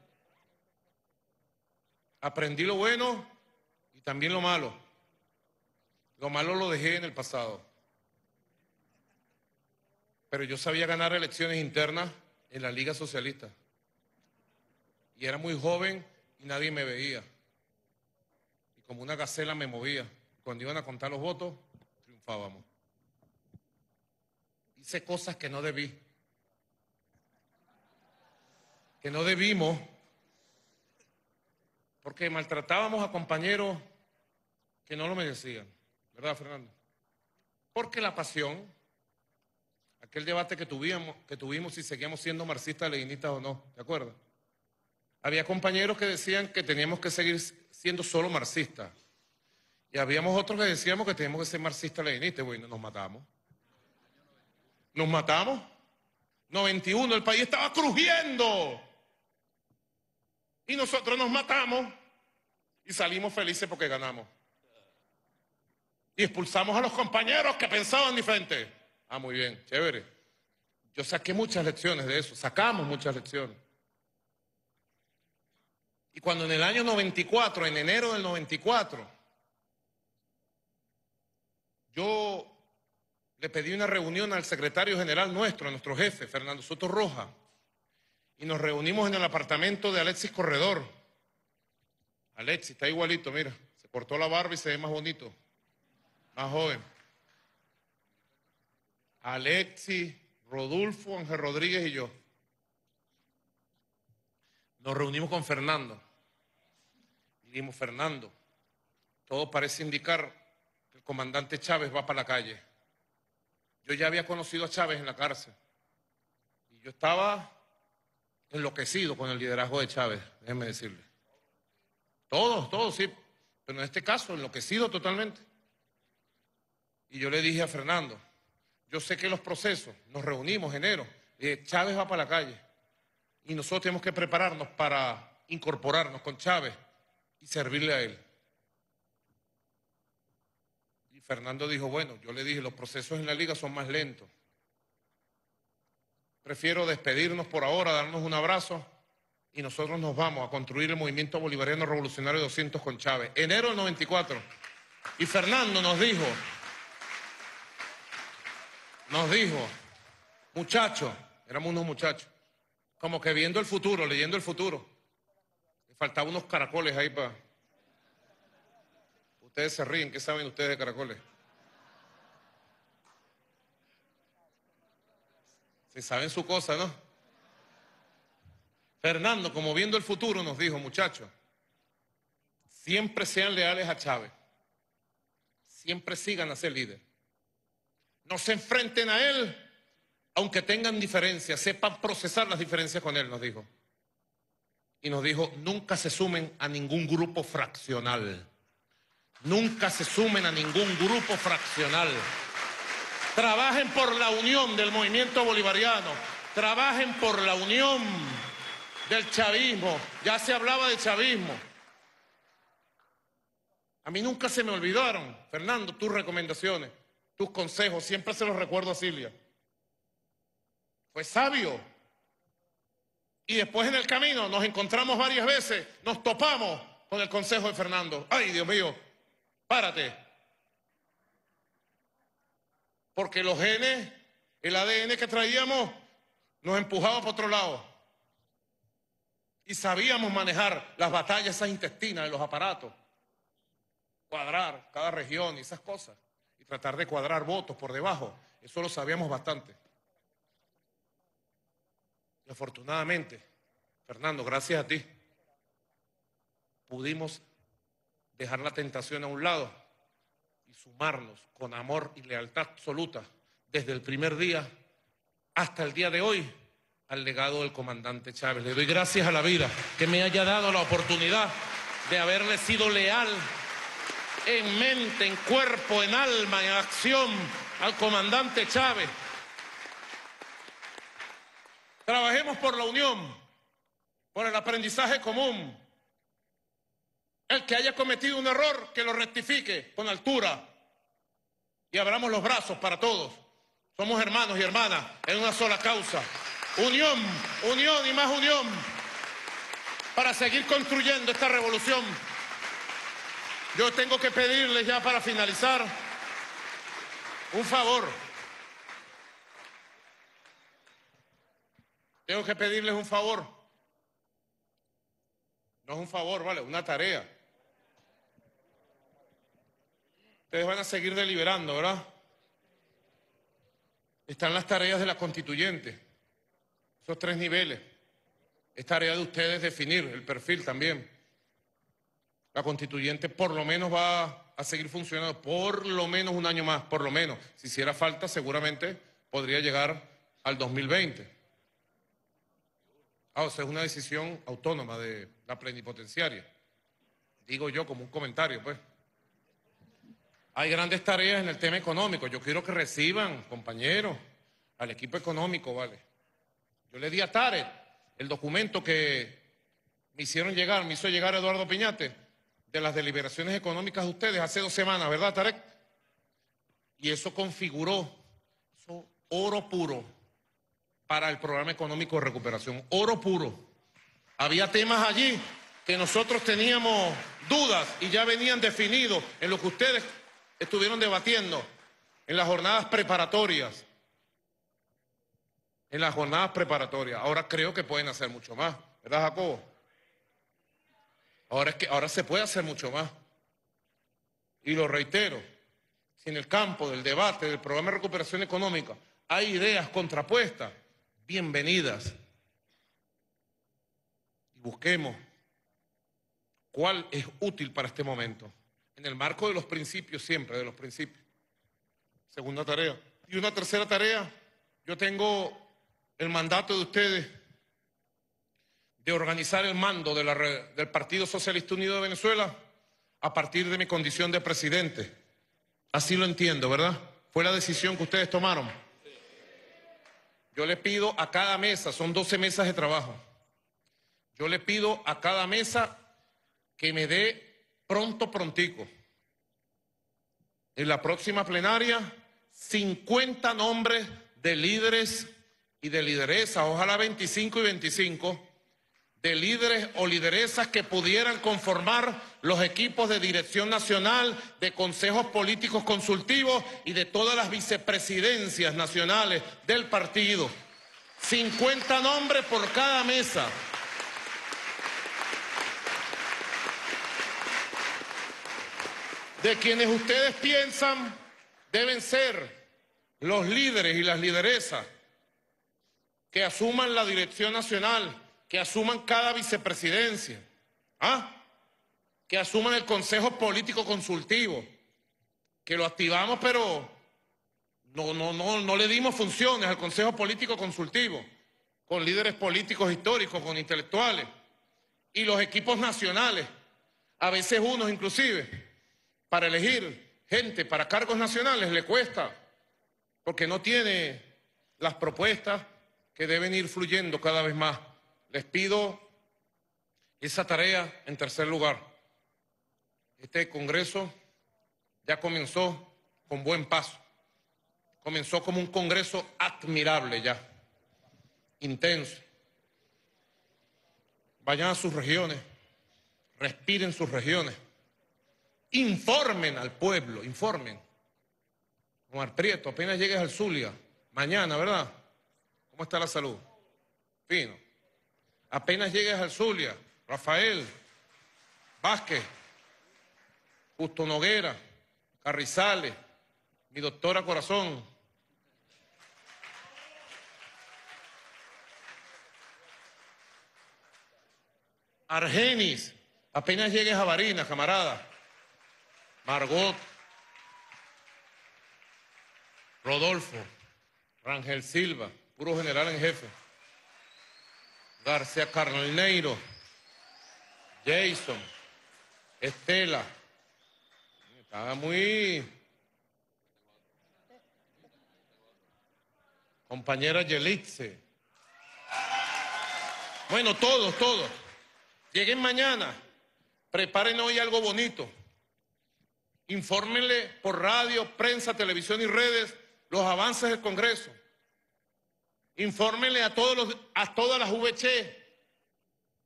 Aprendí lo bueno y también lo malo. Lo malo lo dejé en el pasado. Pero yo sabía ganar elecciones internas en la Liga Socialista. Y era muy joven y nadie me veía. Y como una gacela me movía. Cuando iban a contar los votos, triunfábamos. Hice cosas que no debí. Que no debimos. Porque maltratábamos a compañeros que no lo merecían. ¿Verdad, Fernando? Porque la pasión, aquel debate que tuvimos, que tuvimos si seguíamos siendo marxistas, leninistas o no, ¿de acuerdo? Había compañeros que decían que teníamos que seguir siendo solo marxistas. Y habíamos otros que decíamos que teníamos que ser marxistas, leninistas. Bueno, nos matamos. Nos matamos. 91, el país estaba crujiendo. Y nosotros nos matamos y salimos felices porque ganamos. Y expulsamos a los compañeros que pensaban diferente. Ah, muy bien, chévere. Yo saqué muchas lecciones de eso, sacamos muchas lecciones. Y cuando en el año 94, en enero del 94, yo le pedí una reunión al secretario general nuestro, a nuestro jefe, Fernando Soto Roja, y nos reunimos en el apartamento de Alexis Corredor. Alexis está igualito, mira, se cortó la barba y se ve más bonito, más joven. Alexis, Rodolfo, Ángel Rodríguez y yo. Nos reunimos con Fernando. Y dijimos, Fernando, todo parece indicar que el comandante Chávez va para la calle. Yo ya había conocido a Chávez en la cárcel. Y yo estaba enloquecido con el liderazgo de Chávez, déjenme decirle. Todos, todos, sí. Pero en este caso, enloquecido totalmente. Y yo le dije a Fernando, yo sé que los procesos, nos reunimos en enero, y Chávez va para la calle. Y nosotros tenemos que prepararnos para incorporarnos con Chávez y servirle a él. Y Fernando dijo, bueno, yo le dije, los procesos en la liga son más lentos. Prefiero despedirnos por ahora, darnos un abrazo y nosotros nos vamos a construir el movimiento bolivariano revolucionario 200 con Chávez. Enero del 94. Y Fernando nos dijo, nos dijo, muchachos, éramos unos muchachos, como que viendo el futuro, leyendo el futuro. Faltaban unos caracoles ahí para... Ustedes se ríen, ¿qué saben ustedes de caracoles? Se saben su cosa, ¿no? Fernando, como viendo el futuro, nos dijo, muchachos, siempre sean leales a Chávez. Siempre sigan a ser líder. No se enfrenten a él, aunque tengan diferencias, sepan procesar las diferencias con él, nos dijo. Y nos dijo, nunca se sumen a ningún grupo fraccional. Nunca se sumen a ningún grupo fraccional. Trabajen por la unión del movimiento bolivariano. Trabajen por la unión del chavismo. Ya se hablaba de chavismo. A mí nunca se me olvidaron, Fernando, tus recomendaciones, tus consejos. Siempre se los recuerdo a Silvia. Fue sabio. Y después en el camino nos encontramos varias veces, nos topamos con el consejo de Fernando. Ay, Dios mío, párate. Porque los genes, el ADN que traíamos, nos empujaba para otro lado. Y sabíamos manejar las batallas esas intestinas de los aparatos. Cuadrar cada región y esas cosas. Y tratar de cuadrar votos por debajo. Eso lo sabíamos bastante. Y afortunadamente, Fernando, gracias a ti, pudimos dejar la tentación a un lado y sumarnos con amor y lealtad absoluta desde el primer día hasta el día de hoy al legado del comandante Chávez. Le doy gracias a la vida que me haya dado la oportunidad de haberle sido leal en mente, en cuerpo, en alma, en acción al comandante Chávez. Trabajemos por la unión, por el aprendizaje común. El que haya cometido un error, que lo rectifique con altura. Y abramos los brazos para todos. Somos hermanos y hermanas en una sola causa. Unión, unión y más unión para seguir construyendo esta revolución. Yo tengo que pedirles ya para finalizar un favor. Tengo que pedirles un favor. No es un favor, vale, una tarea. Ustedes van a seguir deliberando, ¿verdad? Están las tareas de la constituyente, esos tres niveles. Es tarea de ustedes definir el perfil también. La constituyente por lo menos va a seguir funcionando por lo menos un año más, por lo menos. Si hiciera falta, seguramente podría llegar al 2020. Ah, o sea, es una decisión autónoma de la plenipotenciaria. Digo yo como un comentario, pues. Hay grandes tareas en el tema económico. Yo quiero que reciban, compañeros, al equipo económico, ¿vale? Yo le di a Tarek el documento que me hicieron llegar, me hizo llegar Eduardo Piñate, de las deliberaciones económicas de ustedes hace dos semanas, ¿verdad, Tarek? Y eso configuró oro puro para el programa económico de recuperación, oro puro. Había temas allí que nosotros teníamos dudas y ya venían definidos en lo que ustedes estuvieron debatiendo en las jornadas preparatorias. En las jornadas preparatorias. Ahora creo que pueden hacer mucho más, ¿verdad, Jacobo? Ahora es que ahora se puede hacer mucho más. Y lo reitero, si en el campo del debate del programa de recuperación económica hay ideas contrapuestas, bienvenidas. Y busquemos cuál es útil para este momento, en el marco de los principios siempre, de los principios. Segunda tarea. Y una tercera tarea, yo tengo el mandato de ustedes de organizar el mando del Partido Socialista Unido de Venezuela a partir de mi condición de presidente. Así lo entiendo, ¿verdad? Fue la decisión que ustedes tomaron. Yo le pido a cada mesa, son 12 mesas de trabajo, yo le pido a cada mesa que me dé pronto, prontico, en la próxima plenaria, 50 nombres de líderes y de lideresas, ojalá 25 y 25, de líderes o lideresas que pudieran conformar los equipos de dirección nacional, de consejos políticos consultivos y de todas las vicepresidencias nacionales del partido. 50 nombres por cada mesa. De quienes ustedes piensan deben ser los líderes y las lideresas que asuman la dirección nacional, que asuman cada vicepresidencia, ¿ah? que asuman el Consejo Político Consultivo, que lo activamos, pero no, no, no, no le dimos funciones al Consejo Político Consultivo, con líderes políticos históricos, con intelectuales, y los equipos nacionales, a veces unos inclusive, para elegir gente para cargos nacionales le cuesta, porque no tiene las propuestas que deben ir fluyendo cada vez más. Les pido esa tarea en tercer lugar. Este Congreso ya comenzó con buen paso. Comenzó como un Congreso admirable ya, intenso. Vayan a sus regiones, respiren sus regiones, informen al pueblo, informen. Omar Prieto, apenas llegues al Zulia, mañana, ¿verdad? ¿Cómo está la salud? Fino. Apenas llegues al Zulia, Rafael, Vázquez, Justo Noguera, Carrizales, mi doctora Corazón. Argenis, apenas llegues a Barinas, camarada. Margot, Rodolfo, Rangel Silva, puro general en jefe. García Carneiro, Jason, Estela. Estaba muy... Compañera Yelitze. Bueno, todos, todos. Lleguen mañana. Preparen hoy algo bonito. Infórmenle por radio, prensa, televisión y redes los avances del Congreso. Infórmenle a, todos los, a todas las VC.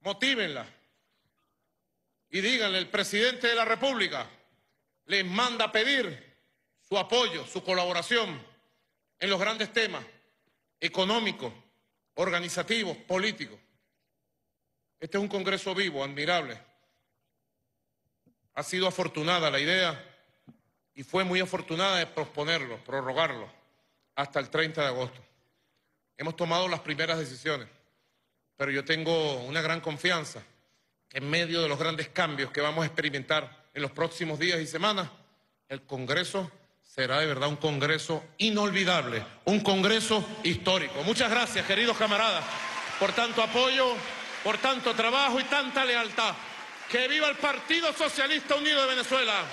Motívenla. Y díganle, el presidente de la República les manda pedir su apoyo, su colaboración en los grandes temas económicos, organizativos, políticos. Este es un Congreso vivo, admirable. Ha sido afortunada la idea y fue muy afortunada de posponerlo, prorrogarlo hasta el 30 de agosto. Hemos tomado las primeras decisiones, pero yo tengo una gran confianza que en medio de los grandes cambios que vamos a experimentar en los próximos días y semanas, el Congreso será de verdad un Congreso inolvidable, un Congreso histórico. Muchas gracias, queridos camaradas, por tanto apoyo, por tanto trabajo y tanta lealtad. Que viva el Partido Socialista Unido de Venezuela.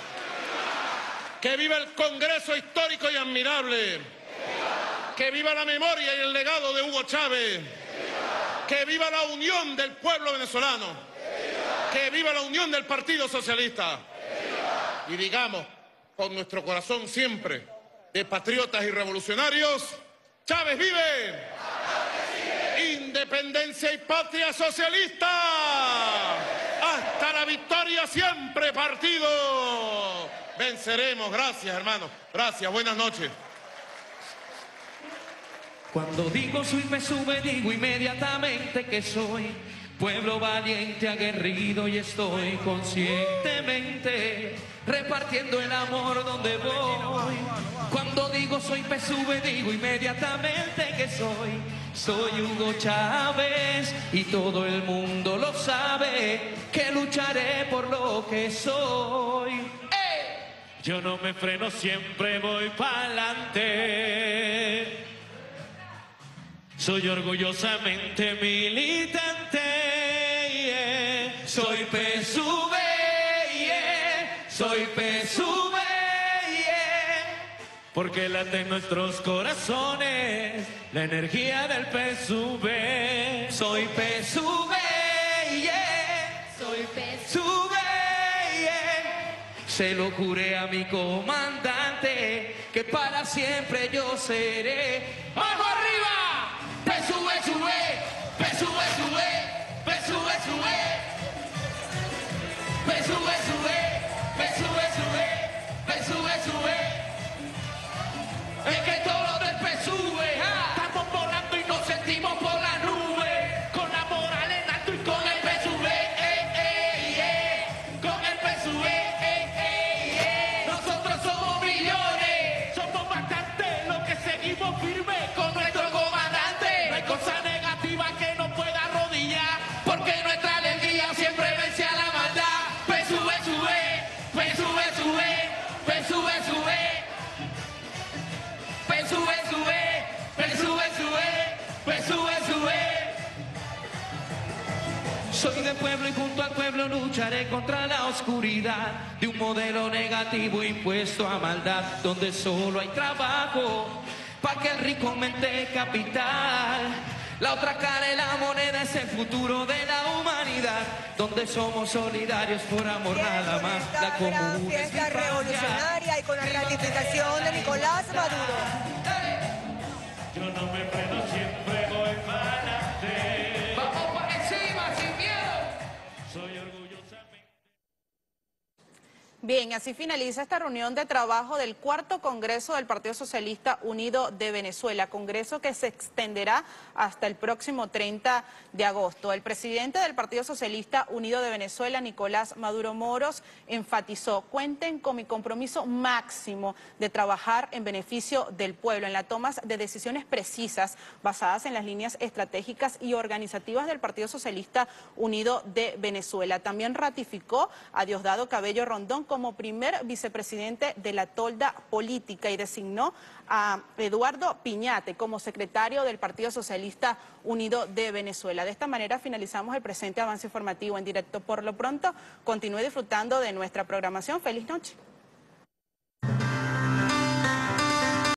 Que viva el Congreso histórico y admirable. Que viva la memoria y el legado de Hugo Chávez. Que viva la unión del pueblo venezolano. Que viva la unión del Partido Socialista. Y digamos con nuestro corazón siempre de patriotas y revolucionarios, Chávez vive. Independencia y patria socialista. Hasta la victoria siempre, partido. Venceremos. Gracias, hermano. Gracias. Buenas noches. Cuando digo soy me sube, digo inmediatamente que soy pueblo valiente, aguerrido y estoy conscientemente repartiendo el amor donde voy. Cuando digo soy PSV, digo inmediatamente que soy. Soy Hugo Chávez y todo el mundo lo sabe que lucharé por lo que soy. Yo no me freno, siempre voy para adelante. Soy orgullosamente militante. yeah. Soy PSV, yeah. soy PSV, yeah. porque late en nuestros corazones la energía del PSV. Soy yeah. soy PSV. Se lo juré a mi comandante que para siempre yo seré. ¡Vamos arriba! PSV, sube, PSV, sube, PSV, sube. PSV, sube, PSV, sube, PSV, sube. Es que todos Soy del pueblo y junto al pueblo lucharé contra la oscuridad de un modelo negativo impuesto a maldad, donde solo hay trabajo para que el rico aumente capital. La otra cara de la moneda es el futuro de la humanidad, donde somos solidarios por amor nada más. La Gran común es fiesta patria. revolucionaria y con la ratificación de Nicolás Maduro. Yo no me Bien, así finaliza esta reunión de trabajo del cuarto Congreso del Partido Socialista Unido de Venezuela, Congreso que se extenderá hasta el próximo 30 de agosto. El presidente del Partido Socialista Unido de Venezuela, Nicolás Maduro Moros, enfatizó, cuenten con mi compromiso máximo de trabajar en beneficio del pueblo, en la toma de decisiones precisas basadas en las líneas estratégicas y organizativas del Partido Socialista Unido de Venezuela. También ratificó a Diosdado Cabello Rondón como primer vicepresidente de la tolda política y designó a Eduardo Piñate como secretario del Partido Socialista Unido de Venezuela. De esta manera finalizamos el presente avance informativo en directo. Por lo pronto, continúe disfrutando de nuestra programación. Feliz noche.